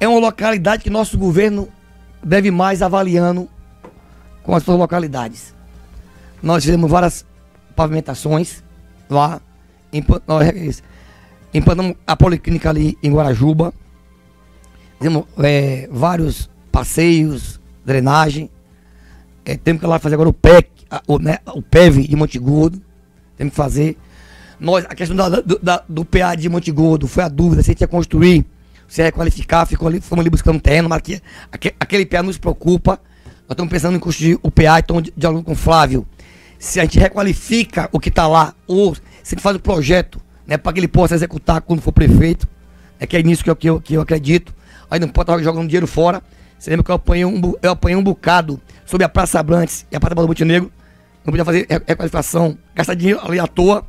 é uma localidade que nosso governo deve mais avaliando com as suas localidades. Nós fizemos várias pavimentações lá, empa- nós empanamos a policlínica ali em Guarajuba, fizemos é, vários passeios, drenagem, é, temos que lá fazer agora o PEC, a- o, né, o PEV de Monte Gordo, temos que fazer. Nós, a questão da- do, da- do PA de Monte Gordo foi a dúvida se a gente ia construir, se ia requalificar, ficou ali, fomos ali buscando terreno, mas aqui, aque- aquele PA nos preocupa. Nós estamos pensando em construir o PA, então de- dialogo com o Flávio. Se a gente requalifica o que está lá, ou se a gente faz o projeto, né, para que ele possa executar quando for prefeito, é que é nisso que eu, que eu, que eu acredito. Aí não pode estar jogando dinheiro fora. Você lembra que eu apanhei um, eu apanhei um bocado sobre a Praça Abrantes e a Praça do Montenegro. Não podia fazer re- requalificação, gastar dinheiro ali à toa.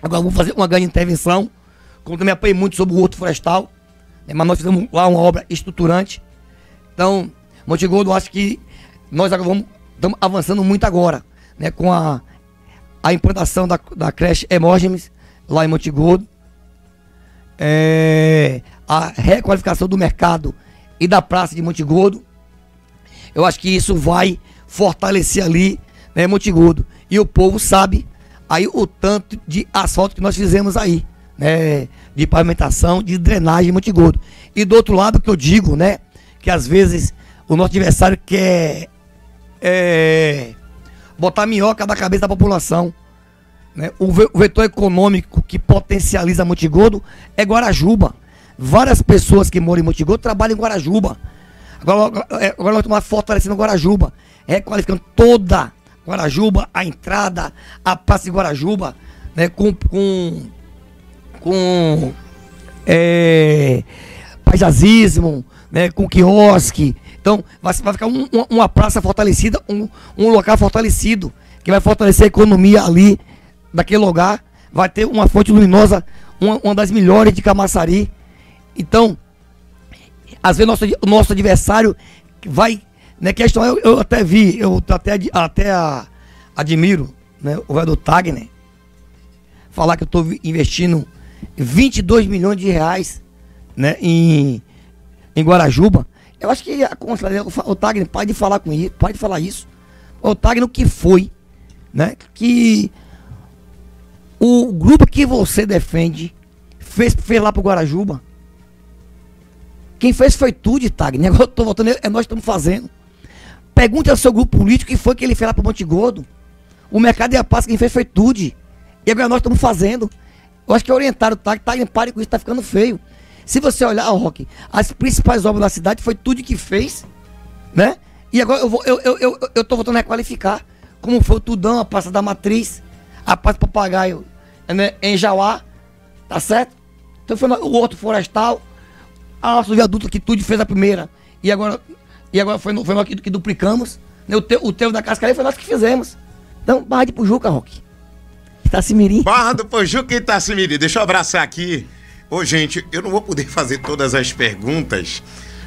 Agora vou fazer uma grande intervenção. Como também apanhei muito sobre o Horto Florestal. né, mas nós fizemos lá uma obra estruturante. Então, Monte Gordo, acho que nós agora vamos, estamos avançando muito agora, né, com a, a implantação da, da creche Hemógenes lá em Monte Gordo. É, a requalificação do mercado e da praça de Monte Gordo. Eu acho que isso vai fortalecer ali, né. E o povo sabe aí o tanto de asfalto que nós fizemos aí, né, de pavimentação, de drenagem em Monte Gordo. E do outro lado que eu digo, né, que às vezes o nosso adversário quer é, botar minhoca na cabeça da população. Né? O, o vetor econômico que potencializa Monte Gordo é Guarajuba. Várias pessoas que moram em Monte Gordo trabalham em Guarajuba. Agora, agora, é, nós estamos fortalecendo Guarajuba, requalificando toda Guarajuba, a entrada, a praça de Guarajuba, né, com, com, com é, paisagismo, né, com quiosque. Então, vai, vai ficar um- uma, praça fortalecida, um, um local fortalecido, que vai fortalecer a economia ali, daquele lugar. Vai ter uma fonte luminosa, uma, uma das melhores de Camaçari. Então, às vezes nosso, nosso adversário vai. Né, questão, eu, eu até vi, eu até, até a- admiro né, o velho do Tagner falar que eu estou investindo 22 milhões de reais né, em, em Guarajuba. Eu acho que a conselheira, o, Tagner, pode falar com isso, pode falar isso. O Tagner, que foi, né? Que o grupo que você defende fez, fez lá pro Guarajuba. Quem fez foi tu, de Tagner. Agora eu tô voltando, é nós estamos fazendo. Pergunte ao seu grupo político que foi que ele fez lá pro Monte Gordo. O mercado e a paz quem fez foi Tude. E agora nós estamos fazendo. Eu acho que orientaram o Tagner, Tagner, pare com isso, tá ficando feio. Se você olhar, ó, Rock, as principais obras da cidade foi Tude que fez, né? E agora eu, vou, eu, eu, eu, eu tô voltando a requalificar. Como foi o Tudão, a Praça da Matriz, a Praça Papagaio né, em Jauá, tá certo? Então foi o outro florestal, a nosso viaduto que Tude fez a primeira. E agora, e agora foi, foi nós que, que duplicamos. Né? O, teu, o teu da Cascaria foi nós que fizemos. Então, Barra de Pujuca, Rock. Itacimirim. Barra do Pojuca e Itacimirim. Deixa eu abraçar aqui. Ô, gente, eu não vou poder fazer todas as perguntas,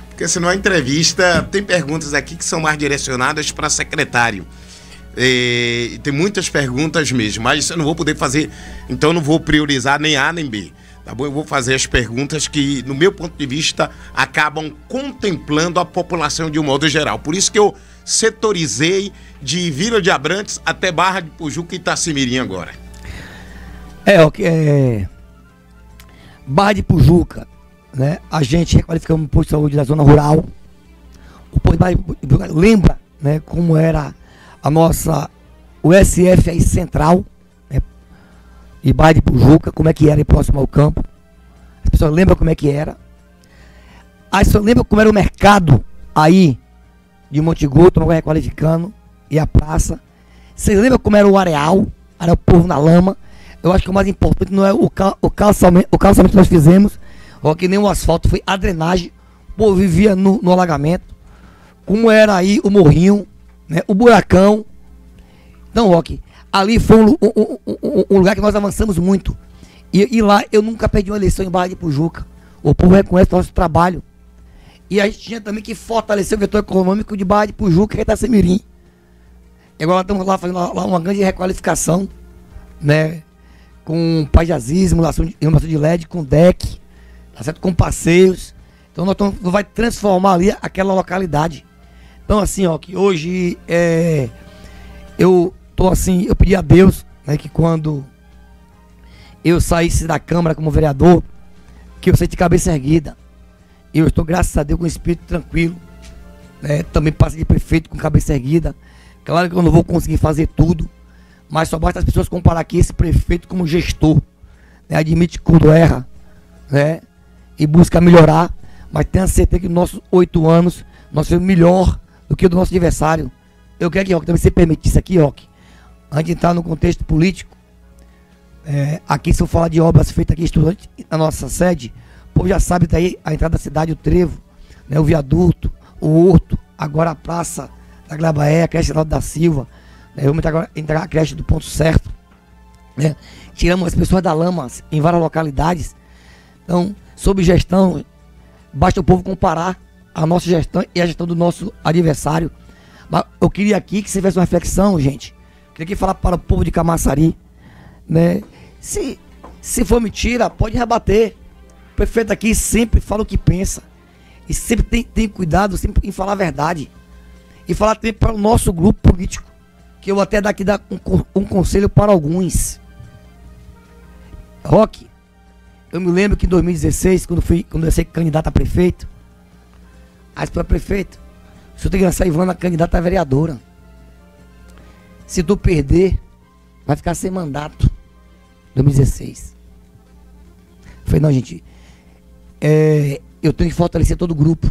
porque senão a entrevista tem perguntas aqui que são mais direcionadas para secretário. E tem muitas perguntas mesmo, mas eu não vou poder fazer, então não vou priorizar nem A nem B. Tá bom? Eu vou fazer as perguntas que, no meu ponto de vista, acabam contemplando a população de um modo geral. Por isso que eu setorizei de Vila de Abrantes até Barra de Pujuca e Itacimirim agora. É, o que é. Barra de Pujuca, né? A gente requalificamos o posto de saúde da zona rural. O posto de Barra de Pujuca lembra, né, como era a nossa o SF aí central, né? E Barra de Pujuca, como é que era aí próximo ao campo. As pessoas lembram como é que era. As pessoas lembram como era o mercado aí de Monte estamos requalificando, e a praça. Vocês lembram como era o areal? Era o povo na lama. Eu acho que o mais importante não é o, cal, o, calçamento, o calçamento que nós fizemos, ó, que nem o asfalto, foi a drenagem. O povo vivia no, no alagamento. Como era aí o morrinho, né, o buracão. Então, Rock, ali foi um, um- um- um- lugar que nós avançamos muito. E, e lá eu nunca perdi uma eleição em Barra de Pujuca. O povo reconhece o nosso trabalho. E a gente tinha também que fortalecer o vetor econômico de Barra de Pujuca e Itacemirim. E agora estamos lá fazendo lá uma grande requalificação, né? Com paisagem, iluminação de, LED, com deck, tá certo? com passeios. Então nós estamos, vai transformar ali aquela localidade. Então assim, ó, que hoje é, eu tô assim, eu pedi a Deus, né, que quando eu saísse da Câmara como vereador, que eu saísse de cabeça erguida. Eu estou, graças a Deus, com o espírito tranquilo. Né? Também passei de prefeito com cabeça erguida. Claro que eu não vou conseguir fazer tudo, mas só basta as pessoas comparar aqui esse prefeito como gestor. Né? Admite quando erra, né? E busca melhorar, mas tenha certeza que nos nossos oito anos nós somos melhor do que o do nosso adversário. Eu quero que Rock também se permitisse aqui, Rock, antes de entrar no contexto político, é, aqui se eu falar de obras feitas aqui, estudante, na nossa sede, o povo já sabe daí a entrada da cidade, o trevo, né, o viaduto, o horto, agora a praça da Glabaé, a creche da Silva, vamos agora entrar a creche do ponto certo. Né, tiramos as pessoas da lama em várias localidades. Então, sob gestão, basta o povo comparar a nossa gestão e a gestão do nosso adversário. Mas eu queria aqui que você fizesse uma reflexão, gente. Eu queria aqui falar para o povo de Camaçari, né? Se, se for mentira, pode rebater. O prefeito aqui sempre fala o que pensa. E sempre tem, tem cuidado sempre em falar a verdade. E falar também para o nosso grupo político. Que eu até daqui dar um, um conselho para alguns. Rock, eu me lembro que em 2016, quando, fui, quando eu ser candidato a prefeito, aí para prefeito, o senhor tem que Ivana candidata a vereadora. Se tu perder, vai ficar sem mandato. 2016. falei, não, gente, é, eu tenho que fortalecer todo o grupo.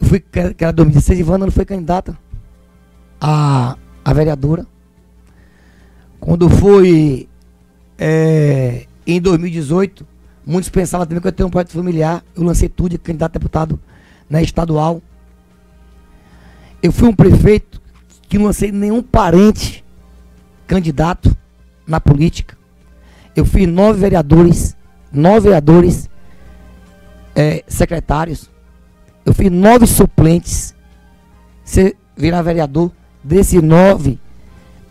Eu fui, que era 2016, Ivana não foi candidata a, a vereadora. Quando foi é, em 2018, muitos pensavam também que eu tenho um projeto familiar. Eu lancei tudo de candidato a deputado na estadual. Eu fui um prefeito que não lancei nenhum parente candidato na política. Eu fiz nove vereadores, nove vereadores é, secretários. Eu fiz nove suplentes. Você virar vereador, desses nove,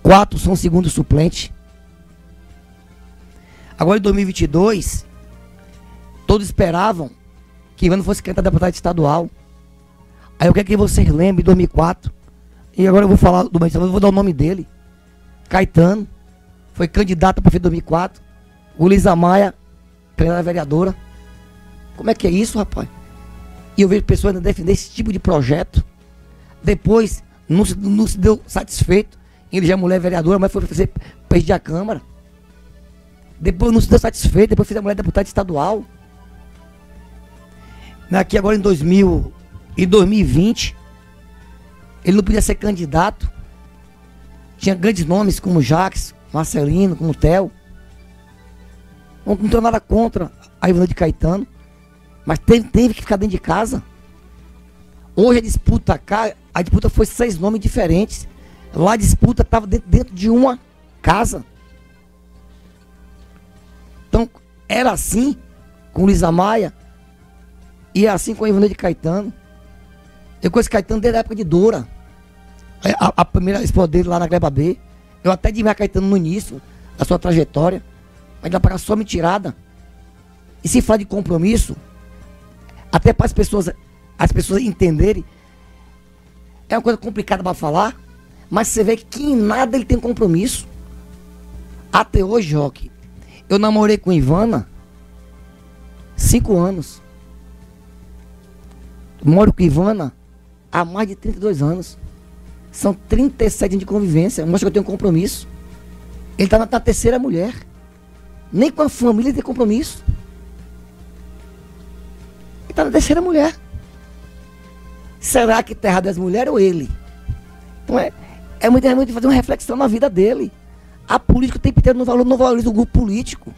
quatro são segundo suplente. Agora em 2022, todos esperavam que Ivano fosse candidato a deputado estadual. Aí eu quero que vocês lembrem, em 2004, e agora eu vou falar do eu vou dar o nome dele. Caetano, foi candidato a prefeito em 2004. O Lisa Maia, candidata vereadora. Como é que é isso, rapaz? E eu vejo pessoas defender esse tipo de projeto. Depois, não se, não se deu satisfeito. Ele já é mulher vereadora, mas foi fazer presidir a Câmara. Depois não se deu satisfeito, depois fez a mulher deputada estadual. Aqui agora em 2000 e 2020, ele não podia ser candidato. Tinha grandes nomes como Jacques, Marcelino, como Theo. Não, não tenho nada contra a Ivana de Caetano. Mas teve, teve que ficar dentro de casa. Hoje a disputa cá, a disputa foi seis nomes diferentes. Lá a disputa estava dentro, dentro de uma casa. Então, era assim com Luísa Maia. E é assim com a Ivana de Caetano. Eu conheço Caetano desde a época de Dora. A, a primeira esposa dele lá na Gleba B. Eu até de Caetano no início da sua trajetória. Mas dá para só mentirada. E se fala de compromisso, até para as pessoas, as pessoas entenderem, é uma coisa complicada para falar, mas você vê que em nada ele tem compromisso. Até hoje, Rock, eu namorei com Ivana cinco anos. Moro com Ivana há mais de 32 anos. São 37 anos de convivência. Mostra que eu tenho compromisso. Ele está na, na terceira mulher. Nem com a família tem compromisso. Ele está na terceira mulher. Será que está errado as mulheres ou ele? Então é, é muito, é muito fazer uma reflexão na vida dele. A política tem que ter no valor, não valoriza o grupo político.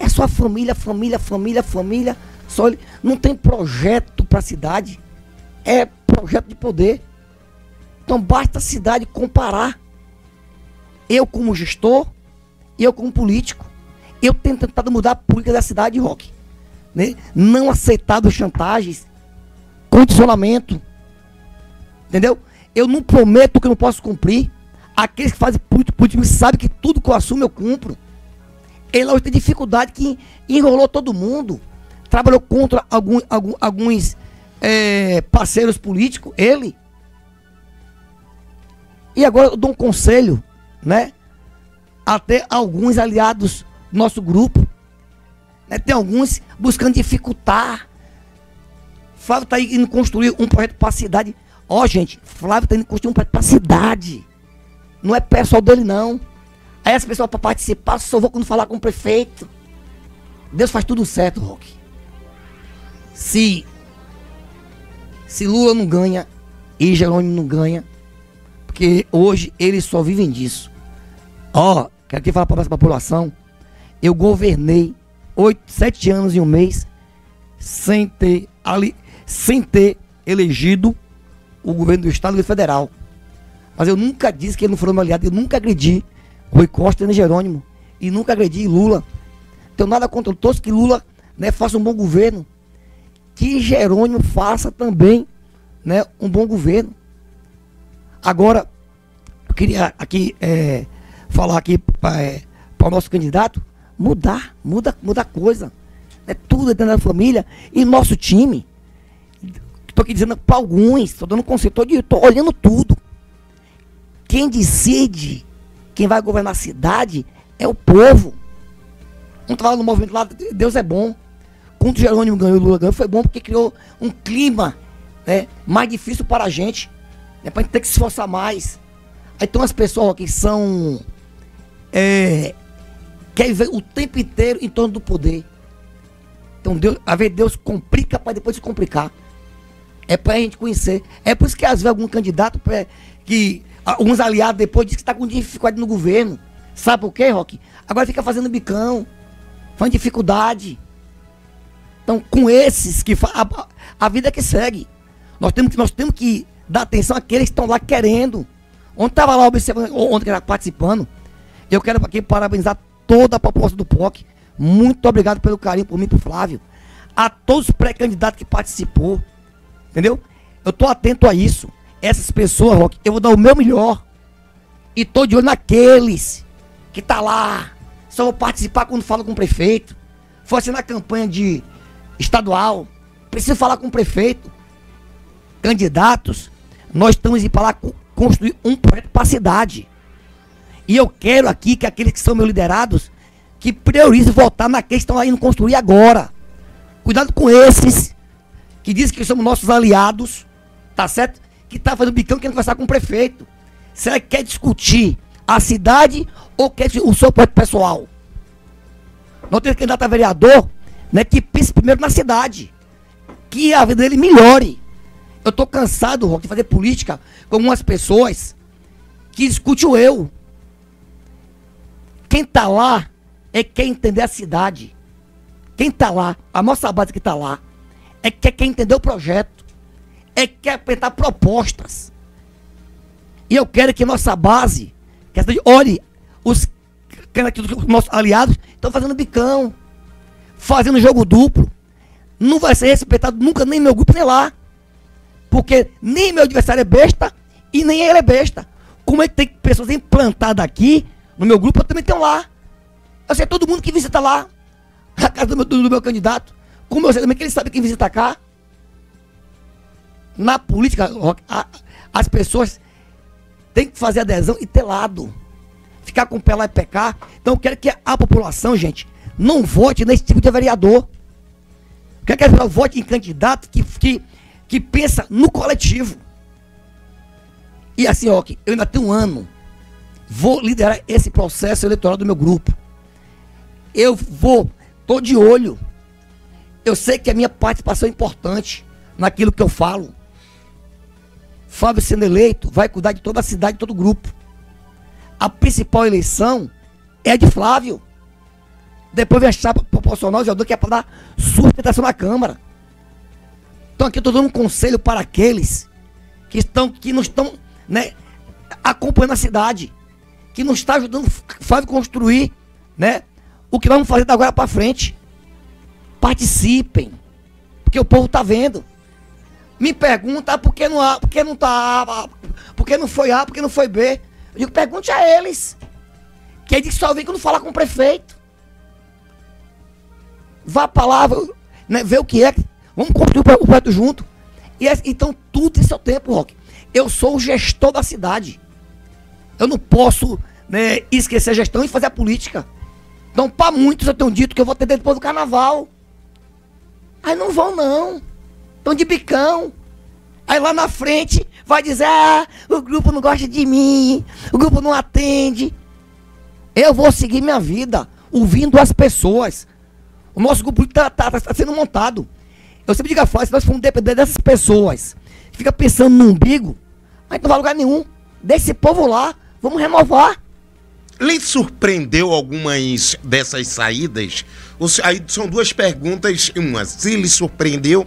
É só família, família, família, família. Só ele, não tem projeto para a cidade. É projeto de poder. Então basta a cidade comparar. Eu como gestor, eu como político. Eu tenho tentado mudar a política da cidade, Rock. Né? Não aceitado chantagens. Condicionamento. Entendeu? Eu não prometo que eu não posso cumprir. Aqueles que fazem político, político sabem que tudo que eu assumo eu cumpro. Ele hoje tem dificuldade que enrolou todo mundo. Trabalhou contra algum, algum, alguns é, parceiros políticos, ele. E agora eu dou um conselho, né? Até alguns aliados do nosso grupo. Né? Tem alguns buscando dificultar. Flávio está indo construir um projeto para a cidade. Ó, gente, Flávio está indo construir um projeto para a cidade. Não é pessoal dele, não. Aí essa pessoa para participar, só vou quando falar com o prefeito. Deus faz tudo certo, Roque. Se se Lula não ganha e Jerônimo não ganha, porque hoje eles só vivem disso. Ó, quero aqui falar para a população, eu governei oito, sete anos e um mês sem ter ali, sem ter elegido o governo do estado e federal. Mas eu nunca disse que ele não foram meu aliado, eu nunca agredi Rui Costa e Jerônimo. E nunca agredi Lula. Tenho nada contra todos que Lula né, faça um bom governo. Que Jerônimo faça também né, um bom governo. Agora, eu queria aqui é, falar aqui para é, o nosso candidato, mudar, muda, muda coisa. É tudo dentro da família e nosso time. Estou aqui dizendo para alguns, estou dando conselho, estou olhando tudo. Quem decide quem vai governar a cidade é o povo. Não estava no movimento lá, Deus é bom. Quando o Jerônimo ganhou, o Lula ganhou, foi bom porque criou um clima né, mais difícil para a gente. Né, para a gente ter que se esforçar mais. Aí tem umas pessoas que são. É, quer ver o tempo inteiro em torno do poder. Então, Deus, a ver Deus complica para depois se complicar. É para a gente conhecer. É por isso que às vezes algum candidato que Alguns aliados depois dizem que está com dificuldade no governo. Sabe por quê, Roque? Agora fica fazendo bicão. Fazendo dificuldade. Então, com esses que a, a vida é que segue. Nós temos, nós temos que dar atenção àqueles que estão lá querendo. Ontem estava lá observando, ontem que era participando. Eu quero aqui parabenizar toda a população do POC. Muito obrigado pelo carinho por mim por Flávio. A todos os pré-candidatos que participou. Entendeu? Eu estou atento a isso essas pessoas, Rock, eu vou dar o meu melhor. E tô de olho naqueles que tá lá. Só vou participar quando falo com o prefeito. Fosse na campanha de estadual. Preciso falar com o prefeito. Candidatos, nós estamos para lá construir um projeto para a cidade. E eu quero aqui que aqueles que são meus liderados, que priorizem votar naqueles que estão indo construir agora. Cuidado com esses que dizem que somos nossos aliados, tá certo? que está fazendo bicão querendo conversar com o prefeito. Será que quer discutir a cidade ou quer o seu projeto pessoal? Nós temos candidato a vereador né, que pense primeiro na cidade. Que a vida dele melhore. Eu estou cansado, Roque, de fazer política com algumas pessoas que discutem o eu. Quem está lá é quer entender a cidade. Quem está lá, a nossa base que está lá, é que quer entender o projeto é que quer apresentar propostas. E eu quero que nossa base, que essa, olhe, os, os nossos aliados estão fazendo bicão, fazendo jogo duplo. Não vai ser respeitado nunca, nem meu grupo, nem lá. Porque nem meu adversário é besta e nem ele é besta. Como é que tem pessoas implantadas aqui, no meu grupo, eu também tenho lá. Eu sei todo mundo que visita lá, a casa do meu, do meu candidato. Como eu sei também que ele sabe quem visita cá. Na política, as pessoas têm que fazer adesão e ter lado. Ficar com o pé lá e pecar. Então eu quero que a população, gente, não vote nesse tipo de vereador. quero que a pessoa vote em candidato que, que, que pensa no coletivo. E assim, ó, eu ainda tenho um ano. Vou liderar esse processo eleitoral do meu grupo. Eu vou, tô de olho. Eu sei que a minha participação é importante naquilo que eu falo. Fábio sendo eleito, vai cuidar de toda a cidade, de todo o grupo. A principal eleição é a de Flávio. Depois vem a chapa proporcional, jogador que é para dar sustentação na Câmara. Então aqui eu estou dando um conselho para aqueles que, estão, que não estão né, acompanhando a cidade. Que não está ajudando Flávio a construir né, o que vamos fazer da agora para frente. Participem. Porque o povo está vendo. me pergunta ah, por que não há, por que não tá A, por que não foi A, por que não foi B. Eu digo, pergunte a eles. Que aí diz que só vem quando fala com o prefeito. Vá lá, vê- né, ver o que é. Vamos construir o projeto junto. E é- então tudo tem seu tempo, Rock. Eu sou o gestor da cidade. Eu não posso né, esquecer a gestão e fazer a política. Então, para muitos, eu tenho dito que eu vou ter depois do carnaval. Aí não vão, não. Estão de bicão. Aí lá na frente vai dizer: ah, o grupo não gosta de mim, o grupo não atende. Eu vou seguir minha vida, ouvindo as pessoas. O nosso grupo está tá, tá sendo montado. Eu sempre digo a frase: se nós formos depender dessas pessoas, fica pensando no umbigo, mas não vai a lugar nenhum. Deixa esse povo lá, vamos renovar. Lhe surpreendeu algumas dessas saídas? Os- aí são duas perguntas. Uma, se lhe surpreendeu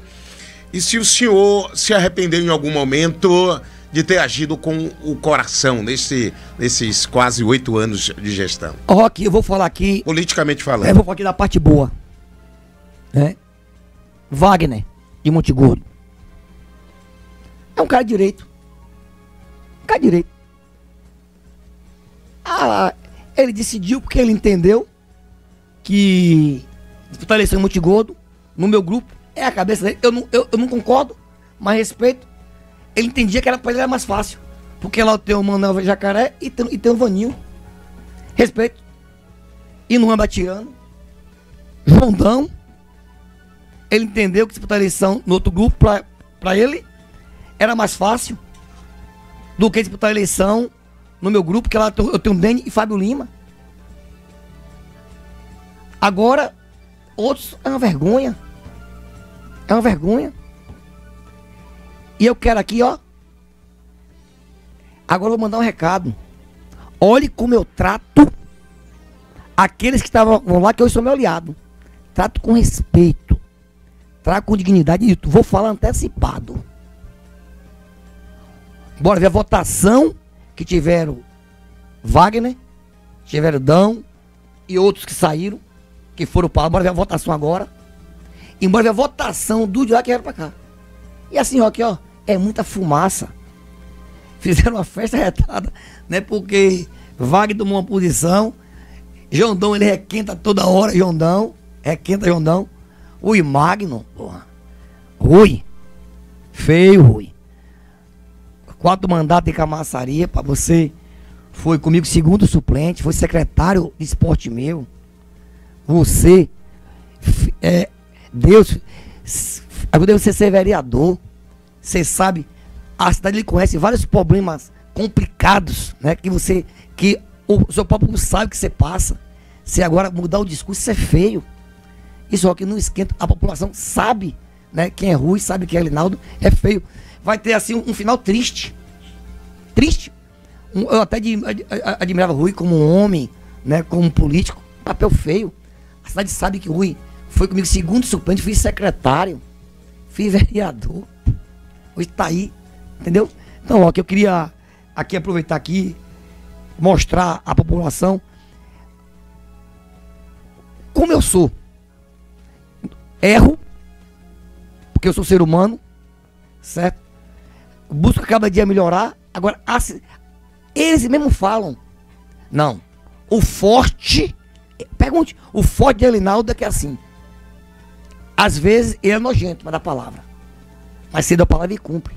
e se o senhor se arrependeu em algum momento de ter agido com o coração nesse, nesses quase oito anos de gestão. Rock, eu vou falar aqui. Politicamente falando. Eu vou falar aqui da parte boa. Né? Wagner, de Monte Gordo. É um cara direito. Um cara direito. Ah, ele decidiu porque ele entendeu que disputar a eleição em Monte Gordo, no meu grupo, é a cabeça dele. Eu não, eu, eu não concordo, mas respeito. Ele entendia que era, pra ele era mais fácil. Porque lá tem o Manuel Jacaré e tem, e tem o Vaninho. Respeito. E não anda tirando. Rondão. Ele entendeu que disputar a eleição no outro grupo, pra ele, era mais fácil do que disputar a eleição no meu grupo, que lá eu tenho Dene e Fábio Lima. Agora, outros é uma vergonha. É uma vergonha. E eu quero aqui, ó. Agora eu vou mandar um recado. Olhe como eu trato aqueles que estavam lá, que eu sou meu aliado. Trato com respeito. Trato com dignidade. E vou falar antecipado. Bora ver a votação que tiveram Wagner, tiveram Dão e outros que saíram, que foram para lá. Bora ver a votação agora. E bora ver a votação do de lá que vieram para cá. E assim, ó, aqui, ó, é muita fumaça. [laughs] Fizeram uma festa retada, né? Porque Wagner tomou uma posição. Jondão, ele requenta toda hora, Jondão. Requenta Jondão. Rui Magno, porra. Rui. Feio, Rui. Quatro mandatos em camaçaria pra você. Foi comigo segundo suplente, foi secretário de esporte meu. Você, é, Deus, ajudou você a ser vereador. Você sabe, a cidade lhe conhece vários problemas complicados, né? Que você, que o seu próprio sabe que você passa. Se agora mudar o discurso, isso é feio. Isso aqui não esquenta. A população sabe, né? Quem é Rui, sabe quem é Linaldo, é feio. Vai ter assim um, final triste. Triste. Um- eu até ad- ad- ad- admirava Rui como um homem, né? Como um político. Papel feio. A cidade sabe que Rui foi comigo segundo suplente, fui secretário, fui vereador. Hoje tá aí, entendeu? Então, ó, que eu queria aqui aproveitar aqui, mostrar à população como eu sou. Erro, porque eu sou ser humano, certo? Busco cada dia melhorar. Agora, eles mesmo falam, não, o forte, pergunte, o forte de Elinaldo é que é assim, às vezes ele é nojento, mas dá palavra. Mas se dá a palavra, ele cumpre.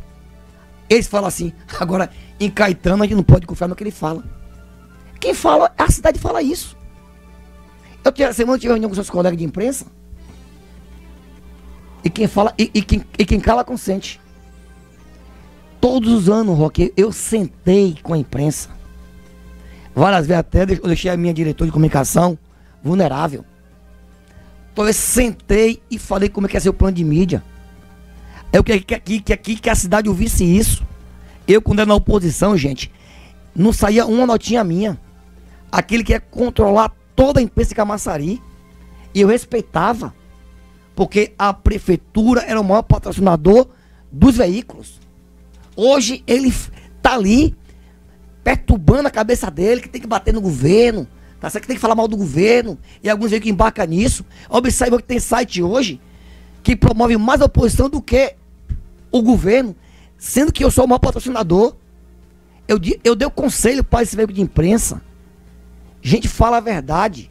Eles falam assim, [laughs] agora, em Caetano a gente não pode confiar no que ele fala. Quem fala, a cidade fala isso. Eu essa semana eu tive reunião com seus colegas de imprensa. E quem fala, e, e quem, e quem cala consente. Todos os anos, Roque, eu sentei com a imprensa. Várias vezes até eu deixei a minha diretora de comunicação vulnerável. Então eu sentei e falei como é que é ser o plano de mídia. Eu queria que aqui, que aqui, que a cidade ouvisse isso. Eu, quando era na oposição, gente, não saía uma notinha minha. Aquele que ia controlar toda a imprensa de Camaçari. E eu respeitava. Porque a prefeitura era o maior patrocinador dos veículos. Hoje ele tá ali perturbando a cabeça dele, que tem que bater no governo, tá certo? Que tem que falar mal do governo, e alguns veem que embarca nisso. Observa que tem site hoje que promove mais oposição do que o governo, sendo que eu sou o maior patrocinador. Eu, eu dei o conselho para esse veículo de imprensa. Gente, fala a verdade.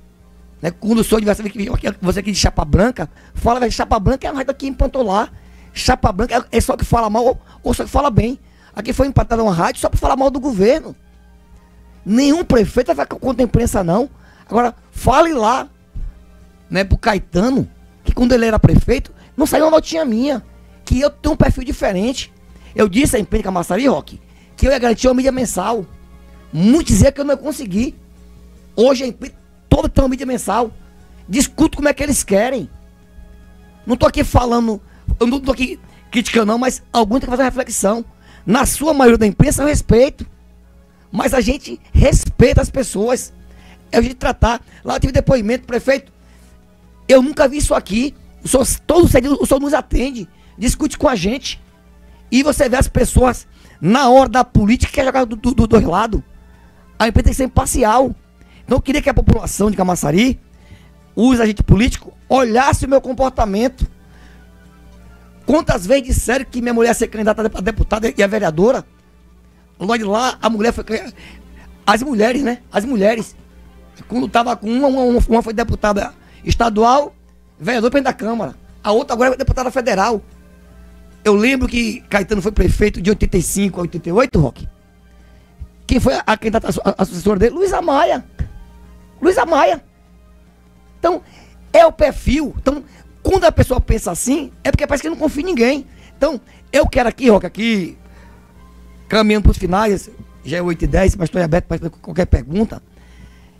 Né? Quando o seu adversário, que- você aqui de Chapa Branca, fala a verdade. Chapa Branca é uma rádio aqui em Pantolar. Chapa Branca é é só que fala mal ou- só que fala bem. Aqui foi empatada uma rádio só para falar mal do governo. Nenhum prefeito vai contra a imprensa, não. Agora, fale lá, né, pro Caetano, que quando ele era prefeito, não saiu uma notinha minha. Que eu tenho um perfil diferente. Eu disse à imprensa Camaçari, Rock, que eu ia garantir uma mídia mensal. Muitos diziam que eu não ia conseguir. Hoje a imprensa toda tem uma mídia mensal. Discuto como é que eles querem. Não tô aqui falando, eu não tô aqui criticando não, mas alguns têm que fazer uma reflexão. Na sua maioria da imprensa eu respeito. Mas a gente respeita as pessoas. É a gente tratar. Lá eu tive depoimento, prefeito. Eu nunca vi isso aqui. O senhor, todo cedo, o senhor nos atende, discute com a gente. E você vê as pessoas, na hora da política, que quer jogar do- do- dos dois lados. A imprensa tem que ser imparcial. Então eu queria que a população de Camaçari, os agentes políticos, olhasse o meu comportamento. Quantas vezes disseram que minha mulher ia ser candidata a deputada e a vereadora? De lá, a mulher foi. As mulheres, né? As mulheres. Quando tava com uma, uma, uma foi deputada estadual, vereador presidente da Câmara. A outra agora é deputada federal. Eu lembro que Caetano foi prefeito de 85 a 88, Roque. Quem foi a candidata a- assessora dele? Luísa Maia. Luísa Maia. Então, é o perfil. Então, quando a pessoa pensa assim, é porque parece que não confia em ninguém. Então, eu quero aqui, Roque, aqui, caminhando para os finais, já é 8 e 10, mas estou aberto para qualquer pergunta,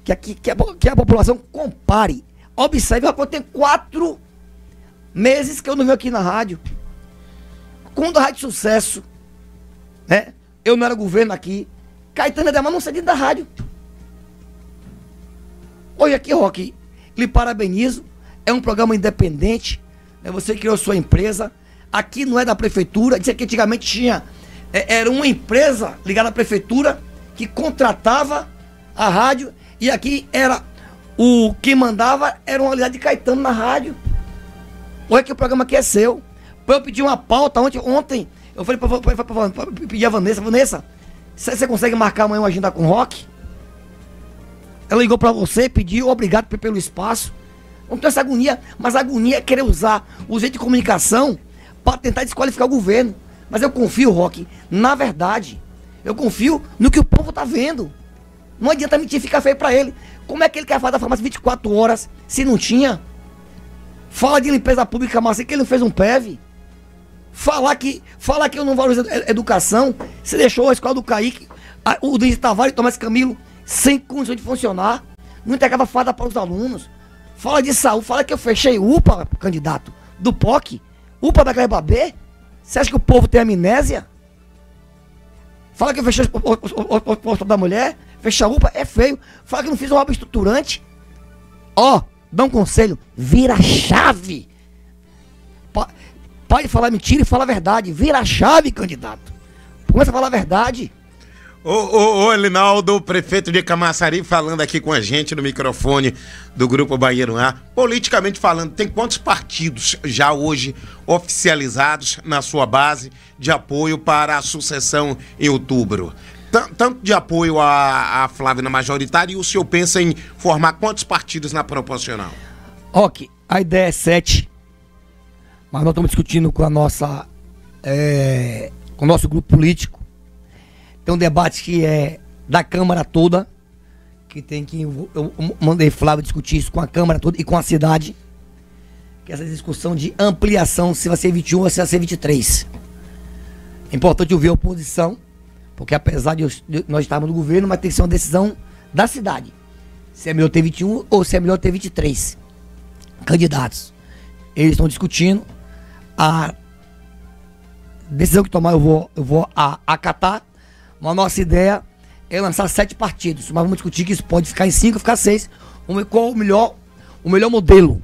que, aqui, que, a, que a população compare. Observe, ó, tem quatro meses que eu não venho aqui na rádio. Quando a Rádio Sucesso, né? Eu não era governo aqui. Caetano Ademar não saía da rádio. Hoje aqui, Rock, lhe parabenizo. É um programa independente. né? Você criou sua empresa. Aqui não é da prefeitura. Disse que antigamente tinha. É, era uma empresa ligada à prefeitura que contratava a rádio. E aqui era. O que mandava era uma unidade de Caetano na rádio. Olha que o programa aqui é seu. Eu pedi uma pauta ontem. ontem eu falei pra- pedir a Vanessa. Vanessa, você consegue marcar amanhã uma agenda com Rock? Ela ligou pra você, pediu, obrigado pe- pelo espaço. Não tem essa agonia, mas a agonia é querer usar o jeito de comunicação para tentar desqualificar o governo. Mas eu confio, Rock, na verdade. Eu confio no que o povo tá vendo. Não adianta mentir ficar feio pra ele. Como é que ele quer falar da farmácia 24 horas se não tinha? Fala de limpeza pública, mas assim que ele fez um PEV. Falar que, falar que eu não valorizo a educação. Você deixou a escola do Caíque, a- o Denis Tavares e Tomás Camilo sem condição de funcionar. Não entregava farda para os alunos. Fala de saúde, fala que eu fechei UPA, candidato, do POC. UPA da Gleba B. Você acha que o povo tem amnésia? Fala que eu fechei o- posto da mulher. Fechar UPA é feio. Fala que não fiz uma obra estruturante. Ó, dá um conselho. Vira a chave. Pode falar mentira e fala a verdade. Vira a chave, candidato. Começa a falar a verdade. Ô, ô, ô, Elinaldo, prefeito de Camaçari, falando aqui com a gente no microfone do Grupo no Ar. Politicamente falando, tem quantos partidos já hoje oficializados na sua base de apoio para a sucessão em outubro? Tan- Tanto de apoio à, à Flávia na majoritária e o senhor pensa em formar quantos partidos na proporcional? Ok, a ideia é sete. Mas nós estamos discutindo com a nossa. é, com o nosso grupo político. Tem um debate que é da Câmara toda. Que tem que. Eu mandei Flávio discutir isso com a Câmara toda e com a cidade. Que é essa discussão de ampliação, se vai ser 21 ou se vai ser 23. É importante ouvir a oposição, porque apesar de, nós estarmos no governo, mas tem que ser uma decisão da cidade. Se é melhor ter 21 ou se é melhor ter 23 candidatos. Eles estão discutindo. A decisão que tomar eu vou, eu vou acatar. A nossa ideia é lançar sete partidos. Mas vamos discutir que isso pode ficar em cinco, ficar seis. Qual o melhor, o melhor modelo.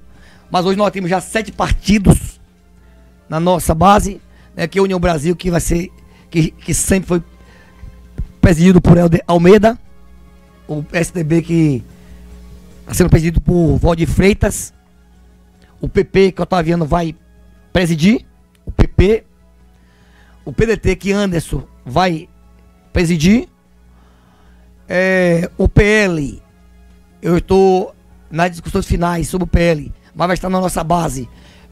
Mas hoje nós temos já sete partidos na nossa base, né, que é a União Brasil, que vai ser, que, que sempre foi presidido por Helder Almeida, o PSDB que está sendo presidido por Valdir Freitas, o PP que o Otaviano vai presidir, o PP, o PDT que Anderson vai presidir. É, o PL, eu estou nas discussões finais sobre o PL, mas vai estar na nossa base.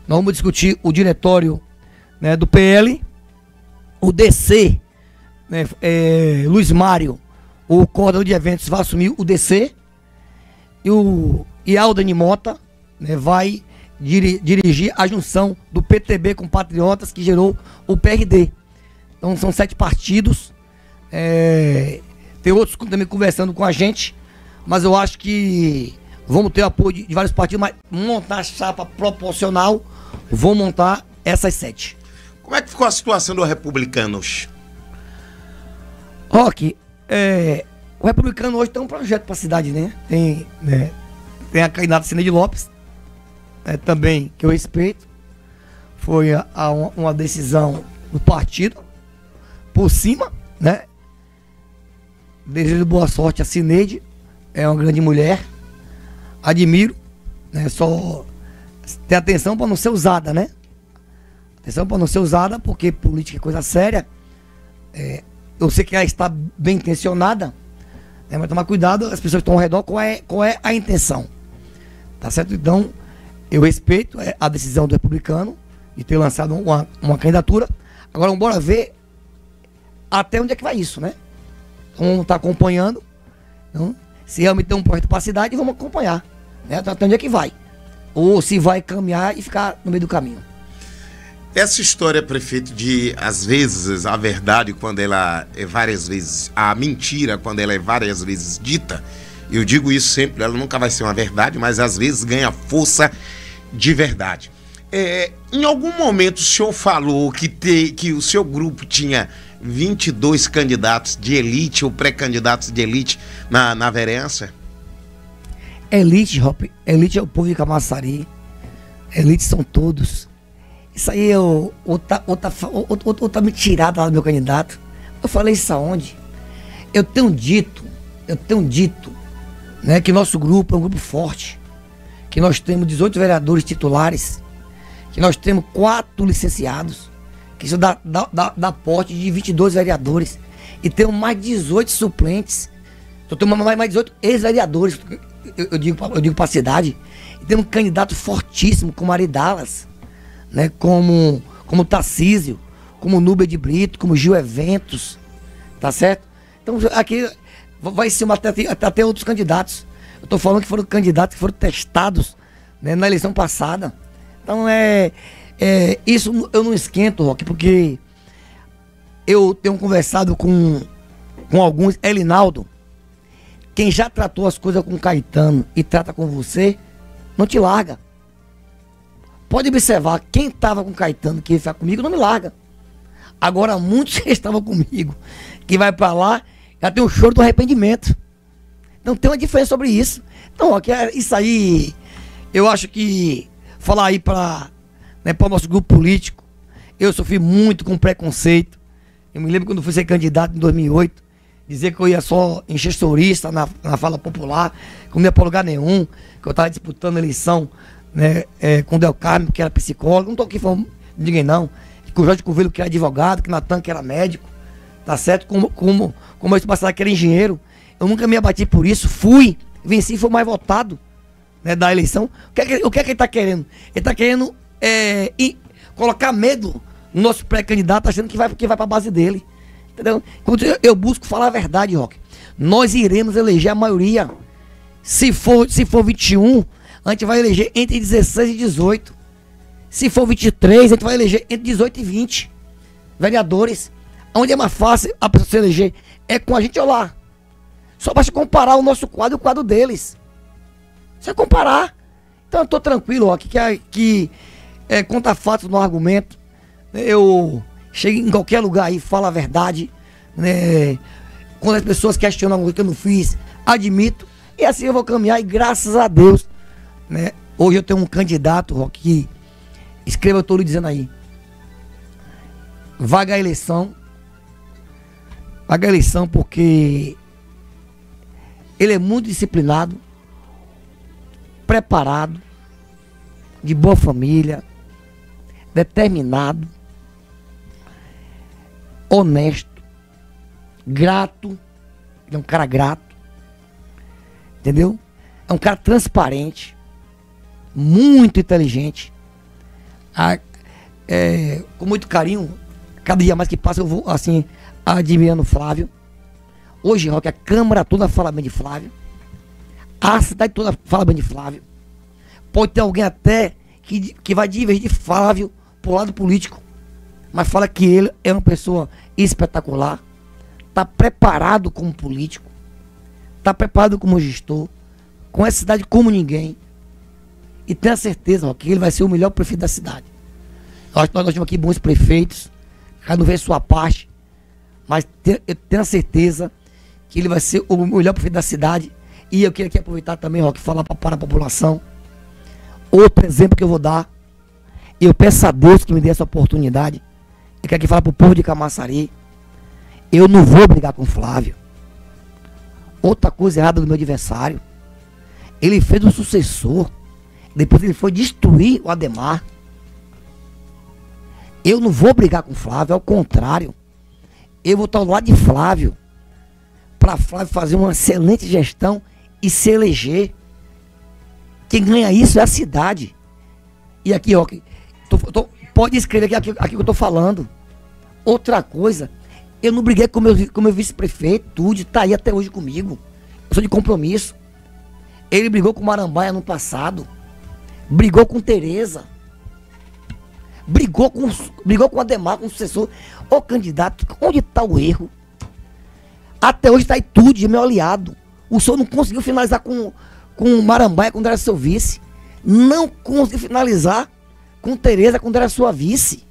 Nós vamos discutir o diretório né, do PL, o DC, né, é, Luiz Mário, o coordenador de eventos, vai assumir o DC, e o e Mota né, vai diri- dirigir a junção do PTB com Patriotas, que gerou o PRD. Então são sete partidos. É, tem outros também conversando com a gente, mas eu acho que vamos ter apoio de, de vários partidos, mas montar a chapa proporcional, vou montar essas sete. Como é que ficou a situação dos republicanos? Rock, é, o republicano hoje tem um projeto para a cidade, né? Tem, né, tem a candidata Cineide Lopes, né, também, que eu respeito. Foi a, a uma, uma decisão do partido, por cima, né? Desejo boa sorte a Cineide, é uma grande mulher, admiro, né? Só ter atenção para não ser usada, né? Atenção para não ser usada, porque política é coisa séria. É, eu sei que ela está bem intencionada, né, mas tomar cuidado, as pessoas que estão ao redor, qual é, qual é a intenção. Tá certo? Então, eu respeito é, a decisão do republicano de ter lançado uma, uma candidatura. Agora, bora ver até onde é que vai isso, né? Estar acompanhando. Então, se realmente tem um projeto para a cidade, vamos acompanhar. Né? Até onde é que vai. Ou se vai caminhar e ficar no meio do caminho. Essa história, prefeito, de às vezes a verdade quando ela é várias vezes, a mentira quando ela é várias vezes dita, eu digo isso sempre, ela nunca vai ser uma verdade, mas às vezes ganha força de verdade. É, em algum momento o senhor falou que, te, que o seu grupo tinha 22 candidatos de elite ou pré-candidatos de elite na, na vereança? Elite, Hop, elite é o povo de Camaçari. Elite são todos. Isso aí é o- outra, outra, fa- outra, outra, outra mentirada lá do meu candidato. Eu falei isso aonde? Eu tenho dito, eu tenho dito, né, que nosso grupo é um grupo forte. Que nós temos 18 vereadores titulares. Que nós temos quatro licenciados. Que isso dá, dá, dá, dá porte de 22 vereadores. E temos mais 18 suplentes. Então temos mais, mais 18 ex-vereadores. Eu, eu digo, eu digo para a cidade. E temos um candidato fortíssimo, como Ari Dallas, né? como, como Tarcísio, como Nubia de Brito, como Gil Eventos. Tá certo? Então aqui vai ser uma, até, até, outros candidatos. Eu tô falando que foram candidatos que foram testados né, na eleição passada. Então é, é. Isso eu não esquento, Rock, porque eu tenho conversado com, com alguns. Elinaldo, quem já tratou as coisas com Caetano e trata com você, não te larga. Pode observar, quem estava com Caetano, que ficar comigo, não me larga. Agora, muitos que estavam comigo, que vai para lá, já tem o choro do arrependimento. Então tem uma diferença sobre isso. Então, ó, é isso aí, eu acho que falar aí para né, o nosso grupo político, eu sofri muito com preconceito. Eu me lembro quando fui ser candidato em 2008, dizer que eu ia só encher chourista na, na fala popular, que eu não ia para lugar nenhum, que eu estava disputando eleição né, é, com o Del Carmo, que era psicólogo. Não estou aqui falando de ninguém, não. Que o Jorge Covelho, que era advogado, que Natan, que era médico, tá certo? Como, como, como eu passado que era engenheiro. Eu nunca me abati por isso. Fui, venci, fui mais votado né, da eleição. O que, é que, o que é que ele está querendo? Ele está querendo é, ir- colocar medo no nosso pré-candidato, achando que vai, que vai para a base dele. Entendeu? Eu, eu busco falar a verdade, Rock. Nós iremos eleger a maioria. Se for, se for 21, a gente vai eleger entre 16 e 18. Se for 23, a gente vai eleger entre 18 e 20 vereadores. Onde é mais fácil a pessoa se eleger é com a gente ou lá. Só basta comparar o nosso quadro e o quadro deles. Só comparar. Então eu tô tranquilo, que, que, que é, conta fatos no argumento. Eu chego em qualquer lugar aí, falo a verdade. Né? Quando as pessoas questionam alguma coisa que eu não fiz, admito. E assim eu vou caminhar e graças a Deus. Né? Hoje eu tenho um candidato, que escreva lhe dizendo aí. Vaga a eleição. Vaga a eleição porque ele é muito disciplinado, preparado, de boa família, determinado. honesto, grato. É um cara grato. Entendeu? É um cara transparente, muito inteligente. Ah, é, com muito carinho, cada dia mais que passa eu vou assim admirando o Flávio. Hoje, Rock, a Câmara toda fala bem de Flávio. A cidade toda fala bem de Flávio. Pode ter alguém até que, que vai divergir de Flávio pro lado político. Mas fala que ele é uma pessoa espetacular. Está preparado como político. Está preparado como gestor. Com essa cidade como ninguém. E tenha certeza ó, que ele vai ser o melhor prefeito da cidade. Eu acho que nós, temos aqui bons prefeitos. Cada um vê sua parte. Mas eu tenho a certeza que ele vai ser o melhor prefeito da cidade. E eu queria aqui aproveitar também, Roque, falar para a população. Outro exemplo que eu vou dar. Eu peço a Deus que me dê essa oportunidade. Eu quero aqui falar pro povo de Camaçari. Eu não vou brigar com o Flávio. Outra coisa errada do meu adversário. Ele fez um sucessor. Depois ele foi destruir o Ademar. Eu não vou brigar com o Flávio, ao contrário. Eu vou estar ao lado de Flávio. Para Flávio fazer uma excelente gestão e se eleger. Quem ganha isso é a cidade. E aqui, ó, tô, tô, pode escrever aqui, aqui, aqui que eu estou falando. Outra coisa, eu não briguei com meu, com meu vice-prefeito, tudo, tá aí até hoje comigo. Eu sou de compromisso. Ele brigou com Marambaia no passado. Brigou com Tereza. Brigou com, brigou com Ademar, com o sucessor. Ô candidato, onde está o erro? Até hoje está aí tudo meu aliado. O senhor não conseguiu finalizar com, com Marambaia quando era seu vice. Não conseguiu finalizar com Tereza quando era sua vice.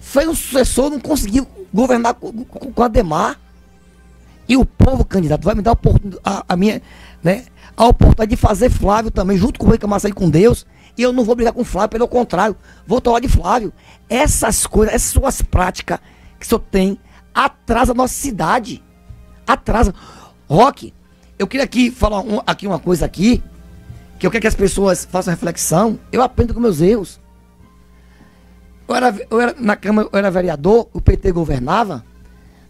Foi um sucessor, não conseguiu governar com, com, com Ademar. E o povo, candidato, vai me dar a, a, minha, né, a oportunidade de fazer Flávio também, junto com o Rei Camaçari com Deus. E eu não vou brigar com Flávio, pelo contrário, vou falar de Flávio. Essas coisas, essas suas práticas que o senhor tem, atrasa a nossa cidade. Atrasa. Rock, eu queria aqui falar um, aqui uma coisa aqui, que eu quero que as pessoas façam reflexão. Eu aprendo com meus erros. Eu era, eu era, na Câmara eu era vereador, o PT governava.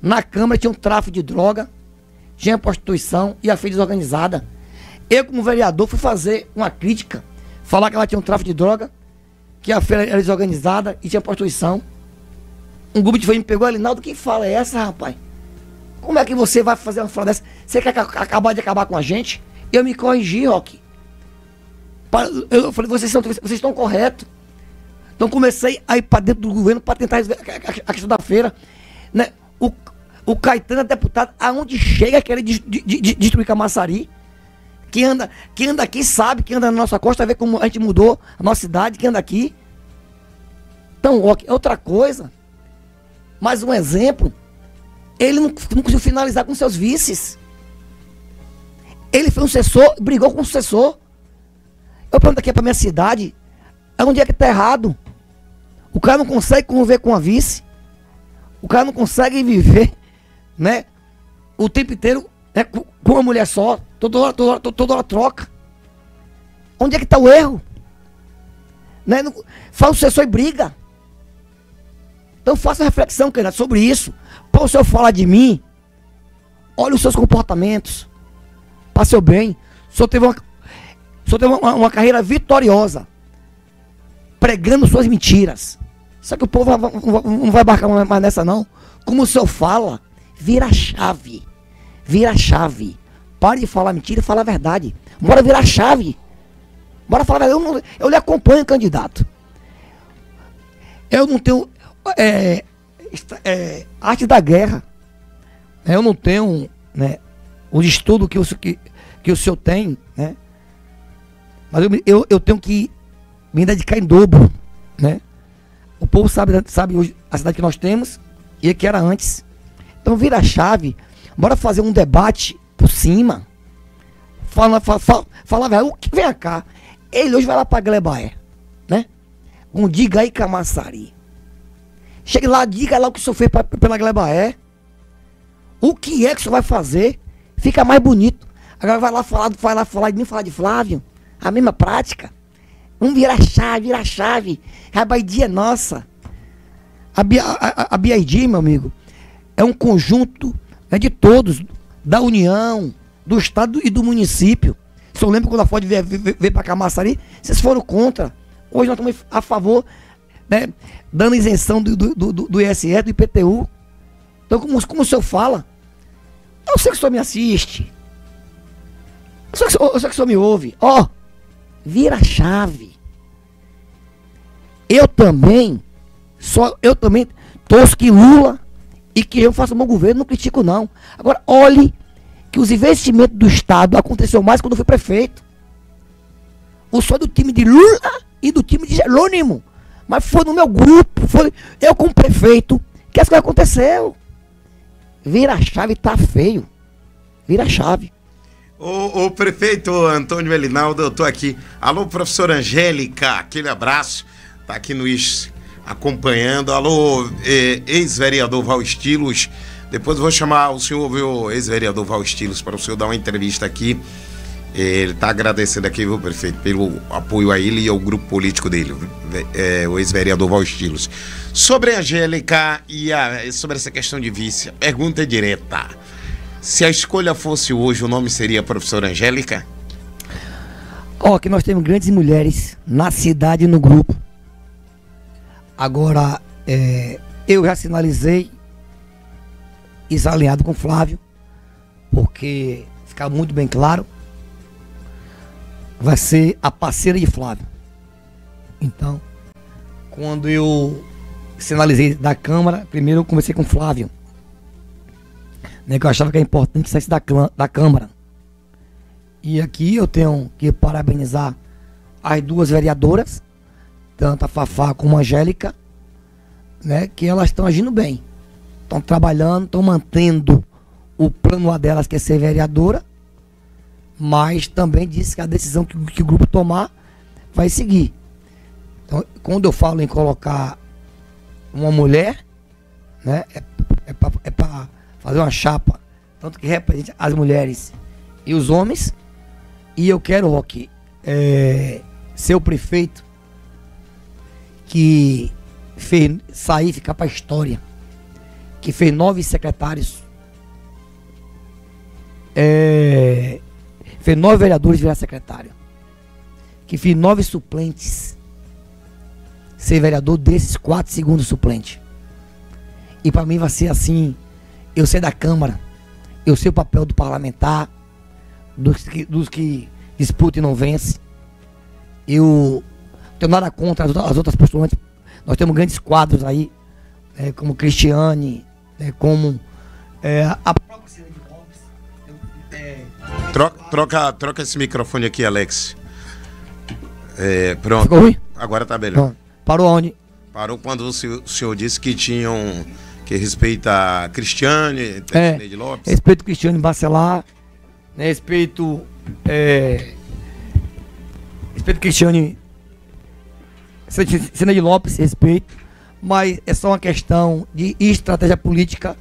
Na Câmara tinha um tráfico de droga, tinha prostituição e a feira desorganizada. Eu, como vereador, fui fazer uma crítica, falar que ela tinha um tráfico de droga, que a feira era desorganizada e tinha prostituição. Um grupo de feira me pegou, Alinaldo, quem fala é essa, rapaz? Como é que você vai fazer uma fala dessa? Você quer acabar de acabar com a gente? Eu me corrigi, Rock. Eu falei, vocês, são, vocês estão corretos. Então comecei a ir para dentro do governo para tentar a questão da feira. Né? O, o Caetano é deputado, aonde chega querer de, de, de, destruir Camaçari. Quem anda, quem anda aqui sabe, quem anda na nossa costa, vê como a gente mudou a nossa cidade, quem anda aqui. Então, é outra coisa. Mais um exemplo. Ele não, não conseguiu finalizar com seus vices. Ele foi um sucessor, brigou com o sucessor. Eu pergunto aqui para minha cidade, onde é que está errado? O cara não consegue conviver com a vice. O cara não consegue viver, né? O tempo inteiro né, com uma mulher só. Toda hora, toda hora, toda hora troca. Onde é que está o erro? Né? Fala o sucessor e briga. Então faça reflexão, querido, sobre isso. Para o senhor falar de mim, olha os seus comportamentos. Para seu bem. O senhor teve uma, senhor teve uma, uma carreira vitoriosa. Pregando suas mentiras. Só que o povo não vai embarcar mais nessa, não. Como o senhor fala, vira chave. Vira a chave. Pare de falar mentira e fala a verdade. Bora virar chave. Bora falar a verdade. Eu, não, eu lhe acompanho, candidato. Eu não tenho é, é, arte da guerra. Eu não tenho né, o estudo que o, que, que o senhor tem, né? Mas eu, eu, eu tenho que me dedicar em dobro, né? O povo sabe, sabe hoje a cidade que nós temos e que era antes. Então vira a chave. Bora fazer um debate por cima. Fala, fala, fala, fala velho, o que vem cá? Ele hoje vai lá para Glebaé, né? Um diga aí Camaçari. Chegue lá, diga lá o que o senhor fez pra, pela Glebaé. O que é que o senhor vai fazer? Fica mais bonito. Agora vai lá falar, vai lá falar de mim, falar de Flávio. A mesma prática. Um vira chave, vira chave. A baidia é nossa. A, a, a, a meu amigo, é um conjunto né, de todos, da União, do Estado e do município. Se eu lembro quando a Ford veio, veio, veio para Camaçari, vocês foram contra. Hoje nós estamos a favor, né, dando isenção do, do, do, do ISS, do IPTU. Então, como, como o senhor fala, eu sei que o senhor me assiste. Eu sei que, eu sei que o senhor me ouve. Ó, vira a chave. Eu também, só eu também torço que Lula e que eu faça um bom governo, não critico não. Agora, olhe que os investimentos do Estado aconteceu mais quando eu fui prefeito. O só do time de Lula e do time de Jerônimo. Mas foi no meu grupo, foi eu como prefeito, que as coisas aconteceu. Vira a chave, tá feio. Vira a chave. O, o prefeito Antônio Elinaldo, eu tô aqui. Alô, professora Angélica, aquele abraço. Tá aqui no IS acompanhando. Alô, eh, ex-vereador Val Estilos. Depois vou chamar o senhor, viu, ex-vereador Val Estilos, para o senhor dar uma entrevista aqui. Ele tá agradecendo aqui, viu, prefeito, pelo apoio a ele e ao grupo político dele, é, o ex-vereador Val Estilos. Sobre a Angélica e a- sobre essa questão de vice, pergunta direta. Se a escolha fosse hoje, o nome seria professora Angélica? Ó, que nós temos grandes mulheres na cidade e no grupo. Agora, é, eu já sinalizei isso alinhado com Flávio, porque ficar muito bem claro, vai ser a parceira de Flávio. Então, quando eu sinalizei da Câmara, primeiro eu conversei com Flávio, né, que eu achava que era importante que saísse da, da Câmara. E aqui eu tenho que parabenizar as duas vereadoras, tanto a Fafá como a Angélica, né, que elas estão agindo bem. Estão trabalhando, estão mantendo o plano A delas, que é ser vereadora, mas também disse que a decisão que, que o grupo tomar vai seguir. Então, quando eu falo em colocar uma mulher, né, é, é para fazer uma chapa, tanto que represente as mulheres e os homens. E eu quero, Roque, é, ser o prefeito que fez sair, ficar para a história, que fez nove secretários, é, fez nove vereadores virar secretário, que fez nove suplentes ser vereador desses quatro segundos suplente. E para mim vai ser assim, eu sei da Câmara, eu sei o papel do parlamentar, dos que, dos que disputam e não vence. Eu tenho nada contra as, outras- as outras pessoas. Nós temos grandes quadros aí, né, como Cristiane, né, como é, a própria Cida de Lopes. é, Troca, troca, troca esse microfone aqui, Alex. É, pronto. Ficou ruim? Agora tá melhor. Parou onde? Parou quando o senhor, o senhor disse que tinham. Que respeita a Cristiane, É, Neide Lopes. respeito Cristiane Bacelar, né, respeito. É, respeito Cristiane Cena de Lopes, respeito, mas é só uma questão de estratégia política,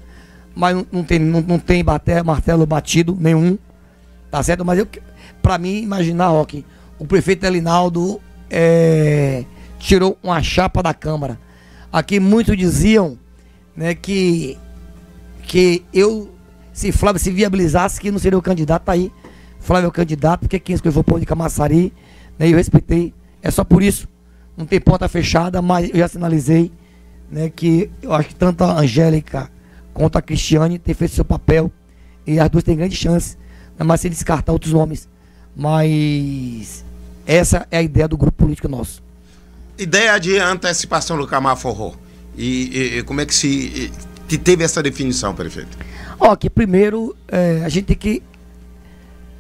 mas não, não tem, não, não tem bate- martelo batido nenhum, tá certo? Mas eu, pra mim, imaginar, Rock, o prefeito Elinaldo é, tirou uma chapa da Câmara. Aqui muitos diziam né, que, que eu, se Flávio se viabilizasse, que não seria o candidato, tá aí. Flávio é o candidato, porque quem escolheu foi o povo de Camaçari, né, eu respeitei. É só por isso. Não tem porta fechada, mas eu já sinalizei né, que eu acho que tanto a Angélica quanto a Cristiane têm feito seu papel. E as duas têm grande chance, né, mas sem descartar outros nomes. Mas essa é a ideia do grupo político nosso. Ideia de antecipação do Camaforró. E, e- e como é que se. que teve essa definição, prefeito? Ó, que primeiro é, a gente tem que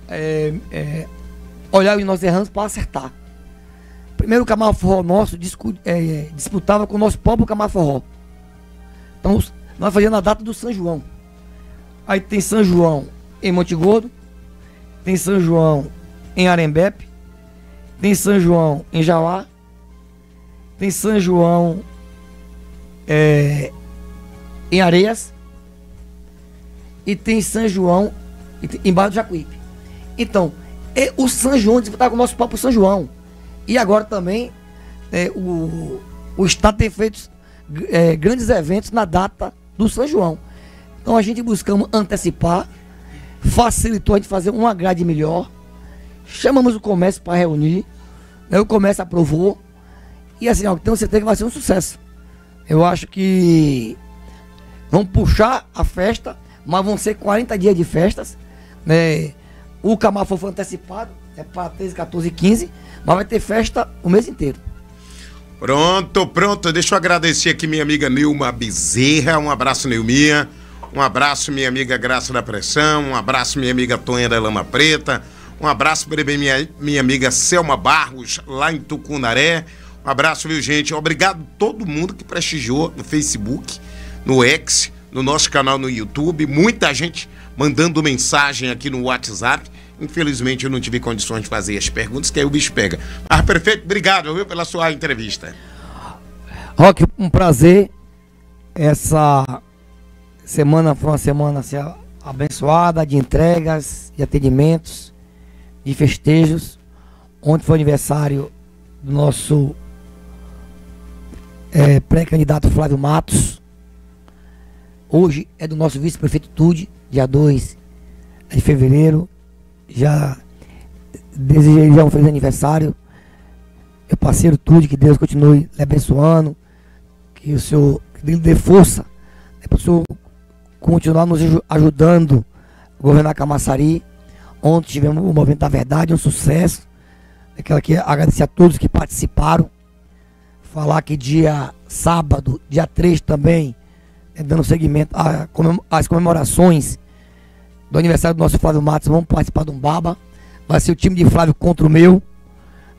é, é, olhar os nossos erros para acertar. Primeiro o Camargo nosso é, disputava com o nosso próprio Camargo. Então nós fazíamos a data do São João. Aí tem São João em Monte Gordo, tem São João em Arembepe, tem São João em Jauá, tem São João é, em Areias e tem São João e tem- embaixo do Jacuípe. Então, o São João disputava com o nosso próprio São João. E agora também é, o, o Estado tem feito eh, grandes eventos na data do São João. Então a gente buscamos antecipar, facilitou a gente fazer uma grade melhor, chamamos o comércio para reunir, né, o comércio aprovou, e assim, ó, tenho certeza que vai ser um sucesso. Eu acho que vão puxar a festa, mas vão ser 40 dias de festas. Né? O Camafô foi antecipado, é para 13, 14 e 15, mas vai ter festa o mês inteiro. Pronto, pronto. Deixa eu agradecer aqui minha amiga Nilma Bezerra. Um abraço, Nilminha. Um abraço, minha amiga Graça da Pressão. Um abraço, minha amiga Tonha da Lama Preta. Um abraço para minha, minha amiga Selma Barros, lá em Tucunaré. Um abraço, viu, gente? Obrigado a todo mundo que prestigiou no Facebook, no X, no nosso canal no YouTube. Muita gente mandando mensagem aqui no WhatsApp. Infelizmente eu não tive condições de fazer as perguntas, que aí o bicho pega. Mas, prefeito, obrigado, viu, pela sua entrevista. Rock, um prazer. Essa semana foi uma semana assim, abençoada de entregas, de atendimentos, de festejos. Ontem foi aniversário do nosso eh, pré-candidato Flávio Matos. Hoje é do nosso vice-prefeito Tude, dia 2 de fevereiro. Já desejei já um feliz aniversário. Meu parceiro Tude, que Deus continue lhe abençoando. Que o Senhor que Ele dê força né, para o Senhor continuar nos aju- ajudando a governar Camaçari. Ontem tivemos o Movimento da Verdade, um sucesso. Eu quero aqui agradecer a todos que participaram. Falar que dia sábado, dia 3 também, é, dando seguimento às comemorações do aniversário do nosso Flávio Matos, vamos participar de um baba. Vai ser o time de Flávio contra o meu,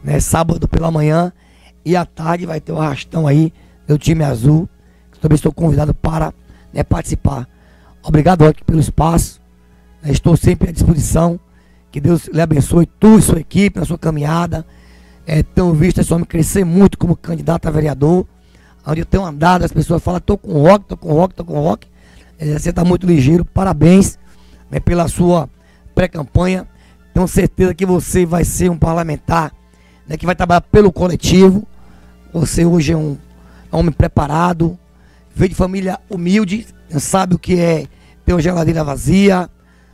né? Sábado pela manhã. E à tarde vai ter o arrastão aí, do time azul. Também estou convidado para né, participar. Obrigado, Roque, pelo espaço. né, estou sempre à disposição. Que Deus lhe abençoe, tu e sua equipe, na sua caminhada. É, tenho visto esse homem crescer muito como candidato a vereador. Onde eu tenho andado, as pessoas falam, tô com rock, tô com rock, tô com rock. É, você está muito ligeiro, parabéns né, pela sua pré-campanha. Tenho certeza que você vai ser um parlamentar né, que vai trabalhar pelo coletivo. Você hoje é um, é um homem preparado, veio de família humilde, sabe o que é ter uma geladeira vazia,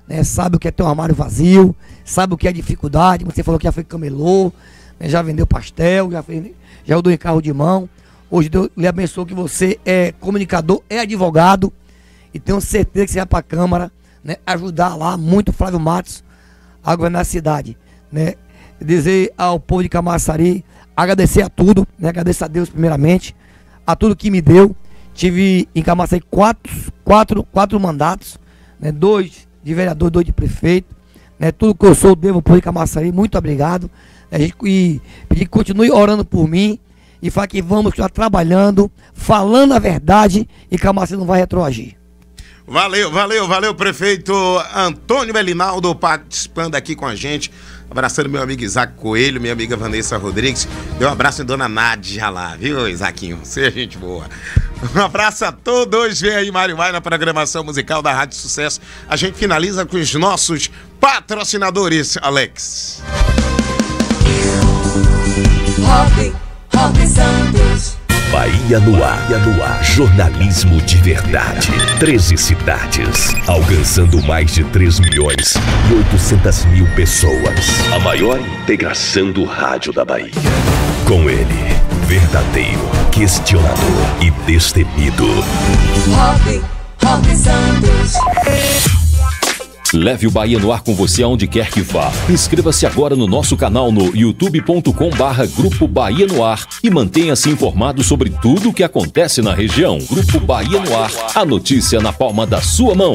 né, sabe o que é ter um armário vazio, sabe o que é dificuldade. Você falou que já foi camelô, já vendeu pastel, já, fez, já rodou em carro de mão. Hoje Deus lhe abençoe que você é comunicador, é advogado e tenho certeza que você vai para a Câmara né, ajudar lá muito Flávio Matos a governar a cidade. Né. Dizer ao povo de Camaçari, agradecer a tudo, né, agradecer a Deus primeiramente, a tudo que me deu. Tive em Camaçari quatro, quatro, quatro mandatos, né, dois de vereador, dois de prefeito. Né, tudo que eu sou, devo ao povo de Camaçari. Muito obrigado. A gente, e pedir que continue orando por mim e falar que vamos continuar trabalhando, falando a verdade e Camaçari não vai retroagir. Valeu, valeu, valeu, prefeito Antônio Belinaldo participando aqui com a gente. Abraçando meu amigo Isaac Coelho, minha amiga Vanessa Rodrigues. Deu um abraço em Dona Nádia lá, viu, Isaquinho? Você é gente boa. Um abraço a todos. Vem aí, Mário Vai, na programação musical da Rádio Sucesso. A gente finaliza com os nossos patrocinadores, Alex. Rock Santos. Bahia no ar. Bahia no ar. Jornalismo de verdade. 13 cidades. Alcançando mais de 3 milhões e 800 mil pessoas. A maior integração do rádio da Bahia. Com ele, verdadeiro, questionador e destemido. Rock, Rock Santos. Leve o Bahia no ar com você aonde quer que vá. Inscreva-se agora no nosso canal no youtube.com barra Grupo Bahia no Ar e mantenha-se informado sobre tudo o que acontece na região. Grupo Bahia no Ar, a notícia na palma da sua mão.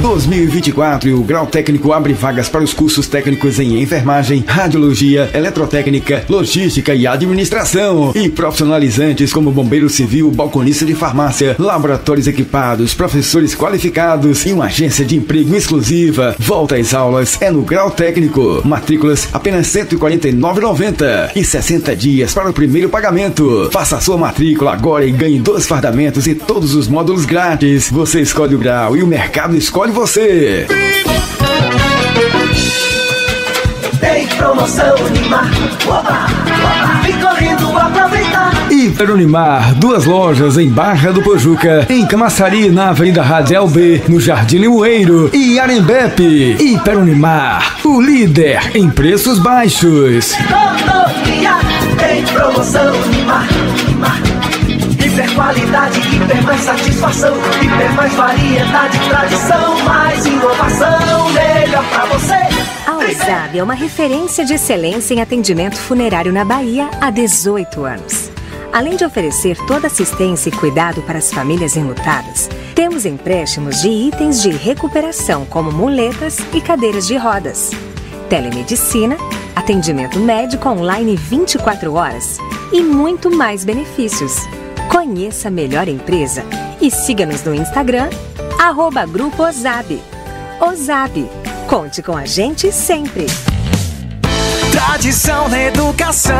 2024 e o Grau Técnico abre vagas para os cursos técnicos em enfermagem, radiologia, eletrotécnica, logística e administração. E profissionalizantes como bombeiro civil, balconista de farmácia, laboratórios equipados, professores qualificados e uma agência de emprego exclusiva. Volta às aulas é no Grau Técnico. Matrículas apenas R$ 149,90 e 60 dias para o primeiro pagamento. Faça sua matrícula agora e ganhe dois fardamentos e todos os módulos grátis. Você escolhe o grau e o mercado escolhe você. Tem promoção Unimar. Oba, E Hiperonimar, duas lojas em Barra do Pojuca, em Camaçari, na Avenida Radial B, no Jardim Limoeiro e Arembepe. Hiperonimar, o líder em preços baixos. Todo dia tem promoção Unimar, Unimar. Hiper qualidade, hiper mais satisfação, hiper mais variedade, tradição, mais inovação, melhor pra você. A Ozab é uma referência de excelência em atendimento funerário na Bahia há 18 anos. Além de oferecer toda assistência e cuidado para as famílias enlutadas, temos empréstimos de itens de recuperação como muletas e cadeiras de rodas, telemedicina, atendimento médico online 24 horas e muito mais benefícios. Conheça a melhor empresa e siga-nos no Instagram, arroba Grupo Ozab. Ozab, conte com a gente sempre. Tradição na educação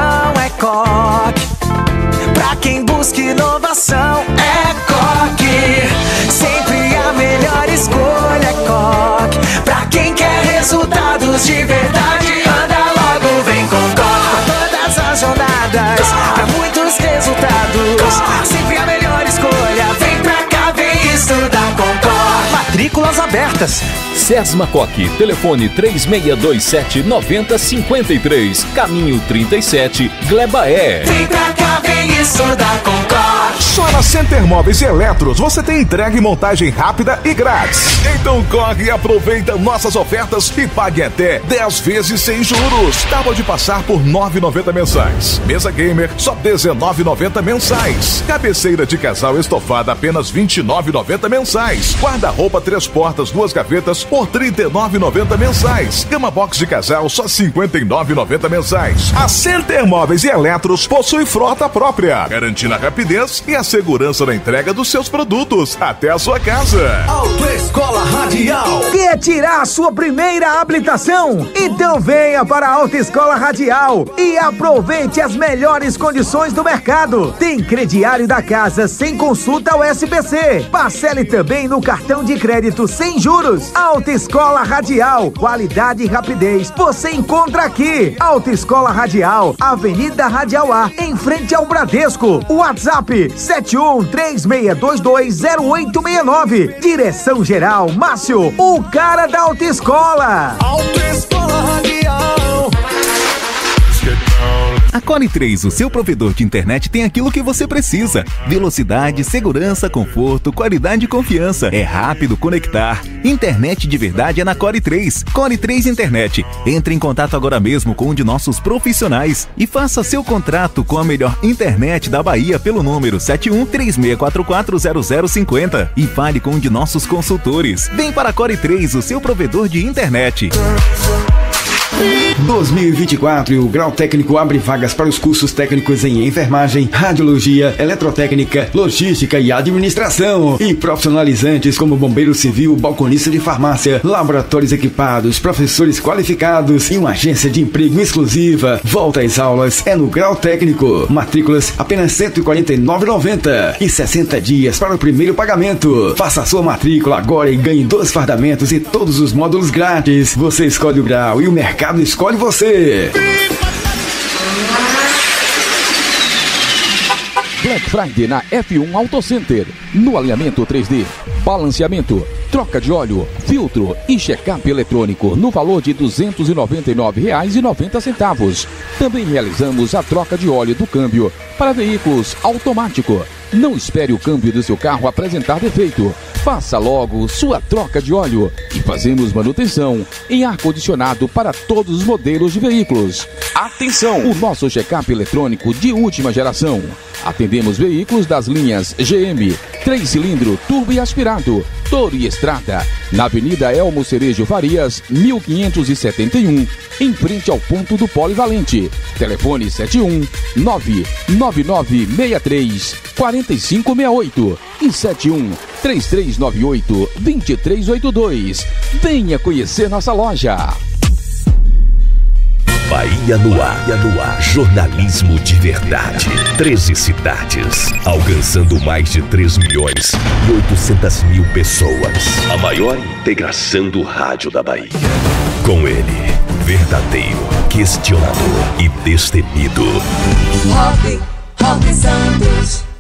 é coque. Pra quem busca inovação é coque. Sempre a melhor escolha é coque. Pra quem quer resultados de verdade, anda logo, vem com coque. Todas as jornadas, pra muitos resultados. Sempre a melhor escolha, vem pra cá, vem estudar com coque. Matrículas abertas. Sesma Coque, telefone 3627 9053, caminho 37, Glebaé. Vem pra cá, vem estudar com coque. Só na Center Móveis e Eletros você tem entrega e montagem rápida e grátis. Então corre e aproveita nossas ofertas e pague até 10 vezes sem juros. Tábua de passar por R$ 9,90 mensais. Mesa gamer só R$ 19,90 mensais. Cabeceira de casal estofada apenas R$ 29,90 mensais. Guarda-roupa três portas, duas gavetas por R$ 39,90 mensais. Cama box de casal só R$ 59,90 mensais. A Center Móveis e Eletros possui frota própria, garantindo a rapidez e a segurança na entrega dos seus produtos até a sua casa. Autoescola Radial. Quer tirar a sua primeira habilitação? Então venha para a Autoescola Radial e aproveite as melhores condições do mercado. Tem crediário da casa sem consulta ao SPC. Parcele também no cartão de crédito sem juros. Autoescola Radial. Qualidade e rapidez você encontra aqui. Autoescola Radial, Avenida Radial A, em frente ao Bradesco. WhatsApp 7136220869. Direção Geral Márcio, o cara da autoescola. Autoescola Radial. A Core 3, o seu provedor de internet, tem aquilo que você precisa: velocidade, segurança, conforto, qualidade e confiança. É rápido conectar. Internet de verdade é na Core 3. Core 3 Internet. Entre em contato agora mesmo com um de nossos profissionais e faça seu contrato com a melhor internet da Bahia pelo número 71 3644 0050 e fale com um de nossos consultores. Vem para a Core 3, o seu provedor de internet. 2024 e o Grau Técnico abre vagas para os cursos técnicos em enfermagem, radiologia, eletrotécnica, logística e administração. E profissionalizantes como bombeiro civil, balconista de farmácia, laboratórios equipados, professores qualificados e uma agência de emprego exclusiva. Volta às aulas é no Grau Técnico. Matrículas apenas R$ 149,90 e 60 dias para o primeiro pagamento. Faça sua matrícula agora e ganhe dois fardamentos e todos os módulos grátis. Você escolhe o grau e o mercado escolhe você. Black Friday na F1 Auto Center. No alinhamento 3D, balanceamento, troca de óleo, filtro e check-up eletrônico no valor de R$ 299,90. Também realizamos a troca de óleo do câmbio para veículos automático. Não espere o câmbio do seu carro apresentar defeito. Faça logo sua troca de óleo e fazemos manutenção em ar-condicionado para todos os modelos de veículos. Atenção! O nosso check-up eletrônico de última geração. Atendemos veículos das linhas GM, 3 cilindro, turbo e aspirado, Toro e Estrada, na Avenida Elmo Cerejo Farias, 1571, em frente ao ponto do Polivalente. Telefone 71 99963 4568 e 71 3398 2382. Venha conhecer nossa loja. Bahia no ar. Bahia no ar. Jornalismo de verdade. 13 cidades. Alcançando mais de 3 milhões e 800 mil pessoas. A maior integração do rádio da Bahia. Com ele, verdadeiro, questionador e destemido. Rock, Rock Santos.